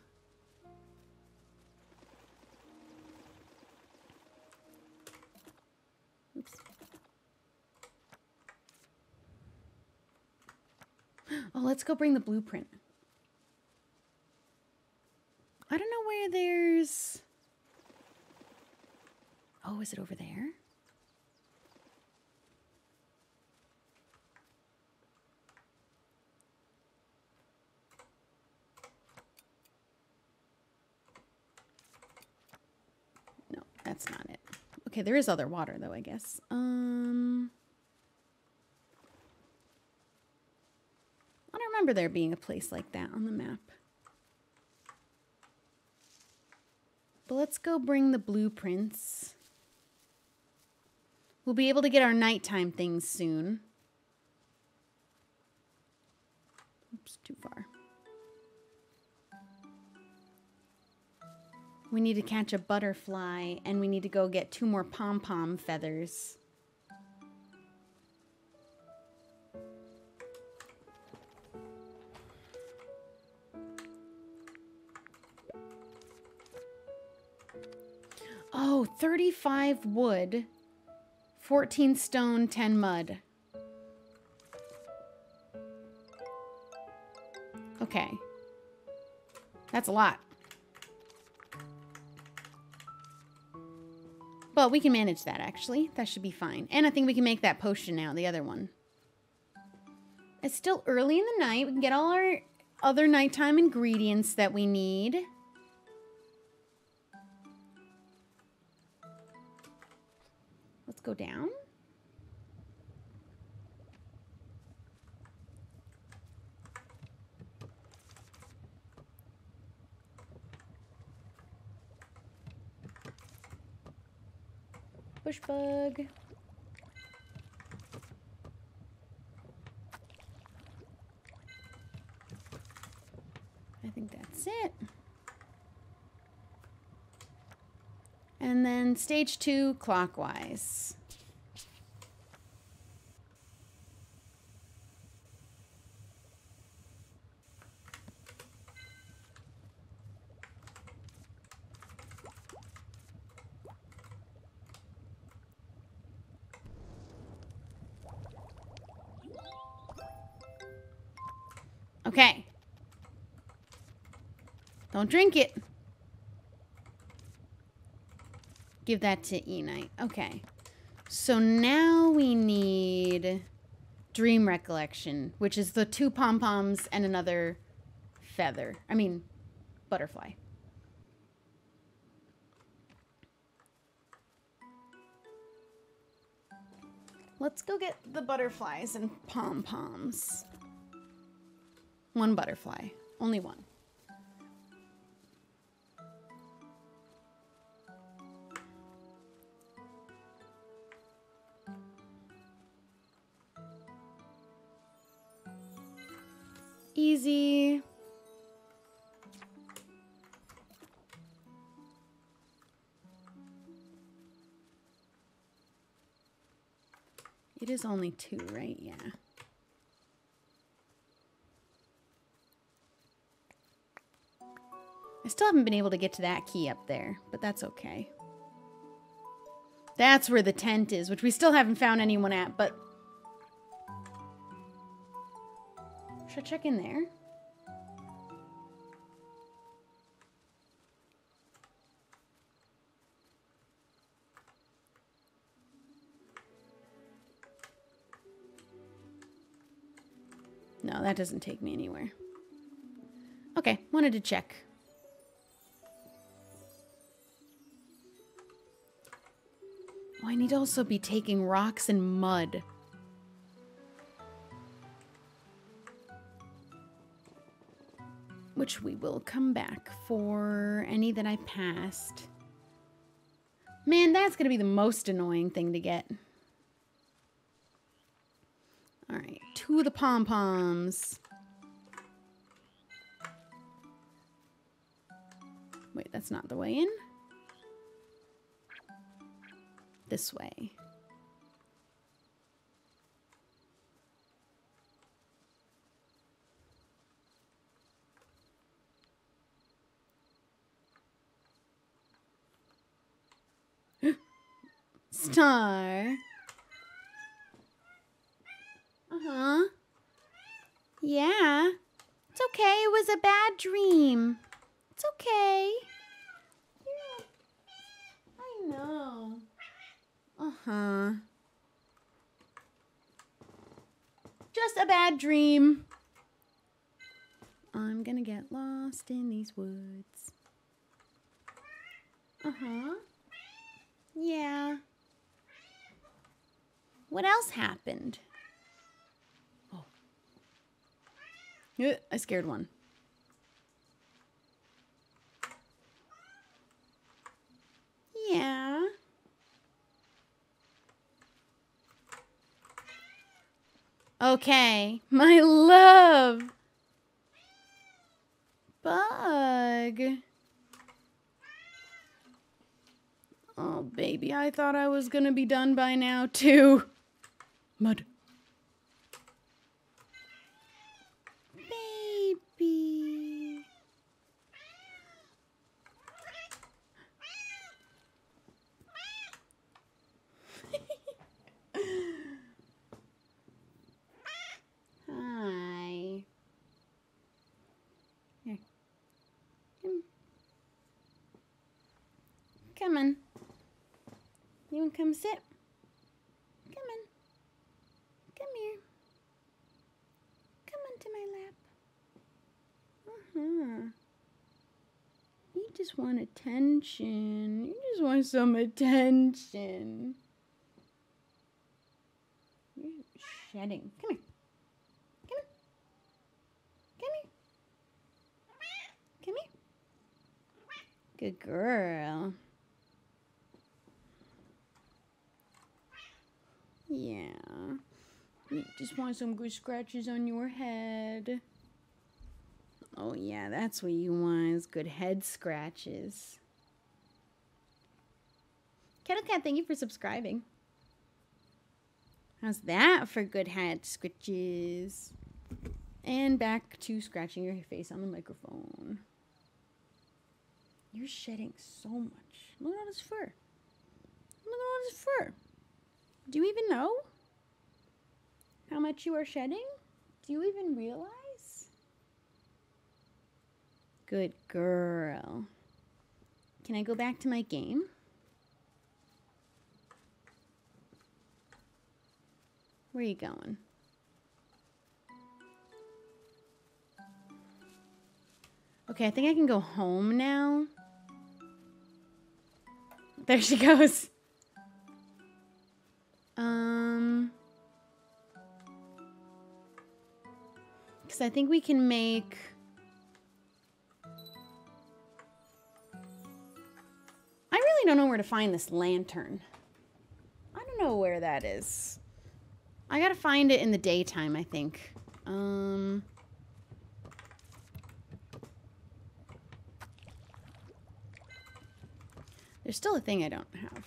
Oops. Oh, let's go bring the blueprint. I don't know where there's... Oh, is it over there? No, that's not it. Okay, there is other water though, I guess. Um... I don't remember there being a place like that on the map. But let's go bring the blueprints. We'll be able to get our nighttime things soon. Oops, too far. We need to catch a butterfly, and we need to go get two more pom-pom feathers. Oh, 35 wood, 14 stone, 10 mud. Okay. That's a lot. But we can manage that, actually. That should be fine. And I think we can make that potion now, the other one. It's still early in the night. We can get all our other nighttime ingredients that we need. Go down. Bush bug. I think that's it. And then stage two clockwise. Okay. Don't drink it. Give that to Enid. Okay. So now we need Dream Recollection, which is the two pom-poms and another feather. I mean, butterfly. Let's go get the butterflies and pom-poms. One butterfly. Only one. Easy. It is only two, right? Yeah. I still haven't been able to get to that key up there, but that's okay. That's where the tent is, which we still haven't found anyone at, but... I check in there? No, that doesn't take me anywhere. Okay, wanted to check. Oh, I need to also be taking rocks and mud. Which we will come back for any that I passed. Man, that's going to be the most annoying thing to get. All right, two of the pom-poms. Wait, that's not the way in? This way. Star. Uh-huh. Yeah. It's okay. It was a bad dream. It's okay. Yeah. I know. Uh-huh. Just a bad dream. I'm gonna get lost in these woods. Uh-huh. Yeah. What else happened? Oh. Uh, I scared one. Yeah. Okay, my love. Bug. Oh, baby, I thought I was gonna be done by now, too. Mud. Baby. Hi. Here. Come. Come on. You want to come sit? Come on. Come here. Come onto my lap. Uh-huh. You just want attention. You just want some attention. You're shedding. Come here. Come here. Come here. Come here. Good girl. Yeah. You just want some good scratches on your head. Oh, yeah, that's what you want is good head scratches. Kettle Cat, thank you for subscribing. How's that for good head scratches? And back to scratching your face on the microphone. You're shedding so much. Look at all this fur. Look at all this fur. Do you even know how much you are shedding? Do you even realize? Good girl. Can I go back to my game? Where are you going? Okay, I think I can go home now. There she goes. Um, because I think we can make. Don't know where to find this lantern. I don't know where that is. I gotta find it in the daytime, I think. Um. There's still a thing I don't have.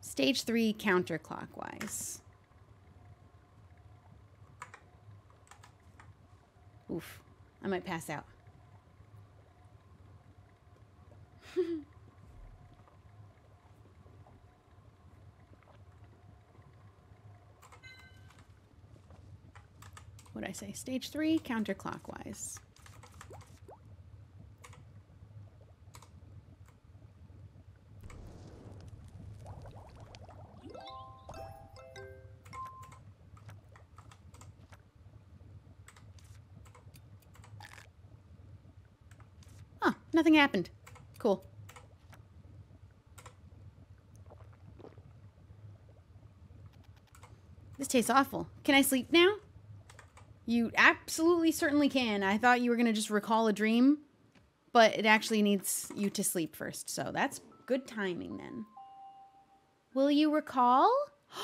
Stage three counterclockwise. Oof. I might pass out. what I say? Stage three, counterclockwise. Nothing happened. Cool. This tastes awful. Can I sleep now? You absolutely certainly can. I thought you were going to just recall a dream, but it actually needs you to sleep first. So that's good timing then. Will you recall?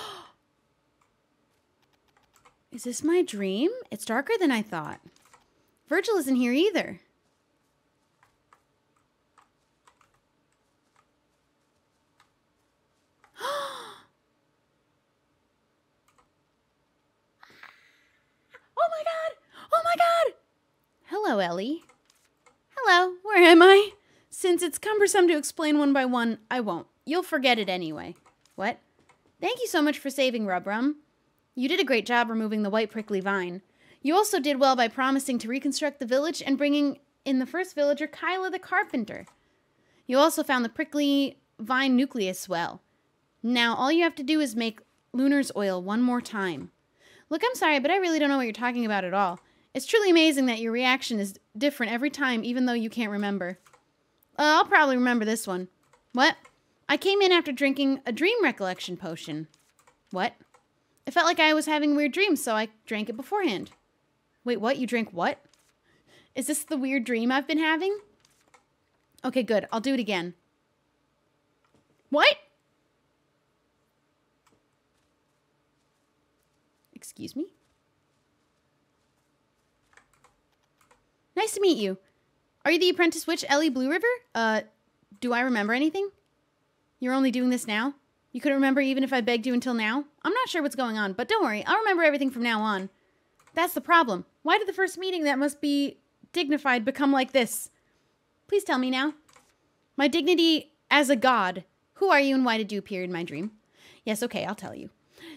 Is this my dream? It's darker than I thought. Virgil isn't here either. Oh my god! Oh my god! Hello, Ellie. Hello, where am I? Since it's cumbersome to explain one by one, I won't. you'll forget it anyway. What? Thank you so much for saving Rubrum. You did a great job removing the white prickly vine. You also did well by promising to reconstruct the village and bringing in the first villager, Kyla the carpenter. You also found the prickly vine nucleus well. Now all you have to do is make Lunar's oil one more time. Look, I'm sorry, but I really don't know what you're talking about at all. It's truly amazing that your reaction is different every time, even though you can't remember. Uh, I'll probably remember this one. What? I came in after drinking a dream recollection potion. What? It felt like I was having weird dreams, so I drank it beforehand. Wait, what? You drank what? Is this the weird dream I've been having? Okay, good. I'll do it again. What? Excuse me? Nice to meet you. Are you the apprentice witch Ellie Blue River? Uh, do I remember anything? You're only doing this now? You couldn't remember even if I begged you until now? I'm not sure what's going on, but don't worry, I'll remember everything from now on. That's the problem. Why did the first meeting that must be dignified become like this? Please tell me now. My dignity as a god. Who are you and why did you appear in my dream? Yes, okay, I'll tell you.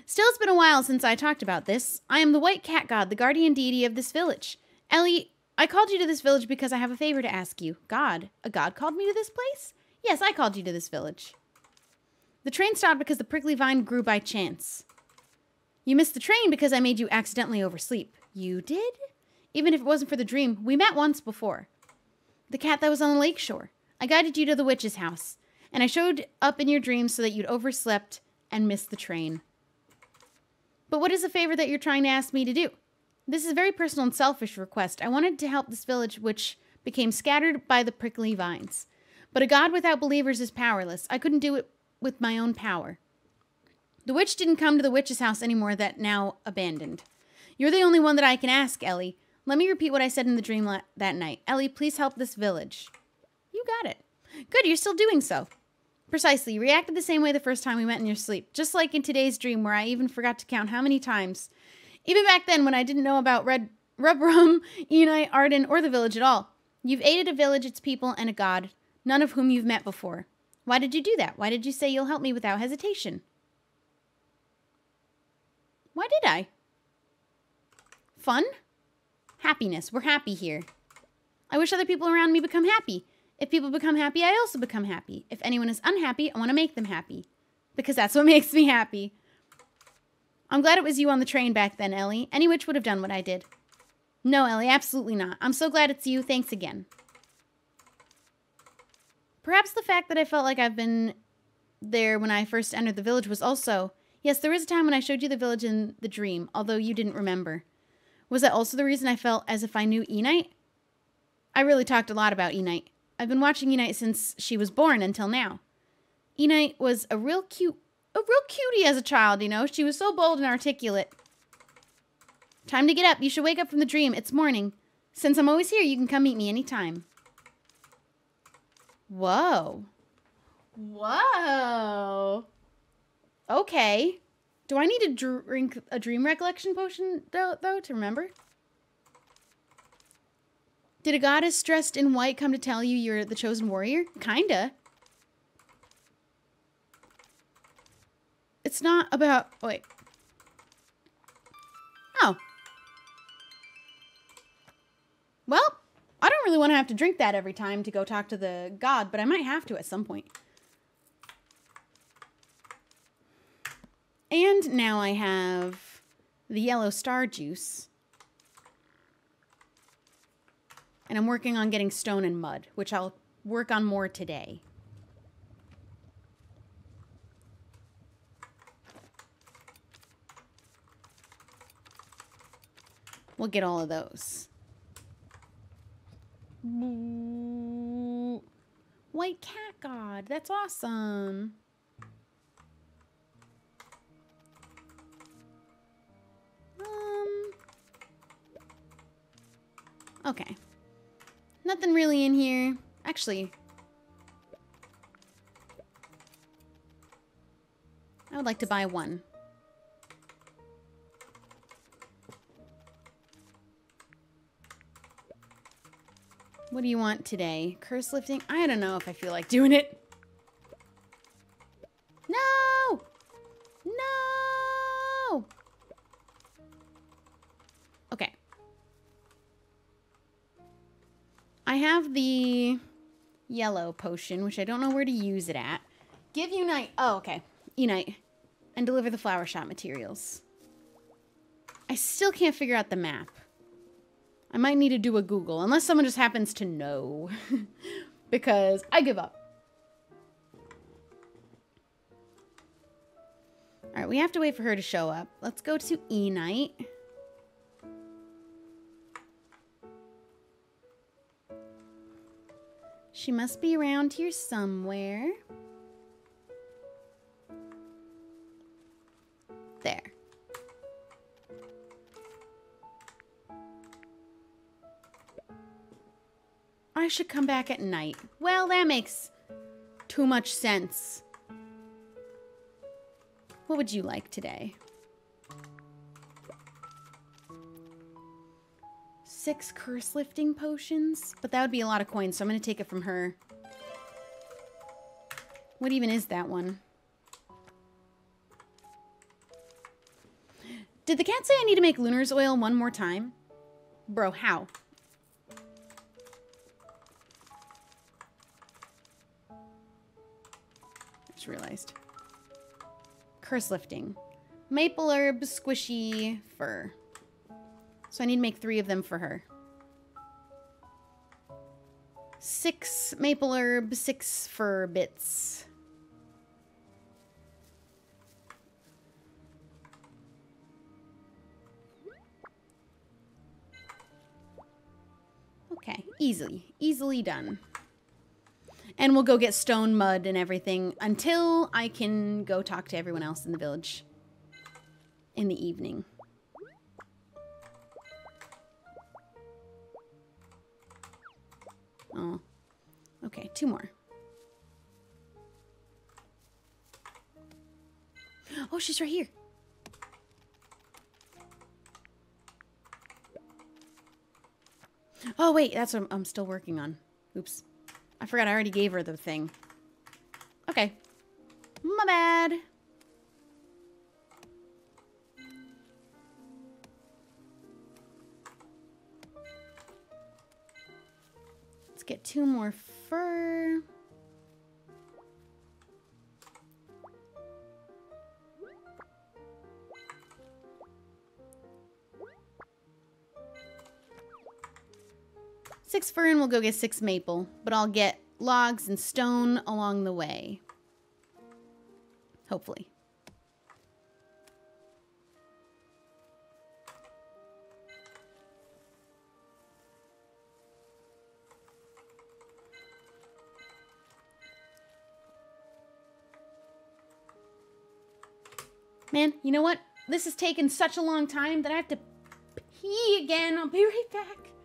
Still, it's been a while since I talked about this. I am the white cat god, the guardian deity of this village. Ellie, I called you to this village because I have a favor to ask you. God? A god called me to this place? Yes, I called you to this village. The train stopped because the prickly vine grew by chance. You missed the train because I made you accidentally oversleep. You did? Even if it wasn't for the dream, we met once before. The cat that was on the lake shore. I guided you to the witch's house, and I showed up in your dreams so that you'd overslept and missed the train. But what is the favor that you're trying to ask me to do? This is a very personal and selfish request. I wanted to help this village which became scattered by the prickly vines. But a god without believers is powerless. I couldn't do it with my own power. The witch didn't come to the witch's house anymore that now abandoned. You're the only one that I can ask, Ellie. Let me repeat what I said in the dream that night. Ellie, please help this village. You got it. Good, you're still doing so. Precisely. You reacted the same way the first time we met in your sleep. Just like in today's dream, where I even forgot to count how many times. Even back then, when I didn't know about Red Rubrum, Enid, Arden, or the village at all. You've aided a village, its people, and a god, none of whom you've met before. Why did you do that? Why did you say you'll help me without hesitation? Why did I? Fun? Happiness. We're happy here. I wish other people around me become happy. If people become happy, I also become happy. If anyone is unhappy, I want to make them happy. Because that's what makes me happy. I'm glad it was you on the train back then, Ellie. Any witch would have done what I did. No, Ellie, absolutely not. I'm so glad it's you. Thanks again. Perhaps the fact that I felt like I've been there when I first entered the village was also... Yes, there was a time when I showed you the village in the dream, although you didn't remember. Was that also the reason I felt as if I knew Enid? I really talked a lot about Enid. I've been watching Enid since she was born until now. Enid was a real cute, a real cutie as a child, you know. She was so bold and articulate. Time to get up. You should wake up from the dream. It's morning. Since I'm always here, you can come meet me anytime. Whoa. Whoa. Okay. Do I need to drink a dream recollection potion, though, though to remember? Did a goddess dressed in white come to tell you you're the chosen warrior? Kinda. It's not about... Wait. Oh. Well, I don't really want to have to drink that every time to go talk to the god, but I might have to at some point. And now I have the yellow star juice. And I'm working on getting stone and mud, which I'll work on more today. We'll get all of those. White cat god. That's awesome. Um. Okay. Nothing really in here. Actually, I would like to buy one. What do you want today? Curse lifting? I don't know if I feel like doing it. No! No! Okay. I have the yellow potion, which I don't know where to use it at. Give Enid. Oh, okay. Enid. And deliver the flower shop materials. I still can't figure out the map. I might need to do a Google, unless someone just happens to know. because I give up. Alright, we have to wait for her to show up. Let's go to Enid. She must be around here somewhere. I should come back at night. Well, that makes too much sense. What would you like today? Six curse lifting potions? But that would be a lot of coins, so I'm going to take it from her. What even is that one? Did the cat say I need to make Lunar's oil one more time? Bro, how? Realized. Curse lifting. Maple herb, squishy, fur. So I need to make three of them for her. Six maple herb, six fur bits. Okay, easily, easily done. And we'll go get stone mud and everything until I can go talk to everyone else in the village in the evening. Oh. Okay, two more. Oh, she's right here. Oh, wait, that's what I'm, I'm still working on. Oops. I forgot I already gave her the thing. Okay. My bad. Let's get two more fur. Six fur and we'll go get six maple, but I'll get logs and stone along the way. Hopefully. Man, you know what? This has taken such a long time that I have to pee again. I'll be right back.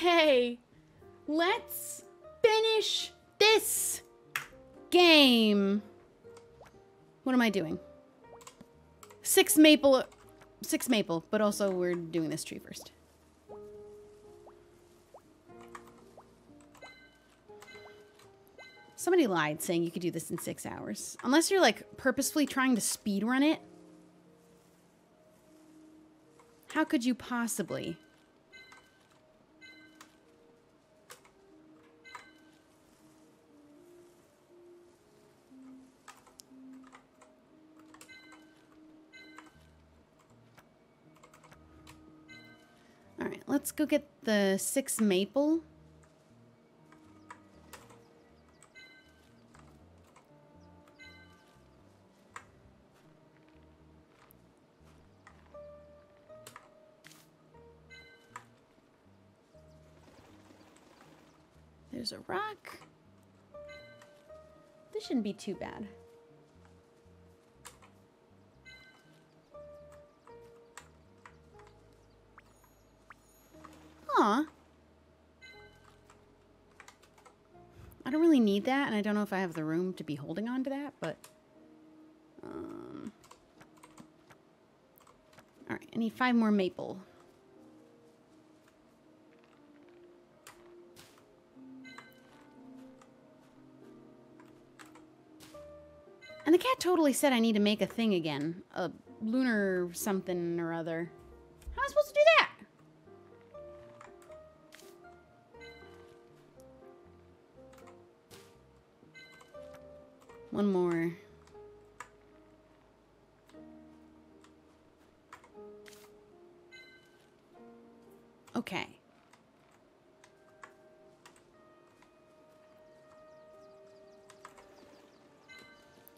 Okay, let's finish this game. What am I doing? Six maple, six maple, but also we're doing this tree first. Somebody lied saying you could do this in six hours. Unless you're like purposefully trying to speed run it, How could you possibly? Go get the six maple. There's a rock. This shouldn't be too bad. That, and I don't know if I have the room to be holding on to that, but... Um, Alright, I need five more maple. And the cat totally said I need to make a thing again. A lunar something or other. How am I supposed to do One more. Okay.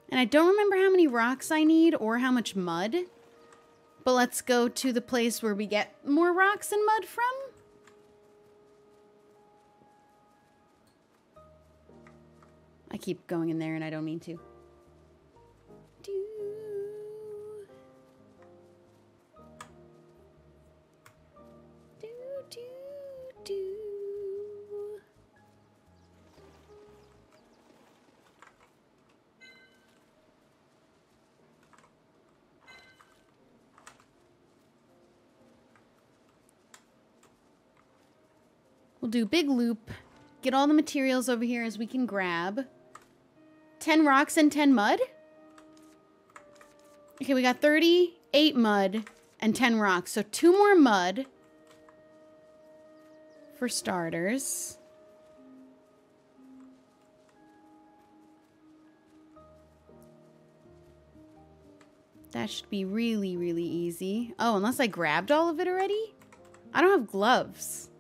And I don't remember how many rocks I need or how much mud. But let's go to the place where we get more rocks and mud from. Keep going in there and I don't mean to. Do. Do, do, do. We'll do big loop. Get all the materials over here as we can grab. 10 rocks and 10 mud? Okay, we got 38 mud and 10 rocks. So two more mud for starters. That should be really, really easy. Oh, unless I grabbed all of it already? I don't have gloves.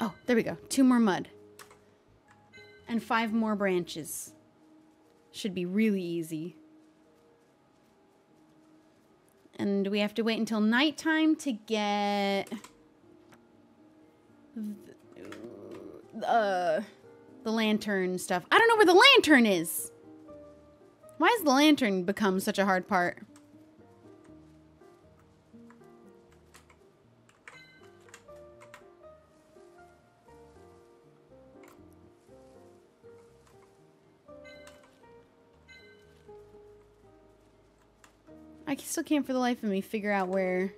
Oh, there we go. Two more mud. And five more branches. Should be really easy. And we have to wait until nighttime to get... The, uh, the lantern stuff. I don't know where the lantern is! Why has the lantern become such a hard part? I still can't for the life of me figure out where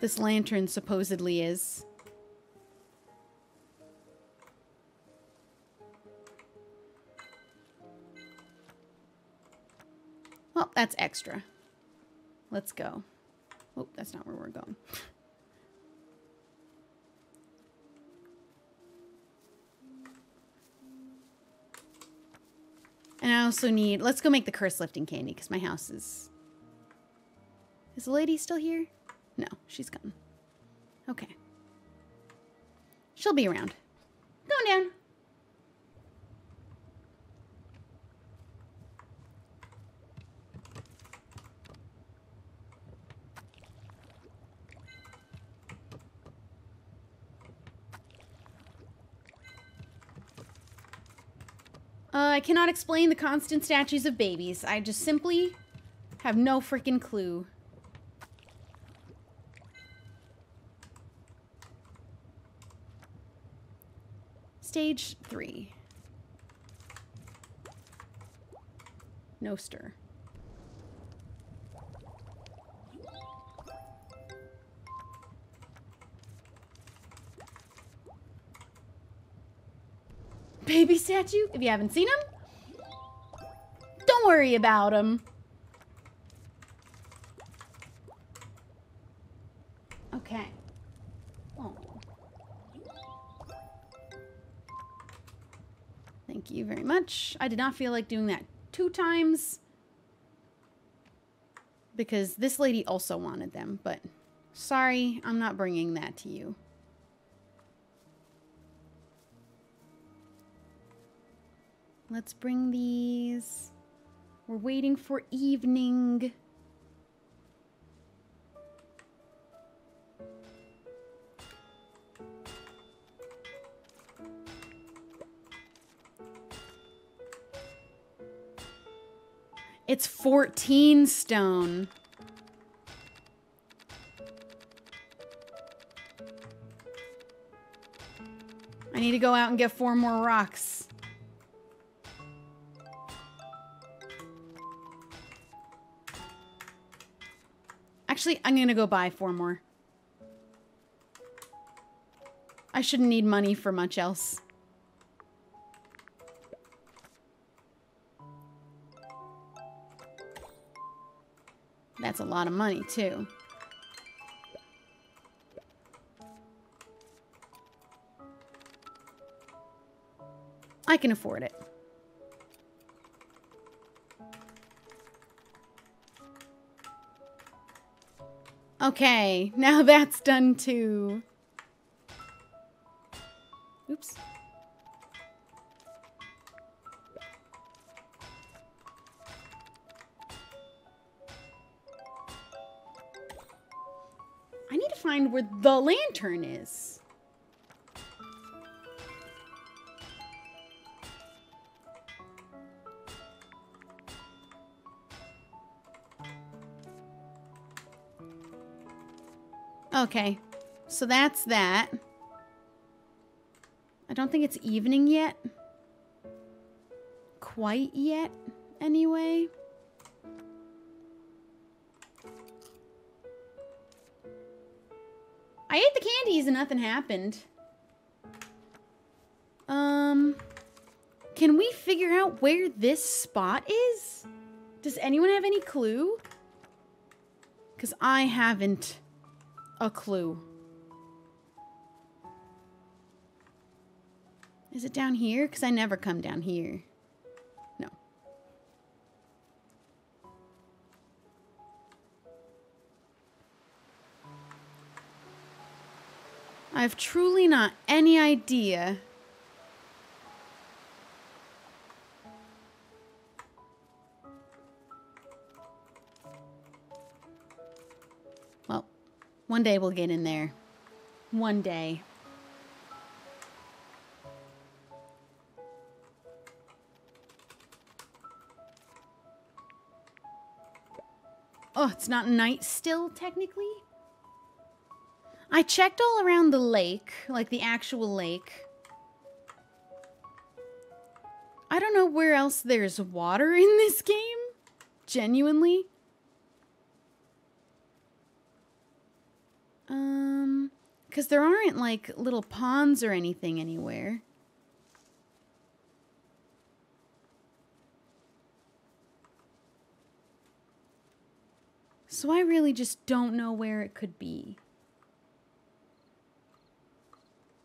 this lantern supposedly is. Well, that's extra. Let's go. Oh, that's not where we're going. And I also need... Let's go make the curse lifting candy because my house is... Is the lady still here? No, she's gone. Okay. She'll be around. Going down. Uh, I cannot explain the constant statues of babies. I just simply have no freaking clue. Stage three. No stir. baby statue, if you haven't seen him. Don't worry about him. Okay. Oh. Thank you very much. I did not feel like doing that two times. Because this lady also wanted them, but sorry, I'm not bringing that to you. Let's bring these. We're waiting for evening. It's 14 stone. I need to go out and get four more rocks. Actually, I'm going to go buy four more. I shouldn't need money for much else. That's a lot of money, too. I can afford it. Okay, now that's done too. Oops. I need to find where the lantern is. Okay, so that's that. I don't think it's evening yet. Quite yet, anyway. I ate the candies and nothing happened. Um, can we figure out where this spot is? Does anyone have any clue? Because I haven't a clue. Is it down here? Because I never come down here. No. I have truly not any idea. One day we'll get in there. One day. Oh, it's not night still, technically? I checked all around the lake, like the actual lake. I don't know where else there's water in this game. Genuinely. Um, because there aren't like little ponds or anything anywhere. So I really just don't know where it could be.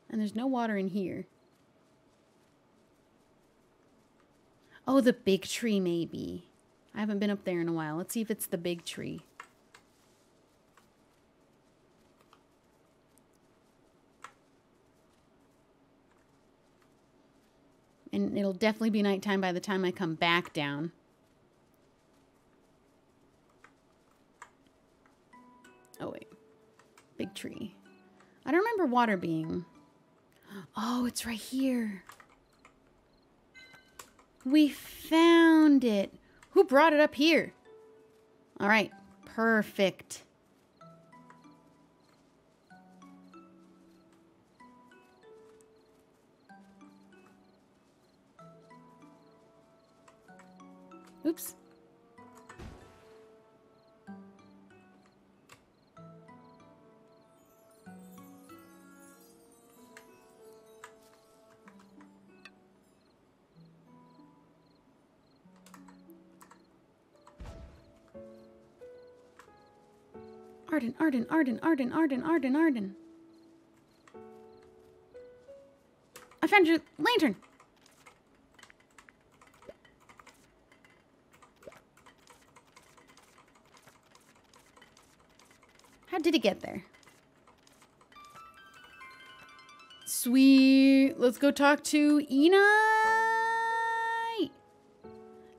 And there's no water in here. Oh, the big tree, maybe. I haven't been up there in a while. Let's see if it's the big tree. And it'll definitely be nighttime by the time I come back down. Oh, wait. Big tree. I don't remember water being... Oh, it's right here. We found it. Who brought it up here? All right. Perfect. Oops. Arden, Arden, Arden, Arden, Arden, Arden, Arden. I found your lantern. Did it get there? Sweet. Let's go talk to Ina.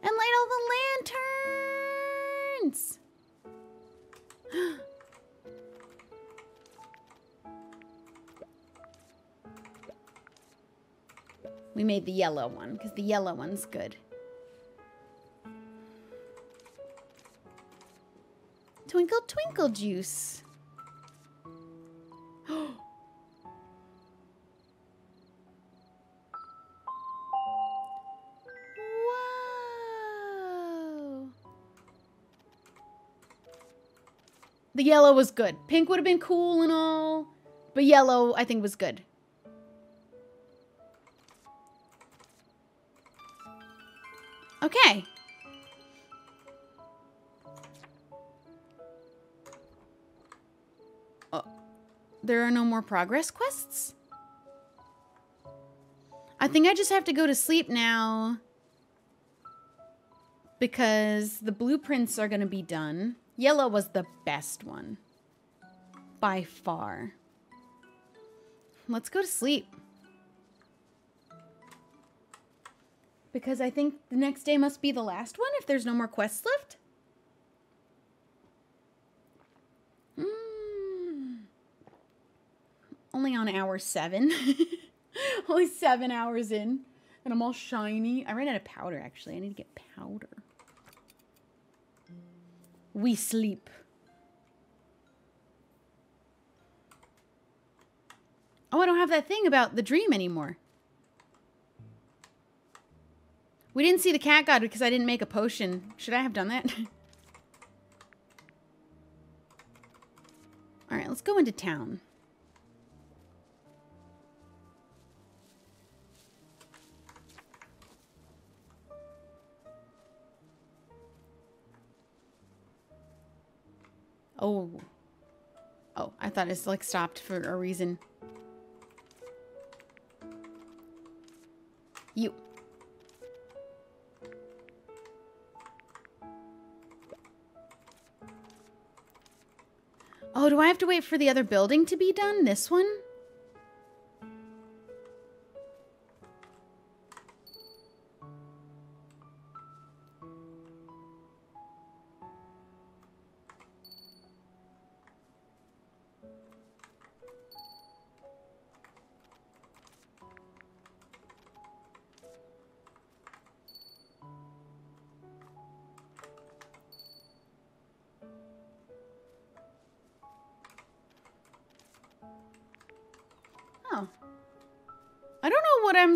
And light all the lanterns. we made the yellow one because the yellow one's good. Twinkle Twinkle Juice. The yellow was good. Pink would have been cool and all, but yellow I think was good. Okay. Uh, there are no more progress quests? I think I just have to go to sleep now. Because the blueprints are going to be done. Yellow was the best one. By far. Let's go to sleep. Because I think the next day must be the last one if there's no more quests left. Mm. Only on hour seven. Only seven hours in. And I'm all shiny. I ran out of powder, actually. I need to get powder. We sleep. Oh, I don't have that thing about the dream anymore. We didn't see the cat god because I didn't make a potion. Should I have done that? Alright, let's go into town. Oh. Oh, I thought it's like stopped for a reason. You. Oh, do I have to wait for the other building to be done? This one?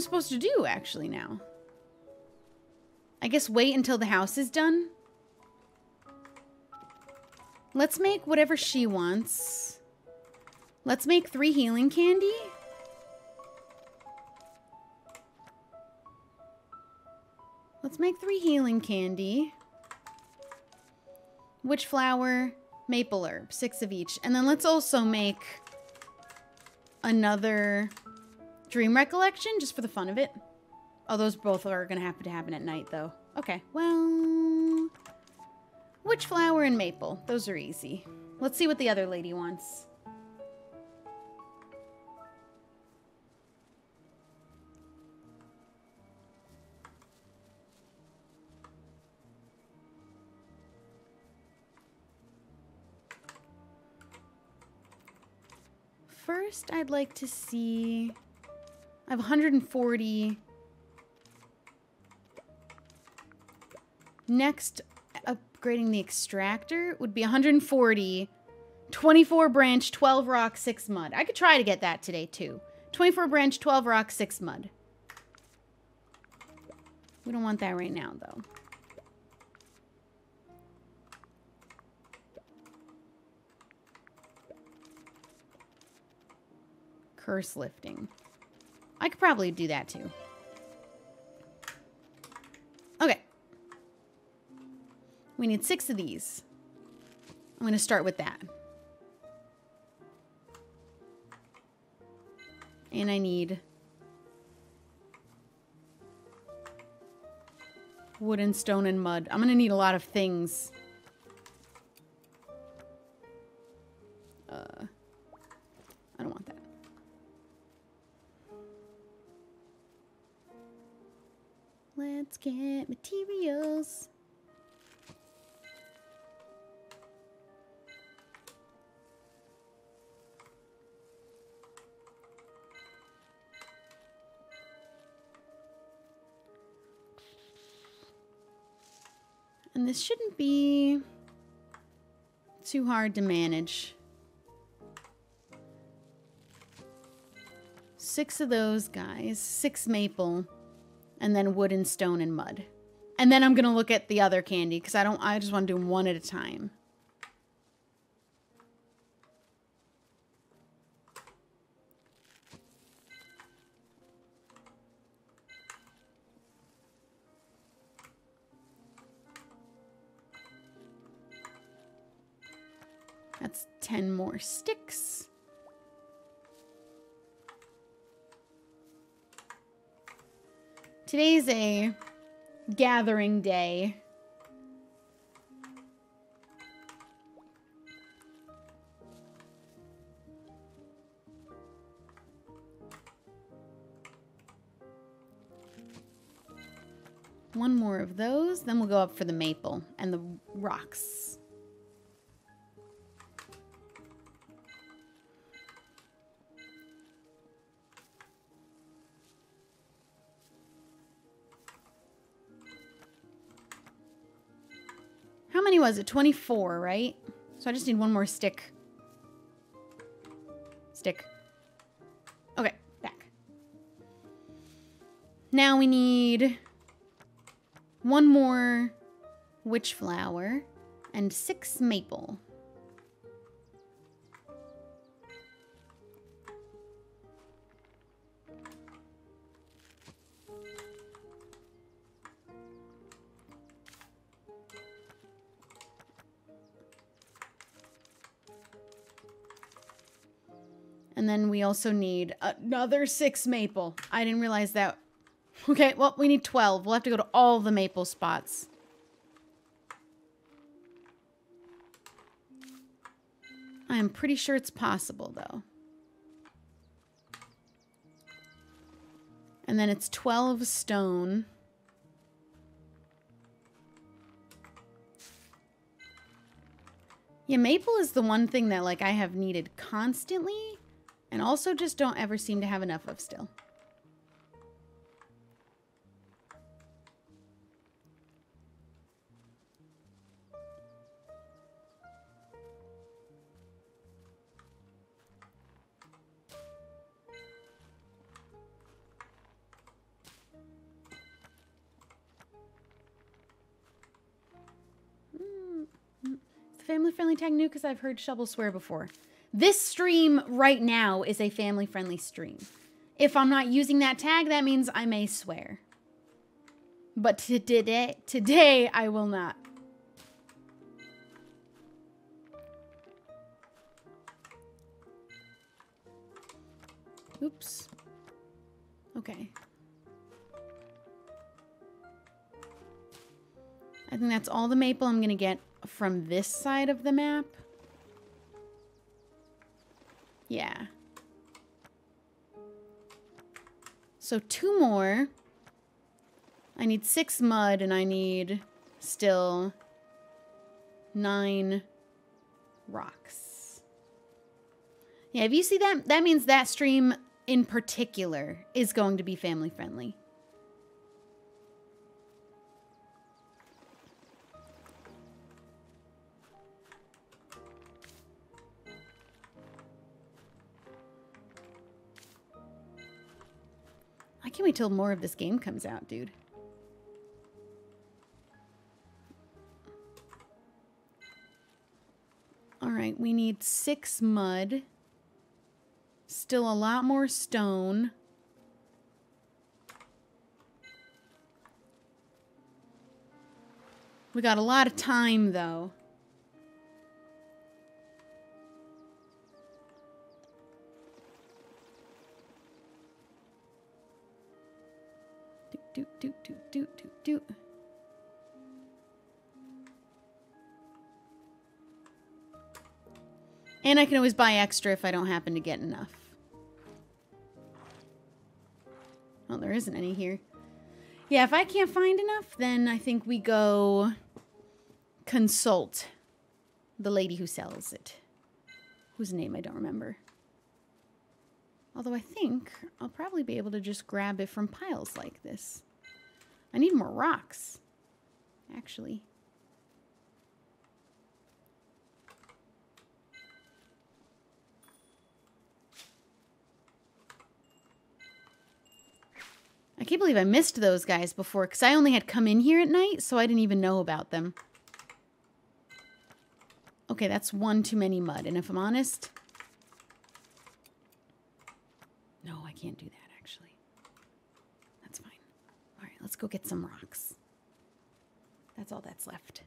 Supposed to do, actually, now. I guess wait until the house is done. Let's make whatever she wants. Let's make three healing candy. Let's make three healing candy. Witch flower, maple herb, six of each. And then let's also make another dream recollection just for the fun of it. Oh, those both are going to have to happen at night, though. Okay, well... Witch flower and maple. Those are easy. Let's see what the other lady wants. First, I'd like to see... I have 140. Next, upgrading the extractor would be 140. 24 branch, 12 rock, 6 mud. I could try to get that today, too. 24 branch, 12 rock, 6 mud. We don't want that right now, though. Curse lifting. I could probably do that too. Okay. We need six of these. I'm going to start with that. And I need wood and stone and mud. I'm going to need a lot of things. Get materials. And this shouldn't be too hard to manage. Six of those guys, six maple, and then wood and stone and mud. And then I'm going to look at the other candy because I don't, I just want to do them one at a time. That's 10 more sticks. Today's a gathering day. One more of those, then we'll go up for the maple and the rocks. Many was it? 24, right? So I just need one more stick. Stick. Okay, back. Now we need one more witch flower and six maple. And then we also need another six maple. I didn't realize that. Okay, well, we need 12. We'll have to go to all the maple spots. I am pretty sure it's possible, though. And then it's 12 stone. Yeah, maple is the one thing that, like, I have needed constantly. And also just don't ever seem to have enough of still. Hmm, hmm. family-friendly tag new because I've heard Shubble swear before. This stream right now is a family-friendly stream. If I'm not using that tag, that means I may swear. But today, today I will not. Oops. Okay. I think that's all the maple I'm going to get from this side of the map. Yeah. So two more. I need six mud and I need still nine rocks. Yeah, if you see that, that means that stream in particular is going to be family friendly. Can't wait till more of this game comes out, dude. All right, we need six mud. Still a lot more stone. We got a lot of time, though. And I can always buy extra if I don't happen to get enough. Well, there isn't any here. Yeah, if I can't find enough, then I think we go consult the lady who sells it. Whose name I don't remember. Although I think I'll probably be able to just grab it from piles like this. I need more rocks, actually. I can't believe I missed those guys before because I only had come in here at night, so I didn't even know about them. Okay, that's one too many mud. And if I'm honest... No, I can't do that, actually. That's fine. All right, let's go get some rocks. That's all that's left.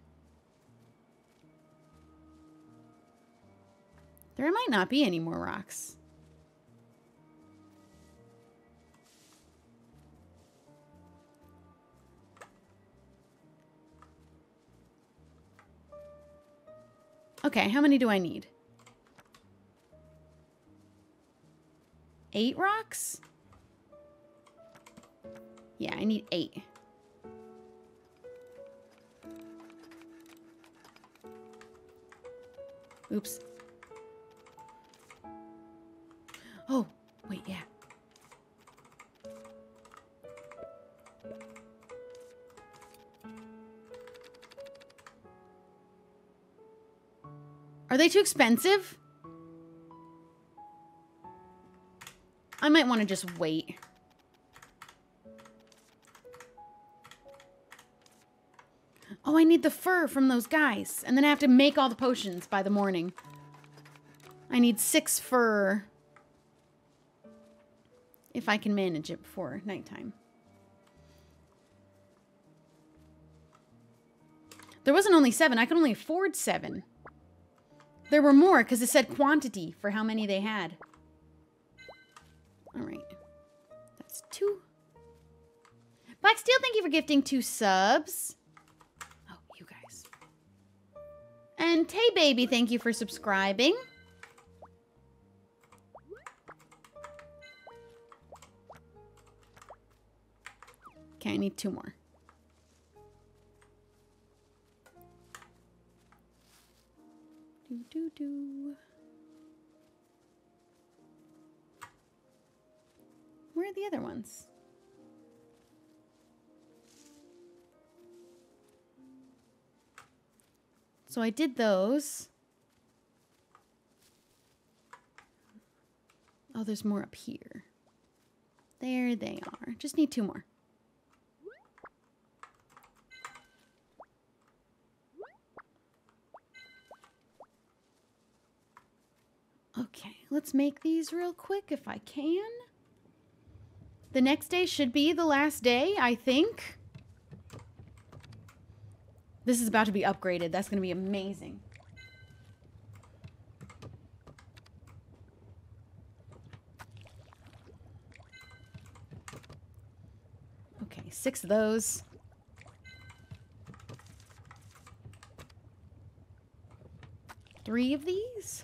There might not be any more rocks. Okay, how many do I need? Eight rocks? Yeah, I need eight. Oops. Oh, wait, yeah. Are they too expensive? I might want to just wait. I need the fur from those guys. And then I have to make all the potions by the morning. I need six fur. If I can manage it before nighttime. There wasn't only seven. I could only afford seven. There were more because it said quantity for how many they had. All right. That's two. Black Steel, thank you for gifting two subs. And Tay Baby, thank you for subscribing. Okay, I need two more. Do, do, do. Where are the other ones? So I did those. Oh, there's more up here. There they are. Just need two more. Okay, let's make these real quick if I can. The next day should be the last day, I think. This is about to be upgraded. That's going to be amazing. Okay, six of those. Three of these.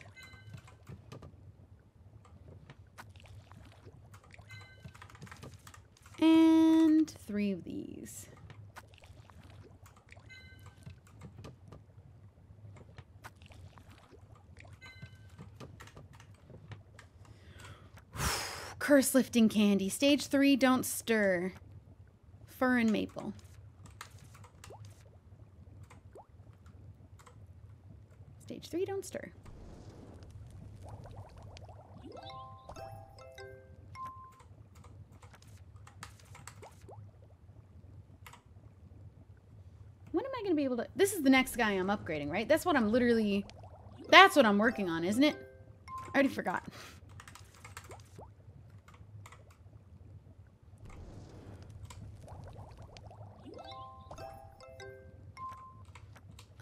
And three of these. Curse lifting candy. Stage three, don't stir. Fur and maple. Stage three, don't stir. When am I going to be able to... This is the next guy I'm upgrading, right? That's what I'm literally... That's what I'm working on, isn't it? I already forgot.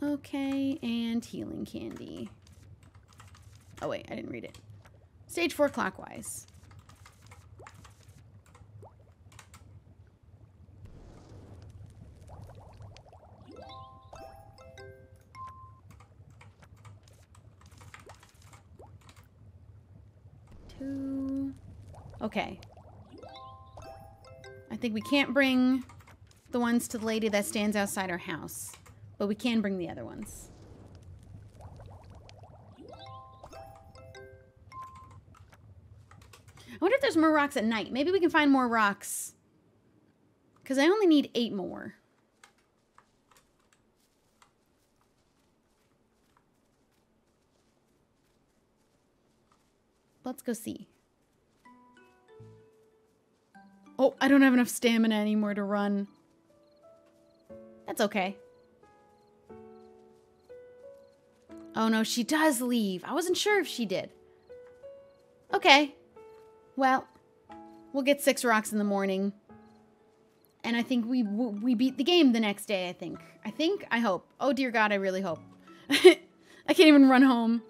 Okay, and healing candy. Oh wait, I didn't read it. Stage four clockwise. Two. Okay. I think we can't bring the ones to the lady that stands outside our house. But we can bring the other ones. I wonder if there's more rocks at night. Maybe we can find more rocks. Because I only need eight more. Let's go see. Oh, I don't have enough stamina anymore to run. That's okay. Oh no, she does leave. I wasn't sure if she did. Okay. Well, we'll get six rocks in the morning. And I think we we beat the game the next day, I think. I think, I hope. Oh dear god, I really hope. I can't even run home.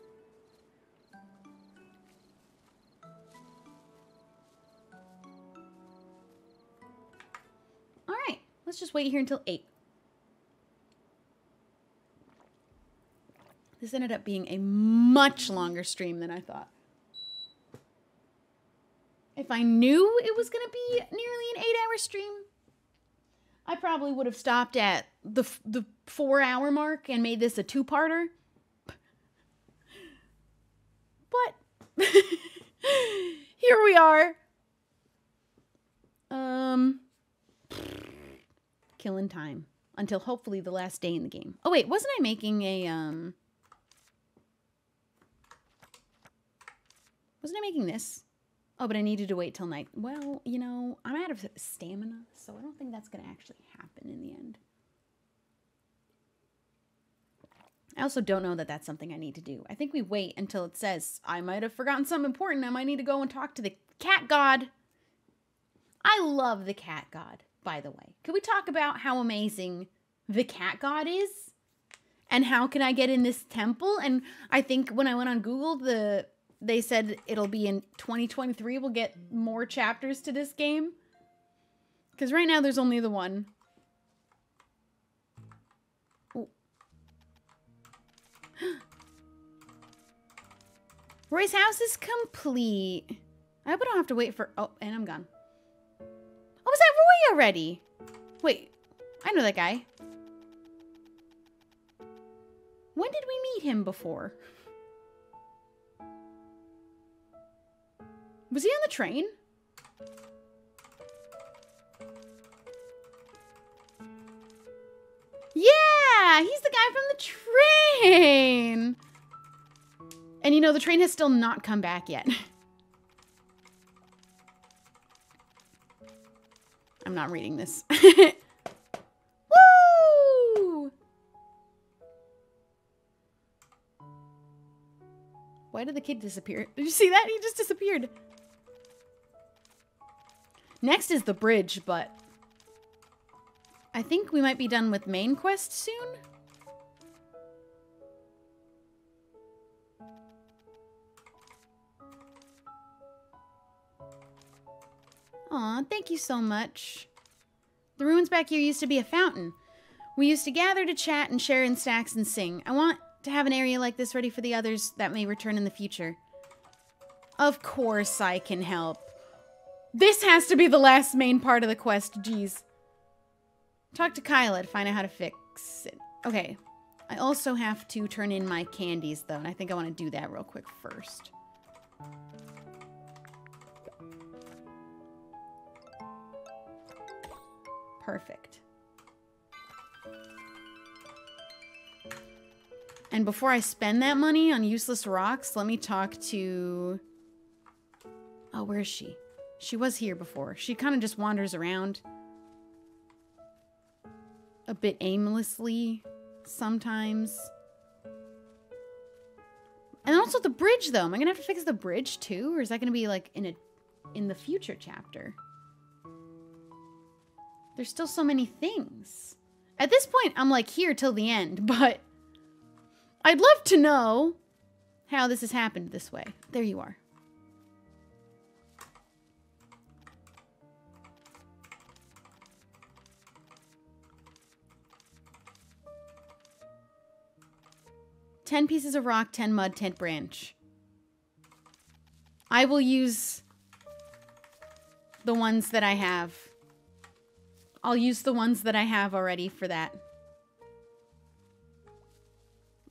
Alright, let's just wait here until 8. This ended up being a much longer stream than I thought. If I knew it was going to be nearly an eight hour stream, I probably would have stopped at the, the four hour mark and made this a two parter. But here we are. Um, killing time until hopefully the last day in the game. Oh wait, wasn't I making a um Wasn't I making this? Oh, but I needed to wait till night. Well, you know, I'm out of stamina, so I don't think that's going to actually happen in the end. I also don't know that that's something I need to do. I think we wait until it says, I might have forgotten something important. I might need to go and talk to the cat god. I love the cat god, by the way. Can we talk about how amazing the cat god is? And how can I get in this temple? And I think when I went on Google, the they said it'll be in 2023 we'll get more chapters to this game because right now there's only the one Roy's house is complete. I hope I don't have to wait for... Oh, and I'm gone. Oh, was that Roy already? Wait, I know that guy. When did we meet him before? Was he on the train? Yeah, he's the guy from the train. And you know, the train has still not come back yet. I'm not reading this. Woo! Why did the kid disappear? Did you see that? He just disappeared. Next is the bridge, but I think we might be done with main quest soon. Aw, thank you so much. The ruins back here used to be a fountain. We used to gather to chat and share in stacks and sing. I want to have an area like this ready for the others that may return in the future. Of course I can help. This has to be the last main part of the quest. Jeez. Talk to Kyla to find out how to fix it. Okay. I also have to turn in my candies, though, and I think I want to do that real quick first. Perfect. And before I spend that money on useless rocks, let me talk to... Oh, where is she? She was here before. She kind of just wanders around a bit aimlessly sometimes. And also the bridge though. Am I going to have to fix the bridge too or is that going to be like in a in the future chapter? There's still so many things. At this point, I'm like here till the end, but I'd love to know how this has happened this way. There you are. 10 pieces of rock, 10 mud, 10 branch. I will use the ones that I have. I'll use the ones that I have already for that.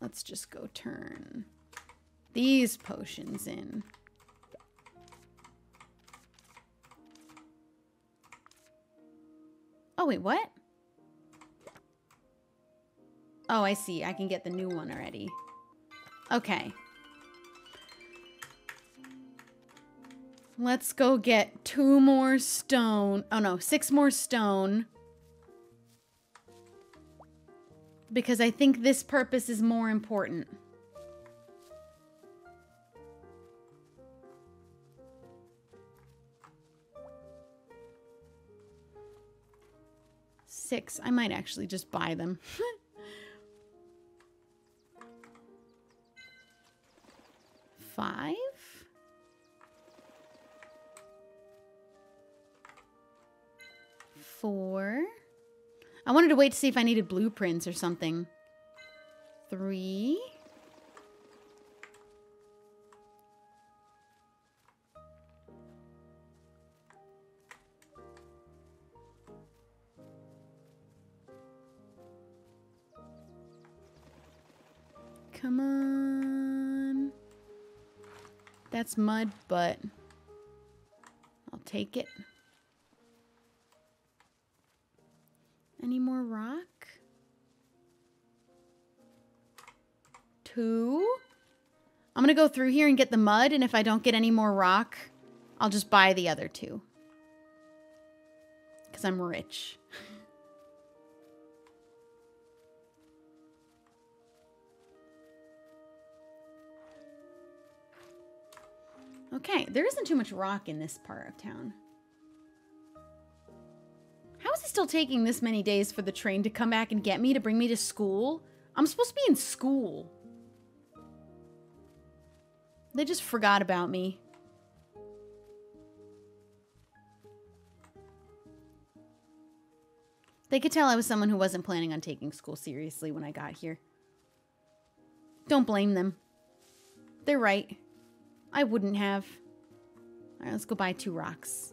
Let's just go turn these potions in. Oh, wait, what? Oh, I see. I can get the new one already. Okay. Let's go get two more stone. Oh, no. Six more stone. Because I think this purpose is more important. Six. I might actually just buy them. Five? Four. I wanted to wait to see if I needed blueprints or something. Three. Come on. That's mud, but I'll take it. Any more rock? Two. I'm to go through here and get the mud, and if I don't get any more rock, I'll just buy the other two. Because I'm rich. Okay, there isn't too much rock in this part of town. How is it still taking this many days for the train to come back and get me to bring me to school? I'm supposed to be in school. They just forgot about me. They could tell I was someone who wasn't planning on taking school seriously when I got here. Don't blame them. They're right. I wouldn't have. All right, let's go buy two rocks.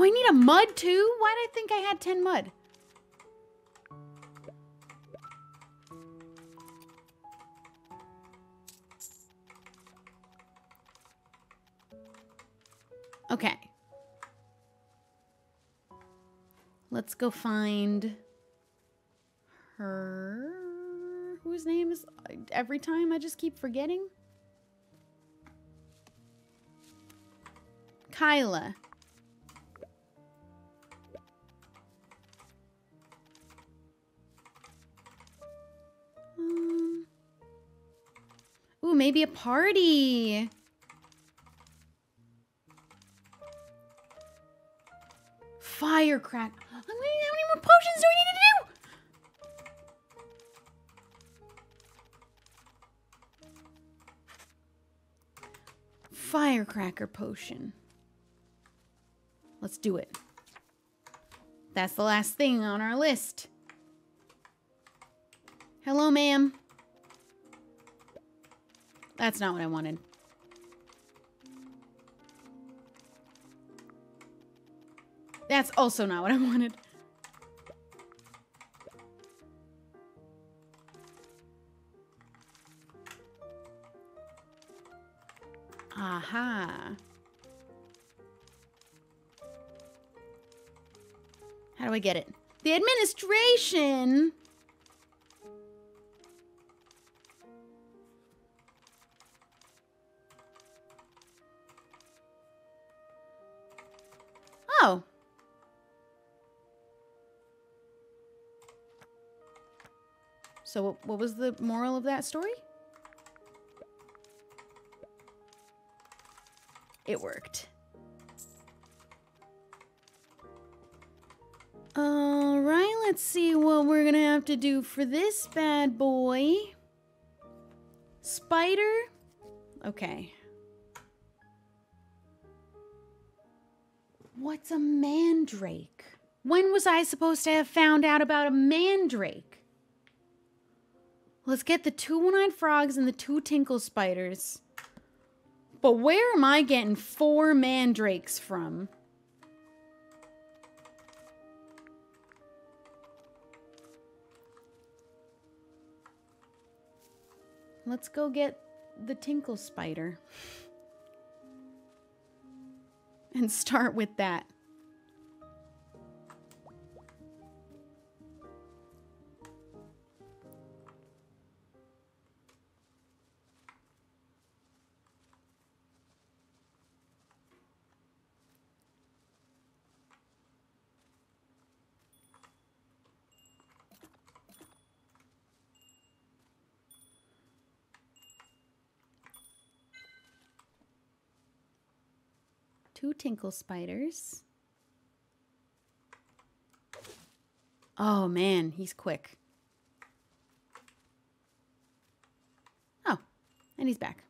Oh, I need a mud too? Why did I think I had 10 mud? Okay. Let's go find her. Whose name is every time I just keep forgetting? Kyla. Ooh, maybe a party. Firecrack. How many, how many more potions do we need to do? Firecracker potion. Let's do it. That's the last thing on our list. Hello, ma'am. That's not what I wanted. That's also not what I wanted. Aha. How do I get it? The administration! So what was the moral of that story? It worked. All right, let's see what we're gonna have to do for this bad boy. Spider? Okay. What's a mandrake? When was I supposed to have found out about a mandrake? Let's get the two one-eyed frogs and the two tinkle spiders. But where am I getting four mandrakes from? Let's go get the tinkle spider. and start with that. Tinkle spiders. Oh man, he's quick. Oh, and he's back.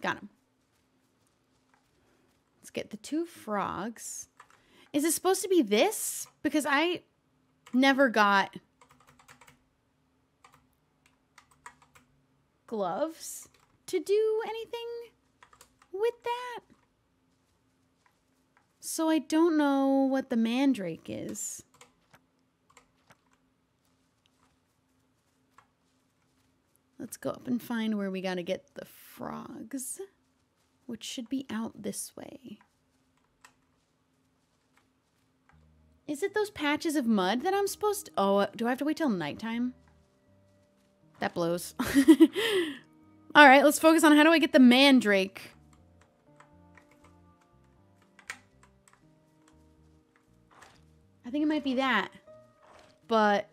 Got him. Let's get the two frogs. Is it supposed to be this? Because I never got gloves to do anything with that. So I don't know what the mandrake is. Let's go up and find where we got to get the frogs, which should be out this way. Is it those patches of mud that I'm supposed to... Oh, uh, do I have to wait till nighttime? That blows. All right, let's focus on how do I get the mandrake. I think it might be that. But...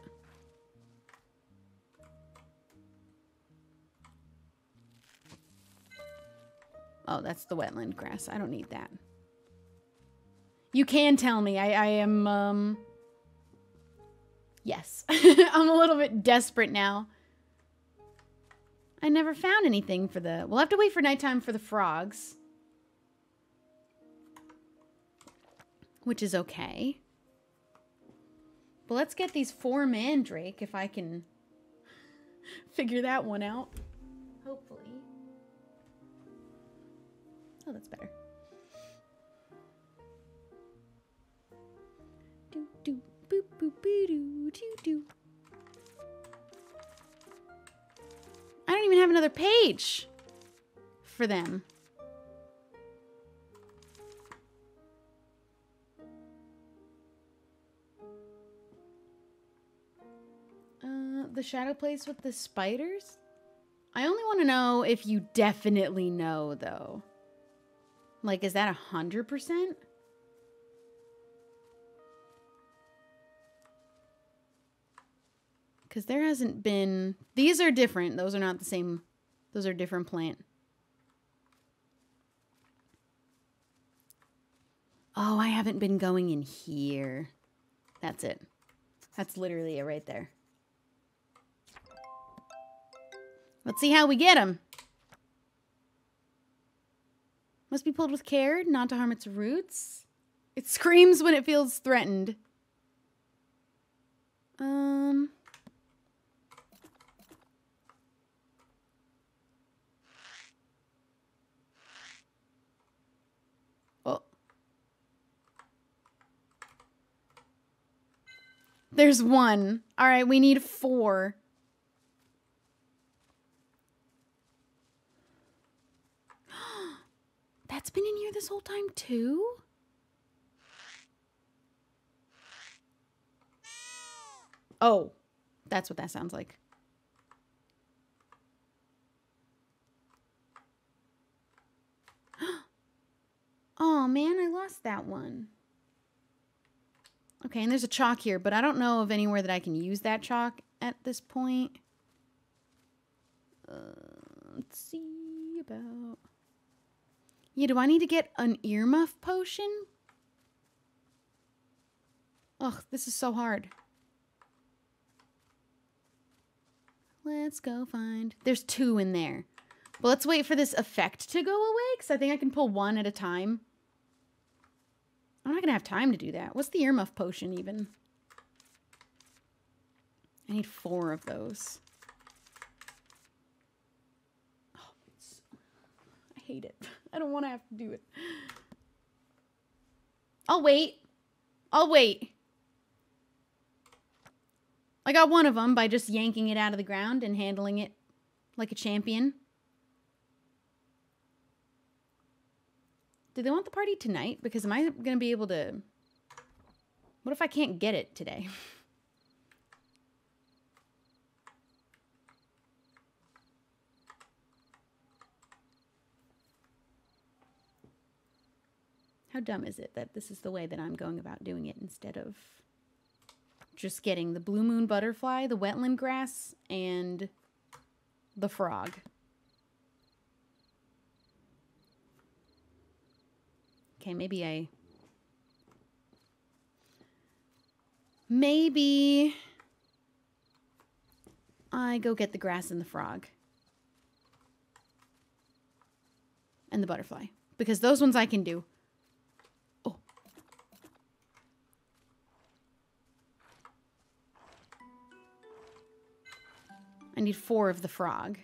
Oh, that's the wetland grass. I don't need that. You can tell me. I, I am, um... Yes. I'm a little bit desperate now. I never found anything for the... We'll have to wait for nighttime for the frogs. Which is okay. But let's get these four mandrake if I can figure that one out. Hopefully. Oh, that's better. Do do boop boop boo doo doo doo. I don't even have another page for them. Uh, the shadow place with the spiders? I only want to know if you definitely know, though. Like, is that a 100%? Because there hasn't been... These are different. Those are not the same. Those are different plant. Oh, I haven't been going in here. That's it. That's literally it right there. Let's see how we get them. Must be pulled with care, not to harm its roots. It screams when it feels threatened. Um... There's one. All right, we need four. That's been in here this whole time too? Oh, that's what that sounds like. oh man, I lost that one. Okay, and there's a chalk here, but I don't know of anywhere that I can use that chalk at this point. Uh, let's see about... Yeah, do I need to get an earmuff potion? Ugh, this is so hard. Let's go find... There's two in there. But let's wait for this effect to go away, because I think I can pull one at a time. I'm not going to have time to do that. What's the earmuff potion, even? I need four of those. Oh, I hate it. I don't want to have to do it. I'll wait. I'll wait. I got one of them by just yanking it out of the ground and handling it like a champion. Do they want the party tonight? Because am I going to be able to... What if I can't get it today? How dumb is it that this is the way that I'm going about doing it instead of just getting the blue moon butterfly, the wetland grass, and the frog. Okay, maybe I... Maybe I go get the grass and the frog. And the butterfly. Because those ones I can do. Oh. I need four of the frog.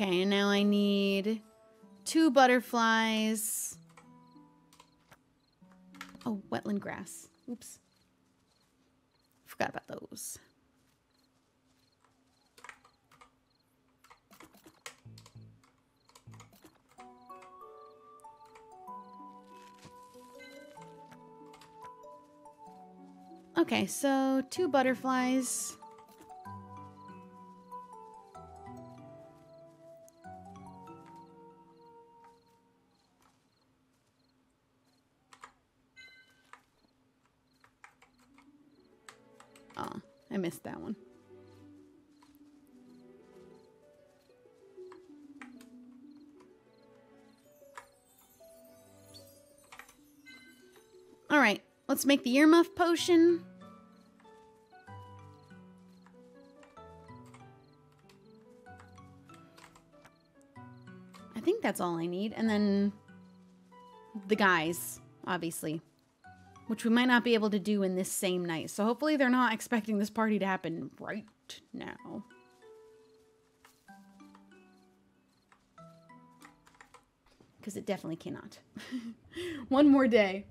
Okay, now I need two butterflies. Oh, wetland grass. Oops forgot about those. Okay, so two butterflies. Missed that one. All right, let's make the earmuff potion. I think that's all I need. And then the guys, obviously which we might not be able to do in this same night. So hopefully they're not expecting this party to happen right now. Because it definitely cannot. One more day.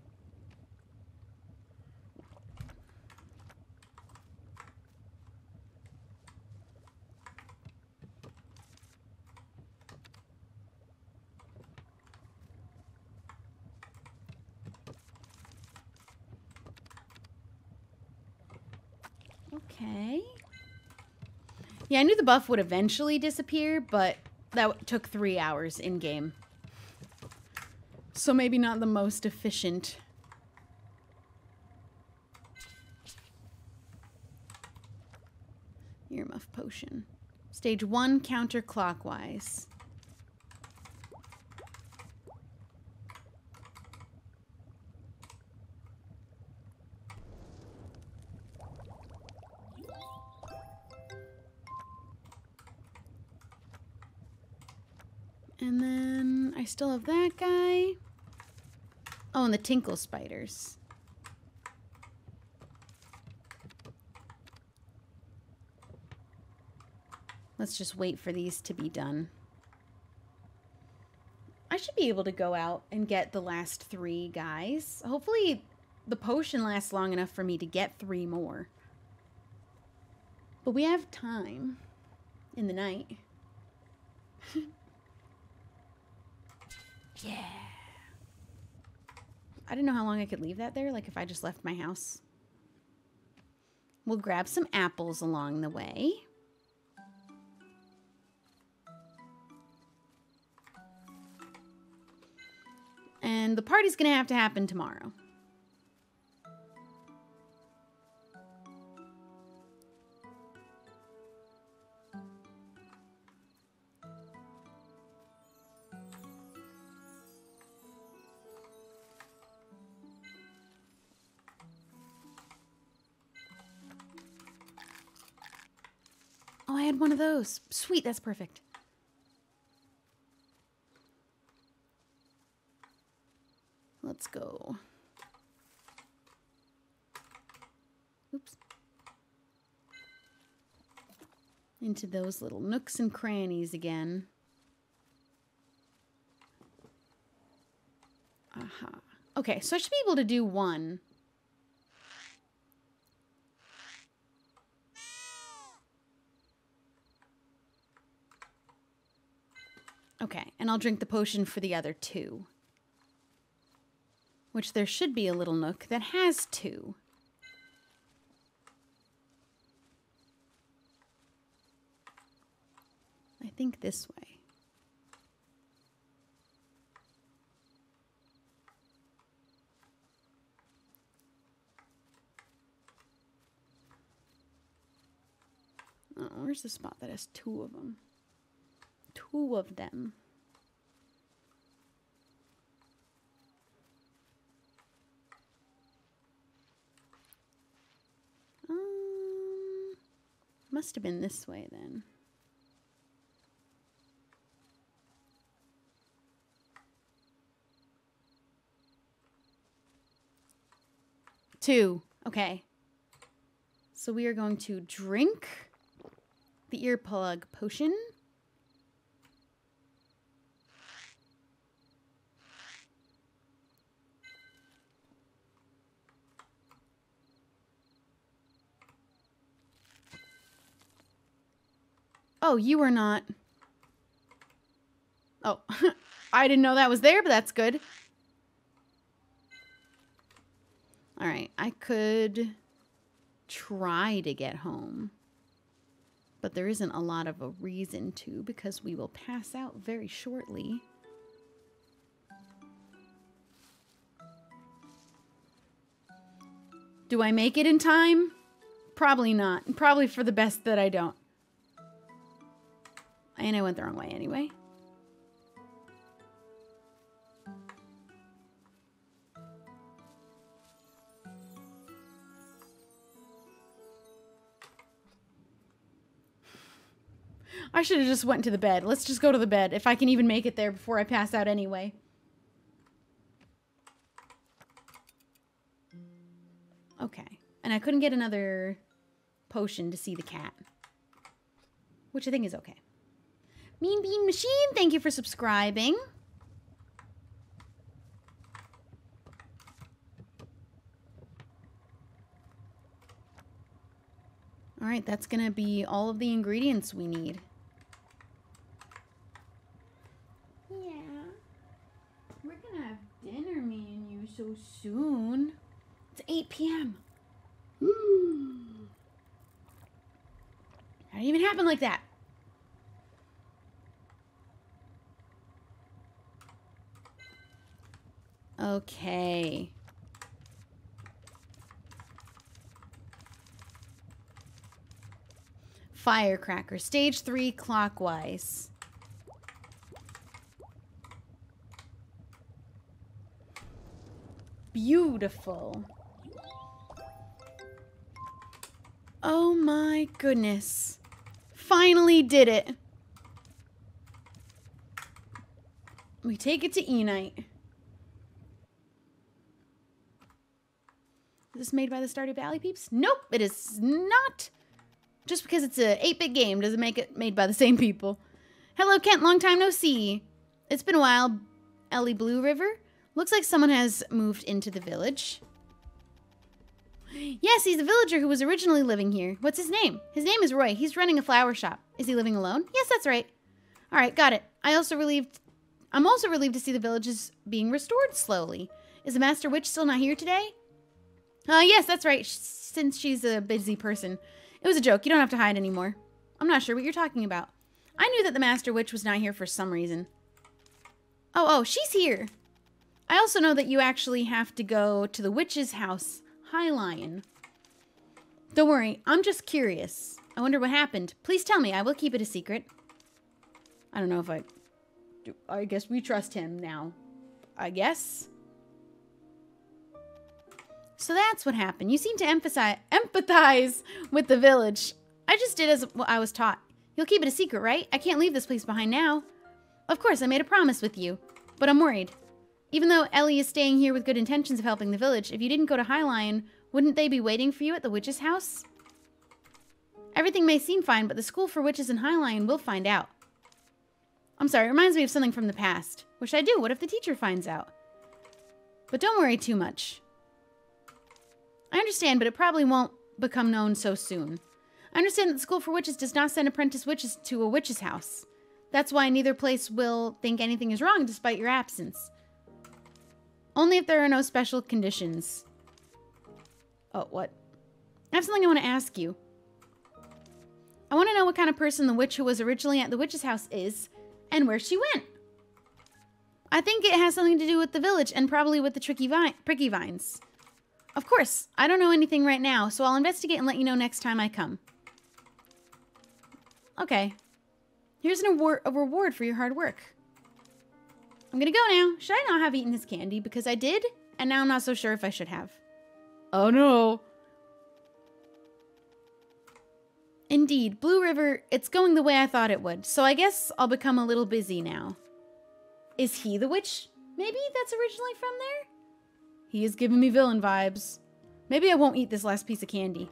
Okay. Yeah, I knew the buff would eventually disappear, but that took three hours in-game. So maybe not the most efficient. Earmuff potion. Stage one counterclockwise. Still have that guy. Oh, and the tinkle spiders. Let's just wait for these to be done. I should be able to go out and get the last three guys. Hopefully the potion lasts long enough for me to get three more. But we have time in the night. Yeah. I didn't know how long I could leave that there, like if I just left my house. We'll grab some apples along the way. And the party's gonna have to happen tomorrow. One of those. Sweet, that's perfect. Let's go. Oops. Into those little nooks and crannies again. Aha. Okay, so I should be able to do one. Okay, and I'll drink the potion for the other two. Which there should be a little nook that has two. I think this way. Oh, where's the spot that has two of them? Two of them. Um, must have been this way then. Two. Okay. So we are going to drink the earplug potion. Oh, you were not. Oh, I didn't know that was there, but that's good. All right, I could try to get home. But there isn't a lot of a reason to because we will pass out very shortly. Do I make it in time? Probably not. Probably for the best that I don't. And I went the wrong way anyway. I should have just went to the bed. Let's just go to the bed if I can even make it there before I pass out anyway. Okay. And I couldn't get another potion to see the cat. Which I think is okay. Mean Bean Machine, thank you for subscribing. All right, that's going to be all of the ingredients we need. Yeah. We're going to have dinner, me and you, so soon. It's 8 p.m. How did it even happen like that? Okay. Firecracker. Stage three clockwise. Beautiful. Oh my goodness. Finally did it. We take it to Enid. This made by the Stardew Valley peeps? Nope, it is not. Just because it's a 8-bit game doesn't make it made by the same people. Hello, Kent. Long time no see. It's been a while. Ellie Blue River. Looks like someone has moved into the village. Yes, he's the villager who was originally living here. What's his name? His name is Roy. He's running a flower shop. Is he living alone? Yes, that's right. All right, got it. I also relieved... I'm also relieved to see the village is being restored slowly. Is the Master Witch still not here today? Uh, yes, that's right, since she's a busy person. It was a joke. You don't have to hide anymore. I'm not sure what you're talking about. I knew that the Master Witch was not here for some reason. Oh, oh, she's here. I also know that you actually have to go to the witch's house, High Lion. Don't worry, I'm just curious. I wonder what happened. Please tell me, I will keep it a secret. I don't know if I... I guess we trust him now. I guess. So that's what happened. You seem to emphasize, empathize with the village. I just did as what I was taught. You'll keep it a secret, right? I can't leave this place behind now. Of course, I made a promise with you, but I'm worried. Even though Ellie is staying here with good intentions of helping the village, if you didn't go to High Lion, wouldn't they be waiting for you at the witch's house? Everything may seem fine, but the school for witches in High Lion will find out. I'm sorry, it reminds me of something from the past. Wish I do. What if the teacher finds out? But don't worry too much. I understand, but it probably won't become known so soon. I understand that the School for Witches does not send apprentice witches to a witch's house. That's why neither place will think anything is wrong despite your absence. Only if there are no special conditions. Oh, what? I have something I want to ask you. I want to know what kind of person the witch who was originally at the witch's house is and where she went. I think it has something to do with the village and probably with the tricky vine pricky vines. Of course, I don't know anything right now, so I'll investigate and let you know next time I come. Okay. Here's an award, a reward for your hard work. I'm gonna go now. Should I not have eaten his candy? Because I did, and now I'm not so sure if I should have. Oh no. Indeed, Blue River, it's going the way I thought it would, so I guess I'll become a little busy now. Is he the witch? Maybe that's originally from there? He is giving me villain vibes. Maybe I won't eat this last piece of candy.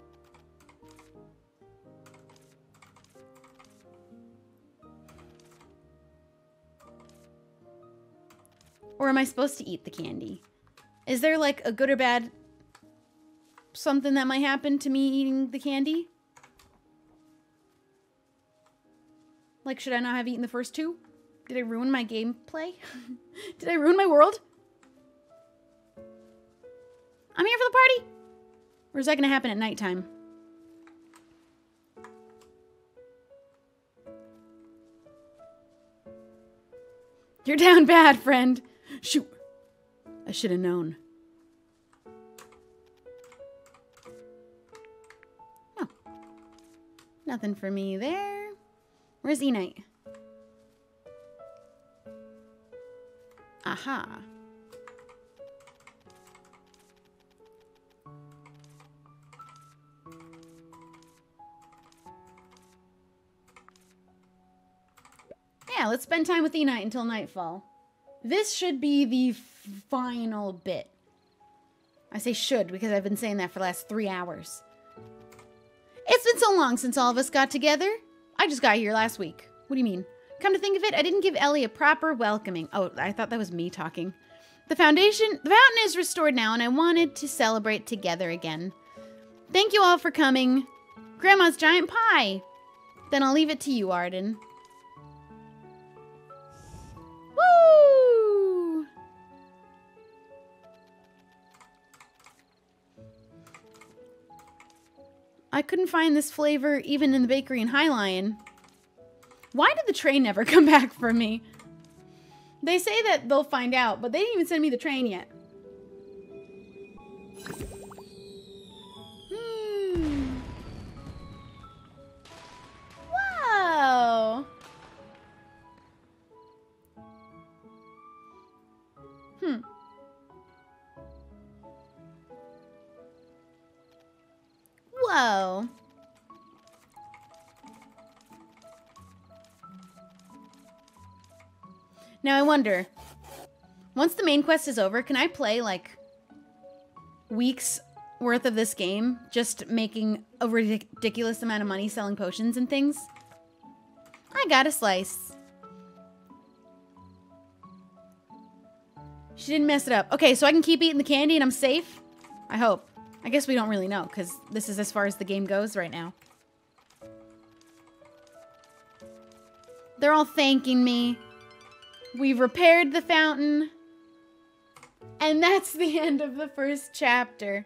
Or am I supposed to eat the candy? Is there like a good or bad something that might happen to me eating the candy? Like, should I not have eaten the first two? Did I ruin my gameplay? Did I ruin my world? I'm here for the party. Or is that going to happen at nighttime? You're down bad, friend. Shoot. I should have known. Oh. Nothing for me there. Where's Enid? Aha. Yeah, let's spend time with Enid until nightfall. This should be the final bit. I say should because I've been saying that for the last three hours. It's been so long since all of us got together. I just got here last week. What do you mean? Come to think of it, I didn't give Ellie a proper welcoming. Oh, I thought that was me talking. The foundation, the fountain is restored now, and I wanted to celebrate together again. Thank you all for coming. Grandma's giant pie. Then I'll leave it to you, Arden. I couldn't find this flavor even in the bakery in High Lion. Why did the train never come back for me? They say that they'll find out, but they didn't even send me the train yet. Whoa. Now I wonder, once the main quest is over, can I play like weeks worth of this game just making a ridiculous amount of money selling potions and things? I got a slice. She didn't mess it up. Okay, so I can keep eating the candy and I'm safe? I hope. I guess we don't really know because this is as far as the game goes right now. They're all thanking me. We've repaired the fountain. And that's the end of the first chapter.